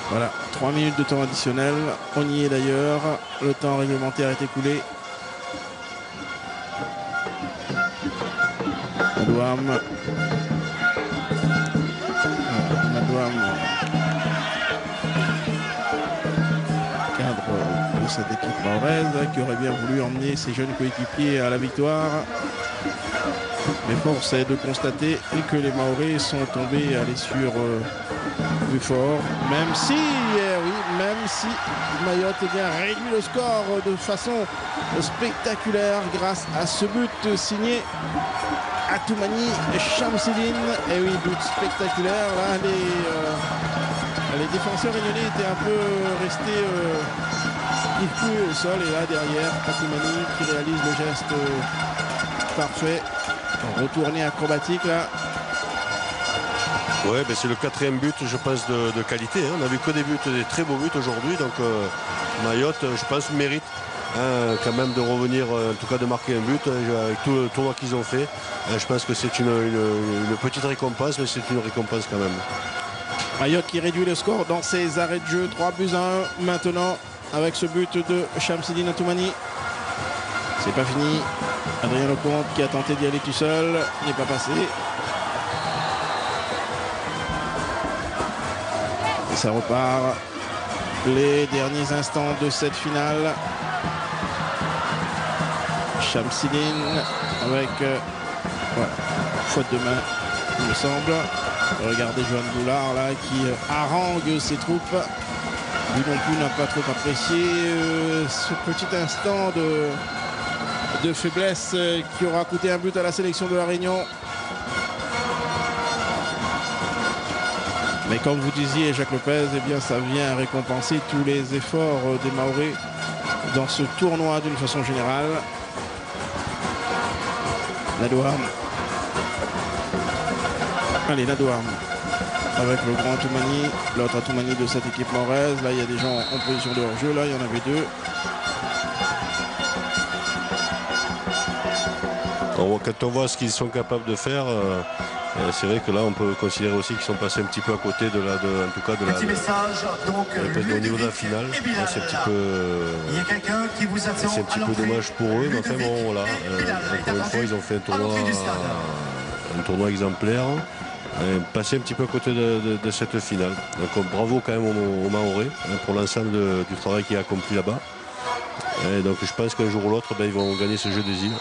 Voilà, 3 minutes de temps additionnel. On y est d'ailleurs. Le temps réglementaire est écoulé. Madouam. Euh, Madouam. Cette équipe mahoraise qui aurait bien voulu emmener ses jeunes coéquipiers à la victoire. Mais force est de constater que les Maoris sont tombés à l'essure euh, plus fort. Même si, eh oui, même si Mayotte eh bien, réduit le score de façon spectaculaire grâce à ce but signé Atoumani Chamsidine. Et oui, but spectaculaire. Là, les, euh, les défenseurs réunionnais étaient un peu restés euh, n'arrive plus au sol et là derrière, Patimani qui réalise le geste parfait. Retourné acrobatique là. Ouais, ben c'est le quatrième but, je pense, de, de qualité. hein. On a vu que des buts, des très beaux buts aujourd'hui. Donc euh, Mayotte, euh, je pense, mérite hein, quand même de revenir, euh, en tout cas de marquer un but euh, avec tout le tournoi qu'ils ont fait. Je pense que c'est une, une- une petite récompense, mais c'est une récompense quand même. Mayotte qui réduit le score dans ses arrêts de jeu. 3 buts à 1 maintenant avec ce but de Shamsidine Atoumani. C'est pas fini. Adrien Lecomte qui a tenté d'y aller tout seul n'est pas passé. Et ça repart. Les derniers instants de cette finale. Shamsidine avec euh, faute de main, il me semble. Regardez Joanne Boulard là qui euh, harangue ses troupes. Lui non plus n'a pas trop apprécié euh, ce petit instant de, de faiblesse euh, qui aura coûté un but à la sélection de la Réunion. Mais comme vous disiez, Jacques Lopez, eh bien, ça vient récompenser tous les efforts euh, des Maoris dans ce tournoi d'une façon générale. Nadouarm. Allez, Nadouarm. Avec le grand Toumani, l'autre Toumani de cette équipe mauraise. Là, il y a des gens en position de hors-jeu. Là, il y en avait deux. Quand on voit ce qu'ils sont capables de faire, euh, euh, c'est vrai que là, on peut considérer aussi qu'ils sont passés un petit peu à côté de la, de, en tout cas de la, Petit de- message, donc de- au niveau de la finale. C'est un petit peu, euh, Il y a quelqu'un qui vous attend c'est un petit peu dommage pour eux, mais enfin bon, voilà. euh, encore une fois, ils ont fait tournoi, un tournoi exemplaire. Euh, Passé un petit peu à côté de, de- de cette finale. Donc euh, bravo quand même aux, aux Mahorais hein, pour l'ensemble du travail qui est accompli là-bas. Et donc je pense qu'un jour ou l'autre, ben, ils vont gagner ce jeu des îles.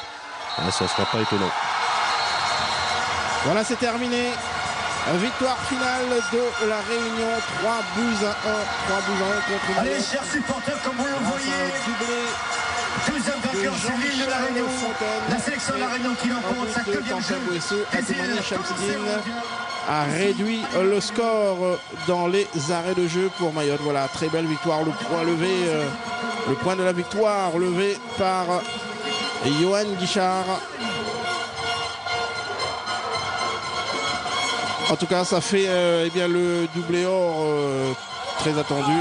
Hein, ça ne sera pas étonnant. Voilà, c'est terminé. Victoire finale de la Réunion. 3 buts à 1. 3 buts à 1 contre Allez, chers supporters, comme vous le voyez, deuxième vainqueur de la Réunion. La sélection de la Réunion qui l'emporte sa Un but de neuvième Quentin jeu. A réduit le score dans les arrêts de jeu pour Mayotte. Voilà, très belle victoire. Le point levé, euh, le point de la victoire levé par Johan Guichard. En tout cas, ça fait euh, eh bien, le doublé or euh, très attendu.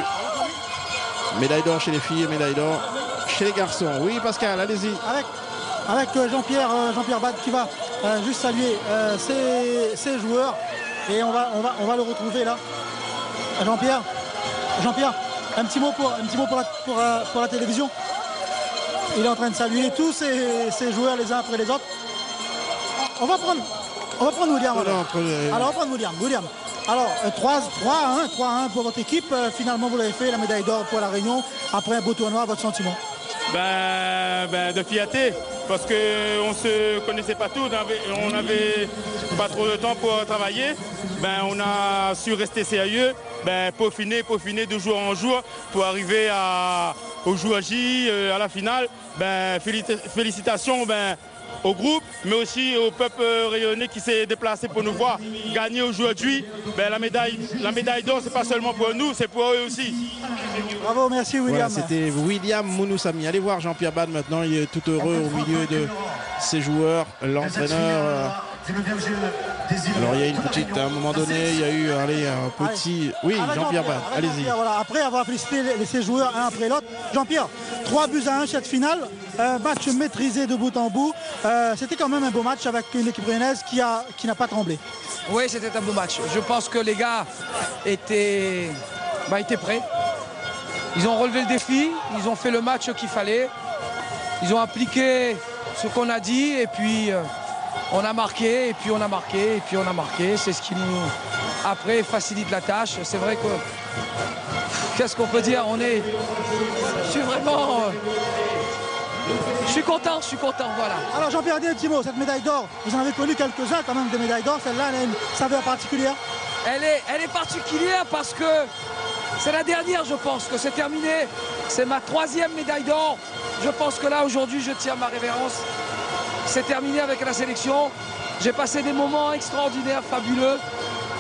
Médaille d'or chez les filles médaille d'or chez les garçons. Oui, Pascal, allez-y. Avec, avec euh, Jean-Pierre euh, Jean-Pierre Bad qui va euh, juste saluer ses, ses joueurs. Et on va, on, va, on va le retrouver là. Jean-Pierre, Jean-Pierre, un petit mot pour, un petit mot pour, la, pour, pour la télévision. Il est en train de saluer tous ses, ses joueurs les uns après les autres. On va prendre, on va prendre William. alors. Alors, on va prendre William. William. Alors, 3, 3 à 1, 3 à 1 pour votre équipe. Finalement, vous l'avez fait, la médaille d'or pour la Réunion. Après un beau tournoi, votre sentiment Ben, ben, de fierté, parce qu'on ne se connaissait pas tous, on avait, on n'avait pas trop de temps pour travailler. Ben, on a su rester sérieux, ben, peaufiner, peaufiner de jour en jour pour arriver au jour J, euh, à la finale. Ben, félicita- félicitations ben, au groupe, mais aussi au peuple rayonnais qui s'est déplacé pour nous voir gagner aujourd'hui. Ben, la médaille, la médaille d'or, c'est pas seulement pour nous, c'est pour eux aussi. Bravo, merci Voilà, William. c'était William Mounoussami. Allez voir Jean-Pierre Bad maintenant, il est tout heureux au milieu de ses joueurs, l'entraîneur. Alors il y a une petite, à un moment donné, il y a eu allez, un petit. Oui, Avec Jean-Pierre Bad, allez-y. Voilà. Après avoir félicité les, ses joueurs un après l'autre, Jean-Pierre, 3 buts à 1 cette finale, un match maîtrisé de bout en bout. Euh, C'était quand même un beau match avec une équipe réunionnaise qui a- qui n'a pas tremblé. Oui, c'était un beau match. Je pense que les gars étaient, bah, étaient prêts. Ils ont relevé le défi, ils ont fait le match qu'il fallait. Ils ont appliqué ce qu'on a dit et puis euh, on a marqué et puis on a marqué et puis on a marqué. C'est ce qui nous, après, facilite la tâche. C'est vrai que, qu'est-ce qu'on peut dire? On est, je suis vraiment, euh, je suis content, je suis content, voilà. Alors Jean-Pierre, un petit mot, cette médaille d'or, vous en avez connu quelques-uns quand même de médailles d'or, celle-là elle a une saveur particulière. Elle est, elle est particulière parce que c'est la dernière, je pense, que c'est terminé. C'est ma troisième médaille d'or. Je pense que là, aujourd'hui, je tiens ma révérence. C'est terminé avec la sélection. J'ai passé des moments extraordinaires, fabuleux.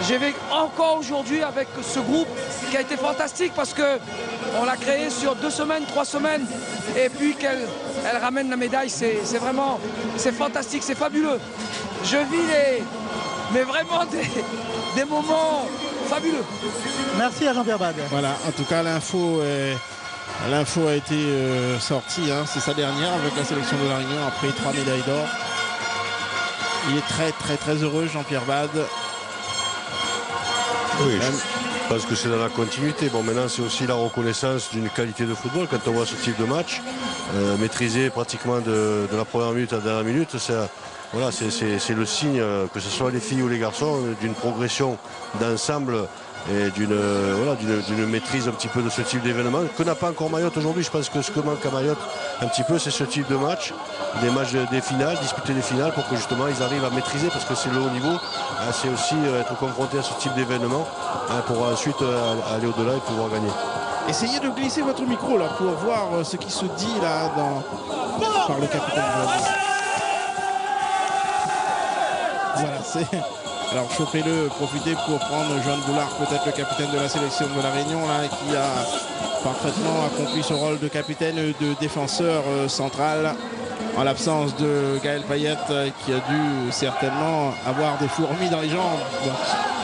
J'ai vécu encore aujourd'hui avec ce groupe qui a été fantastique parce que on l'a créé sur deux semaines, trois semaines, et puis qu'elle elle ramène la médaille, c'est c'est vraiment, c'est fantastique, c'est fabuleux. Je vis les, mais vraiment des, des moments fabuleux. Merci à Jean-Pierre Bad. Voilà, en tout cas, l'info est- l'info a été euh, sortie. hein. C'est sa dernière avec la sélection de la Réunion après trois médailles d'or. Il est très, très, très heureux, Jean-Pierre Bad. Oui, je pense que c'est dans la continuité. Bon, maintenant, c'est aussi la reconnaissance d'une qualité de football. Quand on voit ce type de match, euh, maîtrisé pratiquement de, de la première minute à la dernière minute, ça- voilà, c'est- le signe, euh, que ce soit les filles ou les garçons, d'une progression d'ensemble et d'une euh, voilà, maîtrise un petit peu de ce type d'événement que n'a pas encore Mayotte aujourd'hui. Je pense que ce que manque à Mayotte un petit peu, c'est ce type de match, des matchs de- des finales, disputer les finales pour que justement ils arrivent à maîtriser parce que c'est le haut niveau. hein, c'est aussi euh, être confronté à ce type d'événement hein, pour ensuite euh, aller au-delà et pouvoir gagner. Essayez de glisser votre micro là pour voir euh, ce qui se dit là dans... par le capitaine. Voilà, c'est. Alors chopez-le, profitez pour prendre Joan Boulard, peut-être le capitaine de la sélection de la Réunion, là, qui a parfaitement accompli son rôle de capitaine de défenseur euh, central en l'absence de Gaël Payette euh, qui a dû certainement avoir des fourmis dans les jambes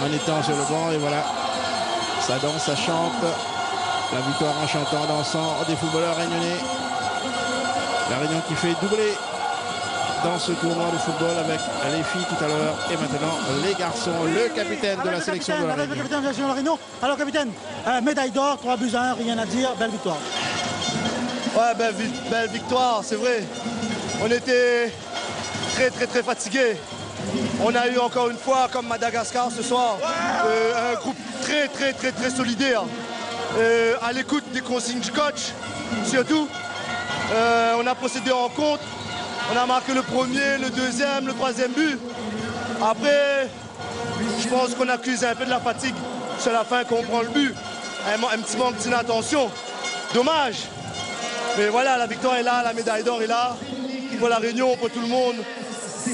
en étant sur le banc et voilà. Ça danse, ça chante. La victoire en chantant, en dansant des footballeurs réunionnais. La Réunion qui fait doubler dans ce tournoi de football avec les filles tout à l'heure et maintenant les garçons, le capitaine de la sélection de la le Réunion. capitaine de la sélection de la Réunion. Alors capitaine, euh, médaille d'or, 3 buts à 1, rien à dire, belle victoire. Ouais, belle, belle victoire, c'est vrai. On était très très très fatigués. On a eu encore une fois, comme Madagascar ce soir, euh, un groupe très très très très solidaire. Euh, à l'écoute des consignes du coach, surtout. Euh, on a procédé en compte. On a marqué le premier, le deuxième, le troisième but. Après, je pense qu'on accuse un peu de la fatigue sur la fin qu'on prend le but. Un, petit manque d'inattention. Dommage. Mais voilà, la victoire est là, la médaille d'or est là. Pour la Réunion, pour tout le monde.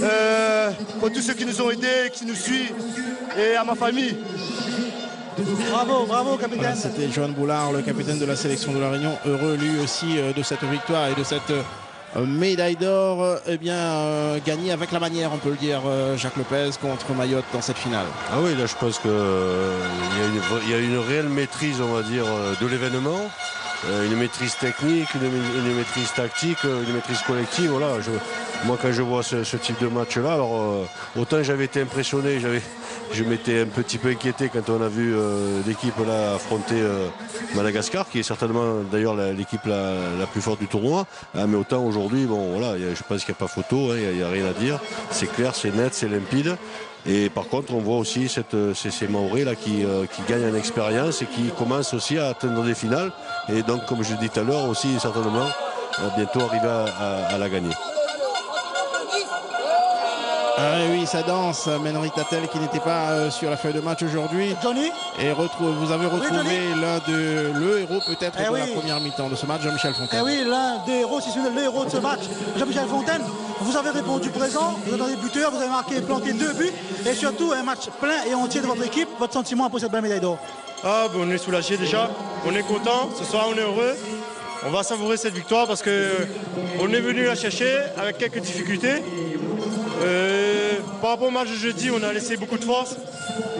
Euh, pour tous ceux qui nous ont aidés, qui nous suivent. Et à ma famille. Bravo, bravo capitaine. C'était Joan Boulard, le capitaine de la sélection de la Réunion, heureux lui aussi euh, de cette victoire et de cette euh, médaille d'or, euh, eh bien euh, avec la manière, on peut le dire, euh, Jacques Lopez contre Mayotte dans cette finale. Ah oui, là je pense qu'il y, a une vra- il y a une réelle maîtrise, on va dire, euh, de l'événement. Euh, une maîtrise technique, une, maîtrise tactique, euh, une maîtrise collective. Voilà, moi quand je vois ce, type de match-là, euh, autant j'avais été impressionné, je m'étais un petit peu inquiété quand on a vu l'équipe là affronter Madagascar, qui est certainement d'ailleurs l'équipe la, plus forte du tournoi. Ah, mais autant aujourd'hui, bon je pense qu'il n'y a pas photo, hein, il n'y a rien à dire. C'est clair, c'est net, c'est limpide. Et par contre, on voit aussi cette, ces, ces Maoris là qui, euh, qui gagnent en expérience et qui commencent aussi à atteindre des finales. Et donc, comme je dit tout à l'heure, aussi certainement euh, bientôt arriver à, à- à la gagner. Ah oui, ça danse. Menry Tatel qui n'était pas euh, sur la feuille de match aujourd'hui. Johnny Et retrouve, vous avez retrouvé l'un de le héros peut-être Eh de la première mi-temps de ce match, Jean-Michel Eh Fontaine. oui, l'un des héros, si ce n'est le héros de ce match, Jean-Michel Fontaine. Vous avez répondu présent, vous êtes un des buteurs, vous avez marqué, planté deux buts, et surtout un match plein et entier de votre équipe. Votre sentiment après cette belle médaille d'or Ah, ben, on est soulagé déjà, on est content, ce soir on est heureux. On va savourer cette victoire parce que on est venu la chercher avec quelques difficultés. Euh, par rapport au match de jeudi, on a laissé beaucoup de force.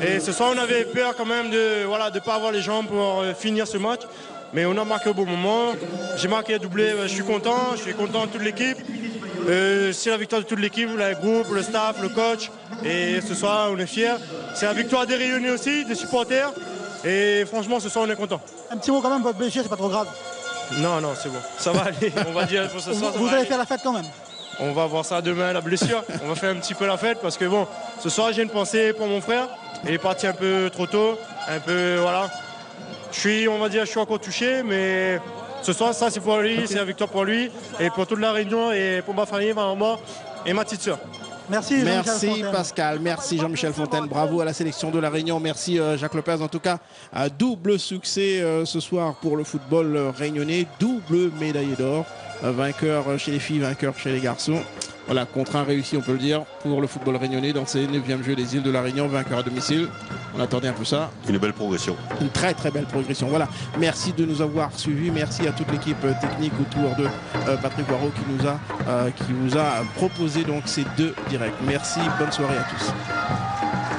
Et ce soir, on avait peur quand même de ne voilà, de pas avoir les jambes pour euh, finir ce match. Mais on a marqué au bon moment. J'ai marqué un doublé, je suis content. Je suis content de toute l'équipe. Euh, c'est la victoire de toute l'équipe, le groupe, le staff, le coach. Et ce soir, on est fiers. C'est la victoire des Réunis aussi, des supporters. Et franchement, ce soir, on est content. Un petit mot quand même, votre blessure, c'est pas trop grave. Non, non, c'est bon. Ça va aller. On va dire pour ce Vous, soir. ça vous va allez aller. faire la fête quand même. On va voir ça demain, la blessure. On va faire un petit peu la fête parce que bon, ce soir j'ai une pensée pour mon frère. Il est parti un peu trop tôt, un peu voilà. Je suis, on va dire, je suis encore touché, mais ce soir ça c'est pour lui, c'est la victoire pour lui et pour toute la Réunion et pour ma famille, ma maman et ma petite soeur. Merci, Merci Pascal, merci Jean-Michel Fontaine, bravo à la sélection de la Réunion, merci euh, Jacques Lopez. En tout cas, un double succès euh, ce soir pour le football euh, réunionnais, double médaillé d'or, Euh, vainqueur chez les filles, vainqueur chez les garçons. Voilà, contraint réussi, on peut le dire, pour le football réunionnais dans ces 9e Jeux des îles de la Réunion, vainqueur à domicile. On attendait un peu ça. Une belle progression. Une très très belle progression. Voilà. Merci de nous avoir suivis. Merci à toute l'équipe euh, technique autour de euh, Patrick Poirot qui nous a, euh, qui vous a proposé donc ces deux directs. Merci. Bonne soirée à tous.